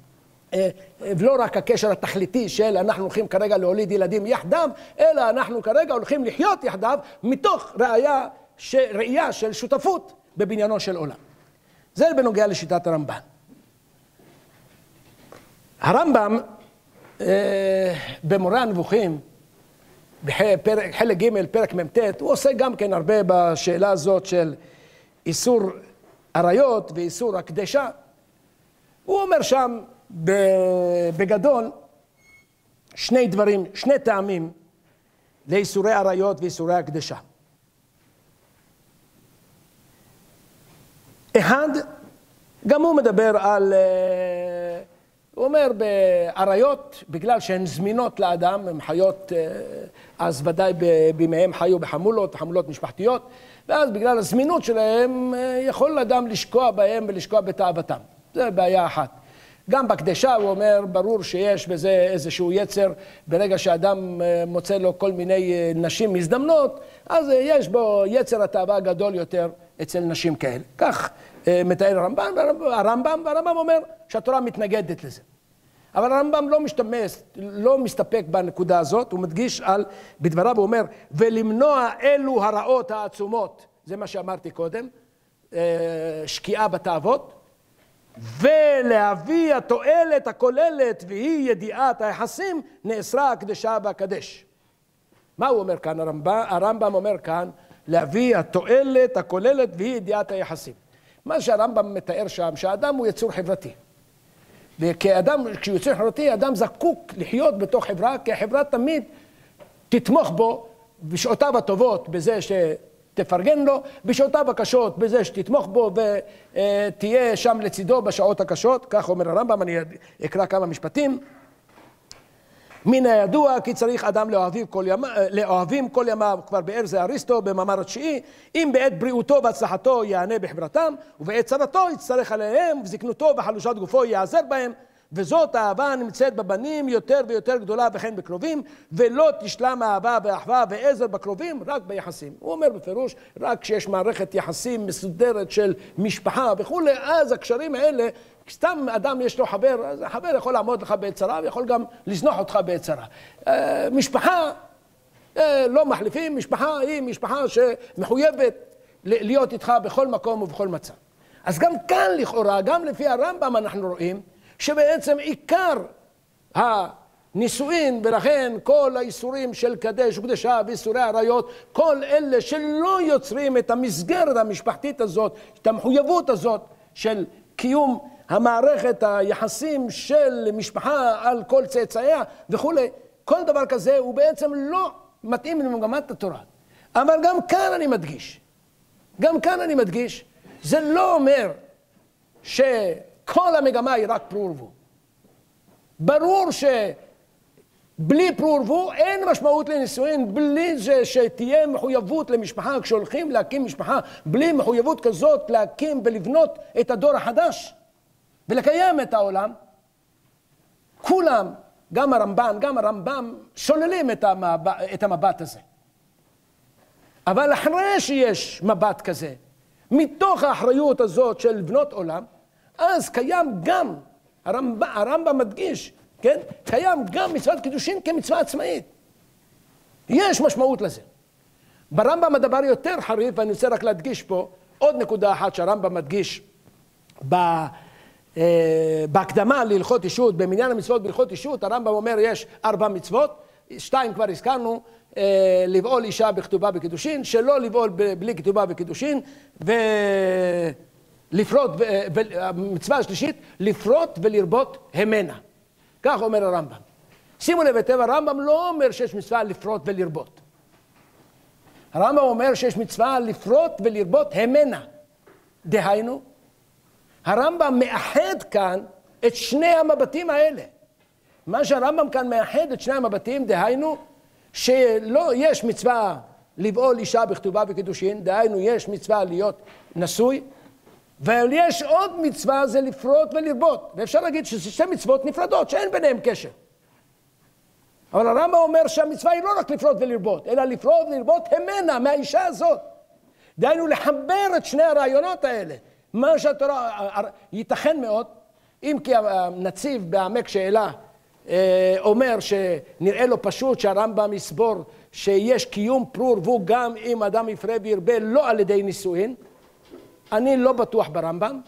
אה, ולא רק הקשר התכליתי של אנחנו הולכים כרגע להוליד ילדים יחדיו, אלא אנחנו כרגע הולכים לחיות יחדיו מתוך ראייה, ש... ראייה של שותפות בבניינו של עולם. זה בנוגע לשיטת הרמב"ן. הרמב"ם אה, במורה הנבוכים בחלק ג', פרק מ"ט, הוא עושה גם כן הרבה בשאלה הזאת של איסור עריות ואיסור הקדשה. הוא אומר שם בגדול שני דברים, שני טעמים לאיסורי עריות ואיסורי הקדשה. אחד, גם הוא מדבר על אה, הוא אומר באריות, בגלל שהן זמינות לאדם, הן חיות, אה, אז ודאי בימיהם חיו בחמולות, חמולות משפחתיות, ואז בגלל הזמינות שלהם אה, יכול אדם לשקוע בהם ולשקוע בתאוותם. זו בעיה אחת. גם בקדשה הוא אומר, ברור שיש בזה איזשהו יצר, ברגע שאדם אה, מוצא לו כל מיני נשים מזדמנות, אז יש בו יצר התאווה גדול יותר אצל נשים כאלה. כך מתאר הרמב"ם, הרמב"ם, והרמב"ם אומר שהתורה מתנגדת לזה. אבל הרמב"ם לא משתמש, לא מסתפק בנקודה הזאת, הוא מדגיש על, בדבריו הוא אומר, ולמנוע אלו הרעות העצומות, זה מה שאמרתי קודם, שקיעה בתאוות, ולהביא התועלת הכוללת והיא ידיעת היחסים, נאסרה הקדשה והקדש. מה הוא אומר כאן הרמב"ם? הרמב"ם אומר כאן, להביא התועלת הכוללת והיא ידיעת היחסים. מה שהרמב"ם מתאר שם, שהאדם הוא יצור חברתי. וכאדם, כשהוא יוצא חברתי, אדם זקוק לחיות בתוך חברה, כי החברה תמיד תתמוך בו בשעותיו הטובות בזה שתפרגן לו, בשעותיו הקשות בזה שתתמוך בו ותהיה שם לצידו בשעות הקשות, כך אומר הרמב"ם, אני אקרא כמה משפטים. מן הידוע כי צריך אדם לאוהבים כל, ימ... לאוהבים כל ימיו, כבר באר זה אריסטו במאמר התשיעי, אם בעת בריאותו והצלחתו יענה בחברתם, ובעת צרתו יצטרך עליהם, וזקנותו וחלושת גופו יעזר בהם, וזאת האהבה הנמצאת בבנים יותר ויותר גדולה וכן בקרובים, ולא תשלם אהבה ואחווה ועזר בקרובים, רק ביחסים. הוא אומר בפירוש, רק כשיש מערכת יחסים מסודרת של משפחה וכולי, אז הקשרים האלה סתם אדם יש לו חבר, אז החבר יכול לעמוד לך בעת צרה ויכול גם לזנוח אותך בעת צרה. אה, משפחה, אה, לא מחליפים, משפחה היא משפחה שמחויבת להיות איתך בכל מקום ובכל מצב. אז גם כאן לכאורה, גם לפי הרמב"ם אנחנו רואים שבעצם עיקר הנישואין, ולכן כל האיסורים של קדש וקדשה ואיסורי עריות, כל אלה שלא יוצרים את המסגרת המשפחתית הזאת, את המחויבות הזאת של קיום המערכת, היחסים של משפחה על כל צאצאיה וכולי, כל דבר כזה הוא בעצם לא מתאים למגמת התורה. אבל גם כאן אני מדגיש, גם כאן אני מדגיש, זה לא אומר שכל המגמה היא רק פרו ורבו. ברור שבלי פרו ורבו אין משמעות לנישואין, בלי זה שתהיה מחויבות למשפחה כשהולכים להקים משפחה, בלי מחויבות כזאת להקים ולבנות את הדור החדש ולקיים את העולם, כולם, גם הרמב"ן, גם הרמב"ם, שוללים את המבט, את המבט הזה. אבל אחרי שיש מבט כזה, מתוך האחריות הזאת של בנות עולם, אז קיים גם, הרמב"ם, הרמב"ם מדגיש, כן? קיים גם מצוות קידושין כמצווה עצמאית. יש משמעות לזה. ברמב"ם הדבר יותר חריף, ואני רוצה רק להדגיש פה עוד נקודה אחת שהרמב"ם מדגיש ב, אה, בהקדמה להלכות אישות, במניין המצוות בהלכות אישות, הרמב"ם אומר יש ארבע מצוות, שתיים כבר הזכרנו, אה, לבעול אישה בכתובה בקידושין, שלא לבעול בלי כתובה בקידושין, ולפרוט, והמצווה השלישית, לפרוט ולרבות המנה. כך אומר הרמב"ם. שימו לב היטב, הרמב"ם לא אומר שיש מצווה לפרוט ולרבות. הרמב"ם אומר שיש מצווה לפרוט ולרבות המנה. דהיינו, הרמב"ם מאחד כאן את שני המבטים האלה. מה שהרמב"ם כאן מאחד את שני המבטים, דהיינו, שלא, יש מצווה לבעול אישה בכתובה וקידושין, דהיינו יש מצווה להיות נשוי, אבל יש עוד מצווה זה לפרוט ולרבות, ואפשר להגיד שזה שתי מצוות נפרדות שאין ביניהן קשר. אבל הרמב"ם אומר שהמצווה היא לא רק לפרוט ולרבות, אלא לפרוט ולרבות המנה מהאישה הזאת. דהיינו לחבר את שני הרעיונות האלה. מה שהתורה, ייתכן מאוד, אם כי הנציב בעמק שאלה אה, אומר שנראה לו פשוט שהרמב"ם יסבור שיש קיום פרו ורבו גם אם אדם יפרה וירבה לא על ידי נישואין. אני לא בטוח ברמב"ם,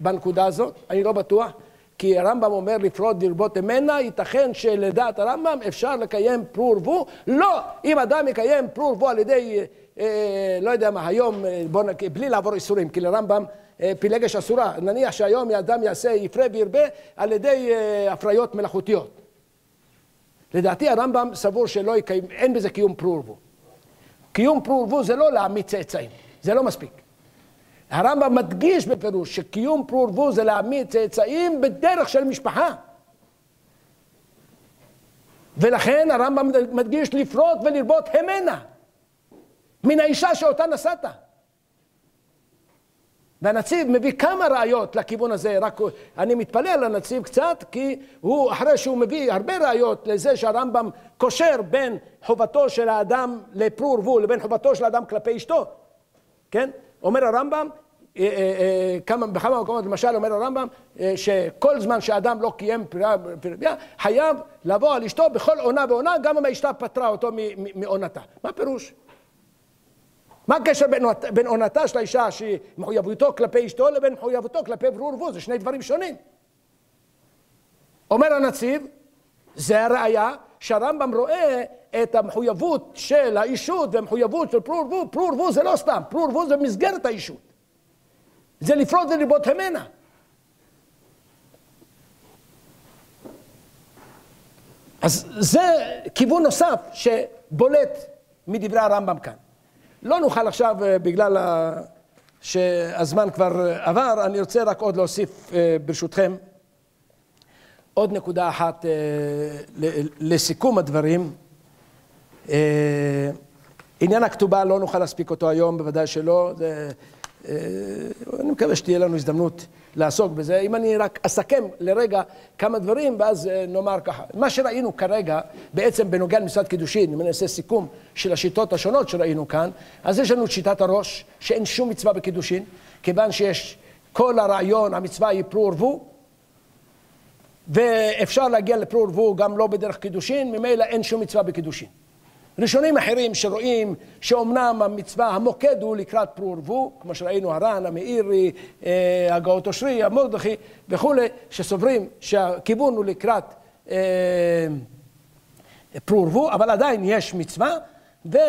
בנקודה הזאת, אני לא בטוח, כי הרמב"ם אומר לפרוט ולרבות ממנה, ייתכן שלדעת הרמב"ם אפשר לקיים פרו ורבו, לא, אם אדם יקיים פרו ורבו על ידי, אה, לא יודע מה, היום, אה, בוא נק... בלי לעבור איסורים, כי לרמב"ם אה, פילגש אסורה. נניח שהיום אדם יעשה יפרה וירבה על ידי אה, הפריות מלאכותיות. לדעתי הרמב"ם סבור שלא יקיים, אין בזה קיום פרו ורבו. קיום פרו ורבו זה לא להעמיד צאצאים, זה לא מספיק. הרמב"ם מדגיש בפירוש שקיום פרו ורבו זה להעמיד צאצאים בדרך של משפחה. ולכן הרמב"ם מדגיש לפרוט ולרבות המנה מן האישה שאותה נשאת. והנציב מביא כמה ראיות לכיוון הזה, רק אני מתפלא על הנציב קצת, כי הוא, אחרי שהוא מביא הרבה ראיות לזה שהרמב"ם קושר בין חובתו של האדם לפרו ורבו לבין חובתו של האדם כלפי אשתו, כן? אומר הרמב"ם, אה, אה, אה, כמה, בכמה מקומות, למשל אומר הרמב"ם, שכל זמן שאדם לא קיים פריאה, חייב לבוא על אשתו בכל עונה ועונה, גם אם האשתה פטרה אותו מעונתה. מה פירוש? מה הקשר בין, בין עונתה של האישה שהיא מחויבותו כלפי אשתו לבין מחויבותו כלפי ברור ורבו? זה שני דברים שונים. אומר הנציב, זה הראיה שהרמב"ם רואה את המחויבות של האישות והמחויבות של פרו ורבו, פרו ורבו זה לא סתם, פרו ורבו זה מסגרת האישות. זה לפרוט ולרבות המנה. אז זה כיוון נוסף שבולט מדברי הרמב"ם כאן. לא נוכל עכשיו, אה, בגלל שהזמן כבר אה, עבר, אני רוצה רק עוד להוסיף אה, ברשותכם עוד נקודה אחת לסיכום הדברים. עניין הכתובה לא נוכל להספיק אותו היום, בוודאי שלא. זה, אני מקווה שתהיה לנו הזדמנות לעסוק בזה. אם אני רק אסכם לרגע כמה דברים, ואז אה, נאמר ככה. מה שראינו כרגע, בעצם בנוגע למשרד קידושין, אם אני אעשה סיכום של השיטות השונות שראינו כאן, אז יש לנו את שיטת הראש, שאין שום מצווה בקידושין, כיוון שיש כל הרעיון, המצווה היא פרו ורבו, ואפשר להגיע לפרו ורבו גם לא בדרך קידושין, ממילא אין שום מצווה בקידושין. ראשונים אחרים שרואים שאומנם המצווה, המוקד הוא לקראת פרו ורבו, כמו שראינו הר"ן, המאירי, אה, הגאות אושרי, המורדכי וכולי, שסוברים שהכיוון הוא לקראת אה, פרו ורבו, אבל עדיין יש מצווה, ולא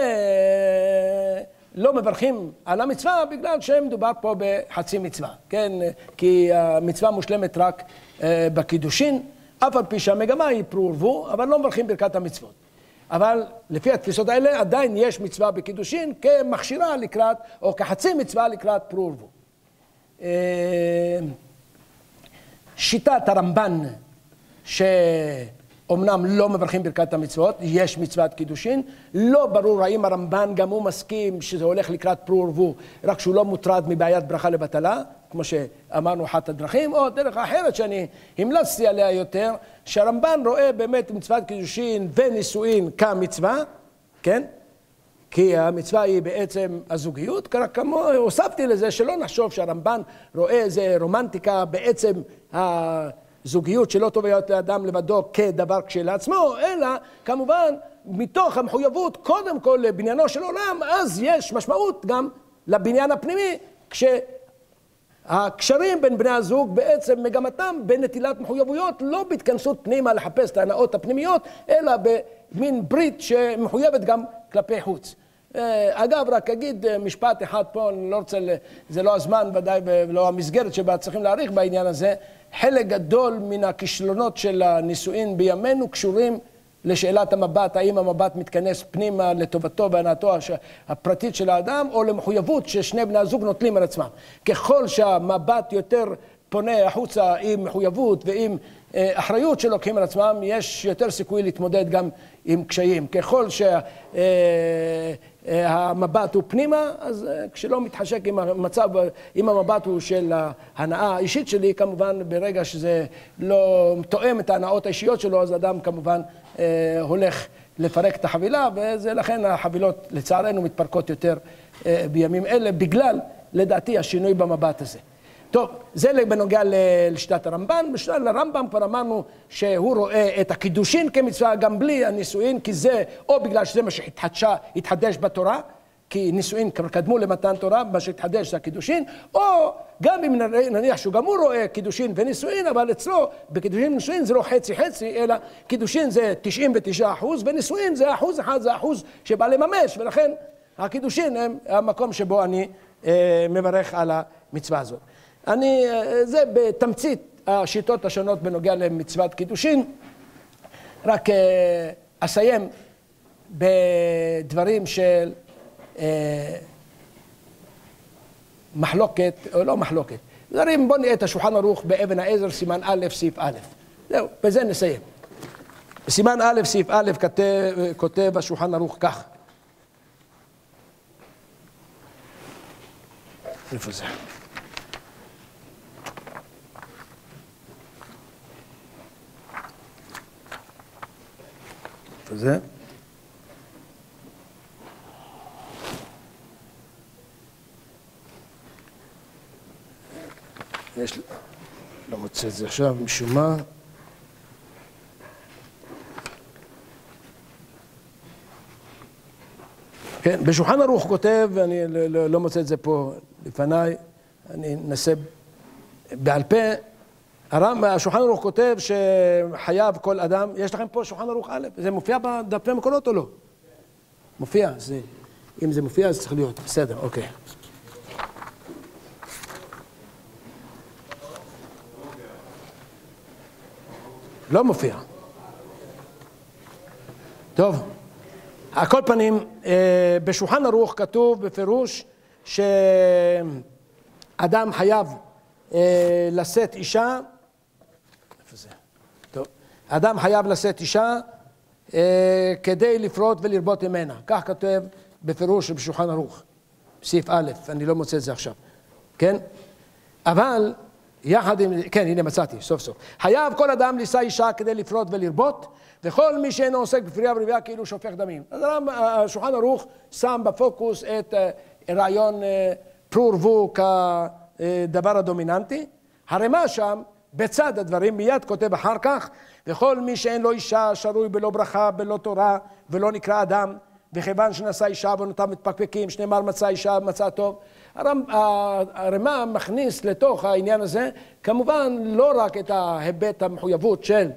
מברכים על המצווה בגלל שמדובר פה בחצי מצווה, כן? כי המצווה מושלמת רק אה, בקידושין, אף על פי שהמגמה היא פרו ורבו, אבל לא מברכים ברכת המצוות. אבל לפי התפיסות האלה עדיין יש מצווה בקידושין כמכשירה לקראת, או כחצי מצווה לקראת פרו ורבו. אה, שיטת הרמב"ן, שאומנם לא מברכים ברכת המצוות, יש מצוות קידושין, לא ברור האם הרמב"ן גם הוא מסכים שזה הולך לקראת פרו ורבו, רק שהוא לא מוטרד מבעיית ברכה לבטלה, כמו שאמרנו אחת הדרכים, או דרך אחרת שאני המלצתי עליה יותר, שהרמב"ן רואה באמת מצוות קידושין ונישואין כמצווה, כן? כי המצווה היא בעצם הזוגיות, כמו הוספתי לזה שלא נחשוב שהרמב"ן רואה איזה רומנטיקה בעצם הזוגיות שלא טוב להיות לאדם לבדו כדבר כשלעצמו, אלא כמובן מתוך המחויבות קודם כל לבניינו של עולם, אז יש משמעות גם לבניין הפנימי, כש... הקשרים בין בני הזוג בעצם מגמתם בנטילת מחויבויות, לא בהתכנסות פנימה לחפש את ההנאות הפנימיות, אלא במין ברית שמחויבת גם כלפי חוץ. אה, אגב, רק אגיד אה, משפט אחד פה, אני לא רוצה, זה לא הזמן ודאי ולא המסגרת שבה צריכים להעריך בעניין הזה. חלק גדול מן הכישלונות של הנישואין בימינו קשורים לשאלת המבט, האם המבט מתכנס פנימה לטובתו והנאתו הפרטית של האדם, או למחויבות ששני בני הזוג נוטלים על עצמם. ככל שהמבט יותר פונה החוצה עם מחויבות ועם אה, אחריות שלוקחים על עצמם, יש יותר סיכוי להתמודד גם עם קשיים. ככל שהמבט אה, הוא פנימה, אז אה, כשלא מתחשק עם המצב, אם המבט הוא של ההנאה האישית שלי, כמובן ברגע שזה לא תואם את ההנאות האישיות שלו, אז אדם כמובן הולך לפרק את החבילה, ולכן החבילות לצערנו מתפרקות יותר בימים אלה, בגלל, לדעתי, השינוי במבט הזה. טוב, זה בנוגע לשיטת הרמב"ן. בשיטת הרמב"ם כבר אמרנו שהוא רואה את הקידושין כמצווה גם בלי הנישואין, כי זה או בגלל שזה מה שהתחדש בתורה, כי נישואין כבר קדמו למתן תורה, מה שהתחדש זה הקידושין, או גם אם נניח שהוא גם הוא רואה קידושין ונישואין, אבל אצלו בקידושין ונישואין זה לא חצי חצי, אלא קידושין זה 99 אחוז, ונישואין זה אחוז אחד, זה אחוז שבא לממש, ולכן הקידושין הם המקום שבו אני אה, מברך על המצווה הזאת. אני, אה, זה בתמצית השיטות השונות בנוגע למצוות קידושין. רק אה, אסיים בדברים של מחלוקת, או לא מחלוקת, דברים, בואו נראה את השולחן ערוך באבן העזר, סימן א', סעיף א'. זהו, בזה נסיים. בסימן א', סעיף א', כתב, כותב השולחן ערוך כך. איפה זה? איפה זה? יש, לא מוצא את זה עכשיו משום מה. כן, בשולחן ערוך כותב, ואני לא, לא, לא מוצא את זה פה לפניי, אני אנסה בעל פה, הרם, השולחן ערוך כותב שחייב כל אדם, יש לכם פה שולחן ערוך א', זה מופיע בדפי המקורות או לא? מופיע, זה, אם זה מופיע אז צריך להיות, בסדר, אוקיי. לא מופיע. טוב, על כל פנים, אה, בשולחן ערוך כתוב בפירוש שאדם חייב אה, לשאת אישה אדם חייב לשאת אישה אה, כדי לפרוט ולרבות ממנה. כך כותב בפירוש בשולחן ערוך, סעיף א', אני לא מוצא את זה עכשיו, כן? אבל יחד עם, כן, הנה מצאתי, סוף סוף. חייב כל אדם לישא אישה כדי לפרוט ולרבות, וכל מי שאינו עוסק בפרייה ורבייה כאילו שופך דמים. אז השולחן ערוך שם בפוקוס את אה, רעיון אה, פרו ורבו כדבר הדומיננטי. הרמ"א שם, בצד הדברים, מיד כותב אחר כך, וכל מי שאין לו אישה שרוי בלא ברכה, בלא תורה, ולא נקרא אדם, וכיוון שנשא אישה ובנותיו מתפקפקים, שנאמר מצא אישה מצא טוב. הרמ"א מכניס לתוך העניין הזה, כמובן לא רק את ההיבט המחויבות של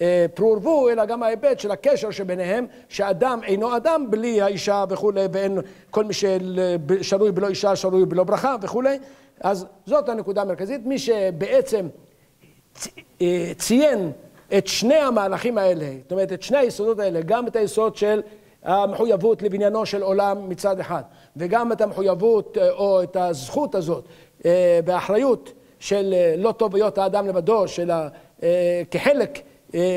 אה, פרו ורבו, אלא גם ההיבט של הקשר שביניהם, שאדם אינו אדם בלי האישה וכולי, ואין כל מי ששרוי בלא אישה, שרוי בלא ברכה וכולי. אז זאת הנקודה המרכזית. מי שבעצם אה, ציין את שני המהלכים האלה, זאת אומרת, את שני היסודות האלה, גם את היסוד של המחויבות לבניינו של עולם מצד אחד, וגם את המחויבות או את הזכות הזאת באחריות של לא טוב היות האדם לבדו, של כחלק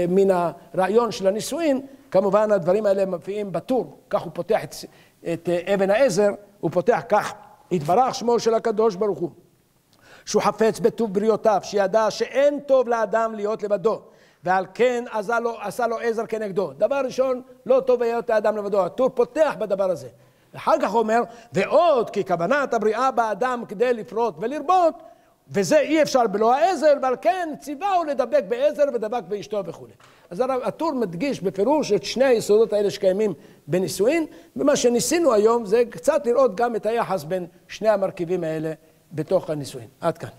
מן הרעיון של הנישואין, כמובן הדברים האלה מופיעים בטור, כך הוא פותח את, את אבן העזר, הוא פותח כך, התברך שמו של הקדוש ברוך הוא, שהוא חפץ בטוב בריאותיו, שידע שאין טוב לאדם להיות לבדו, ועל כן עשה לו, עשה לו עזר כנגדו. דבר ראשון, לא טוב להיות האדם לבדו, הטור פותח בדבר הזה. אחר כך אומר, ועוד כי כוונת הבריאה באדם כדי לפרוט ולרבות, וזה אי אפשר בלא העזר, ועל כן ציווהו לדבק בעזר ודבק באשתו וכולי. אז הטור מדגיש בפירוש את שני היסודות האלה שקיימים בנישואין, ומה שניסינו היום זה קצת לראות גם את היחס בין שני המרכיבים האלה בתוך הנישואין. עד כאן.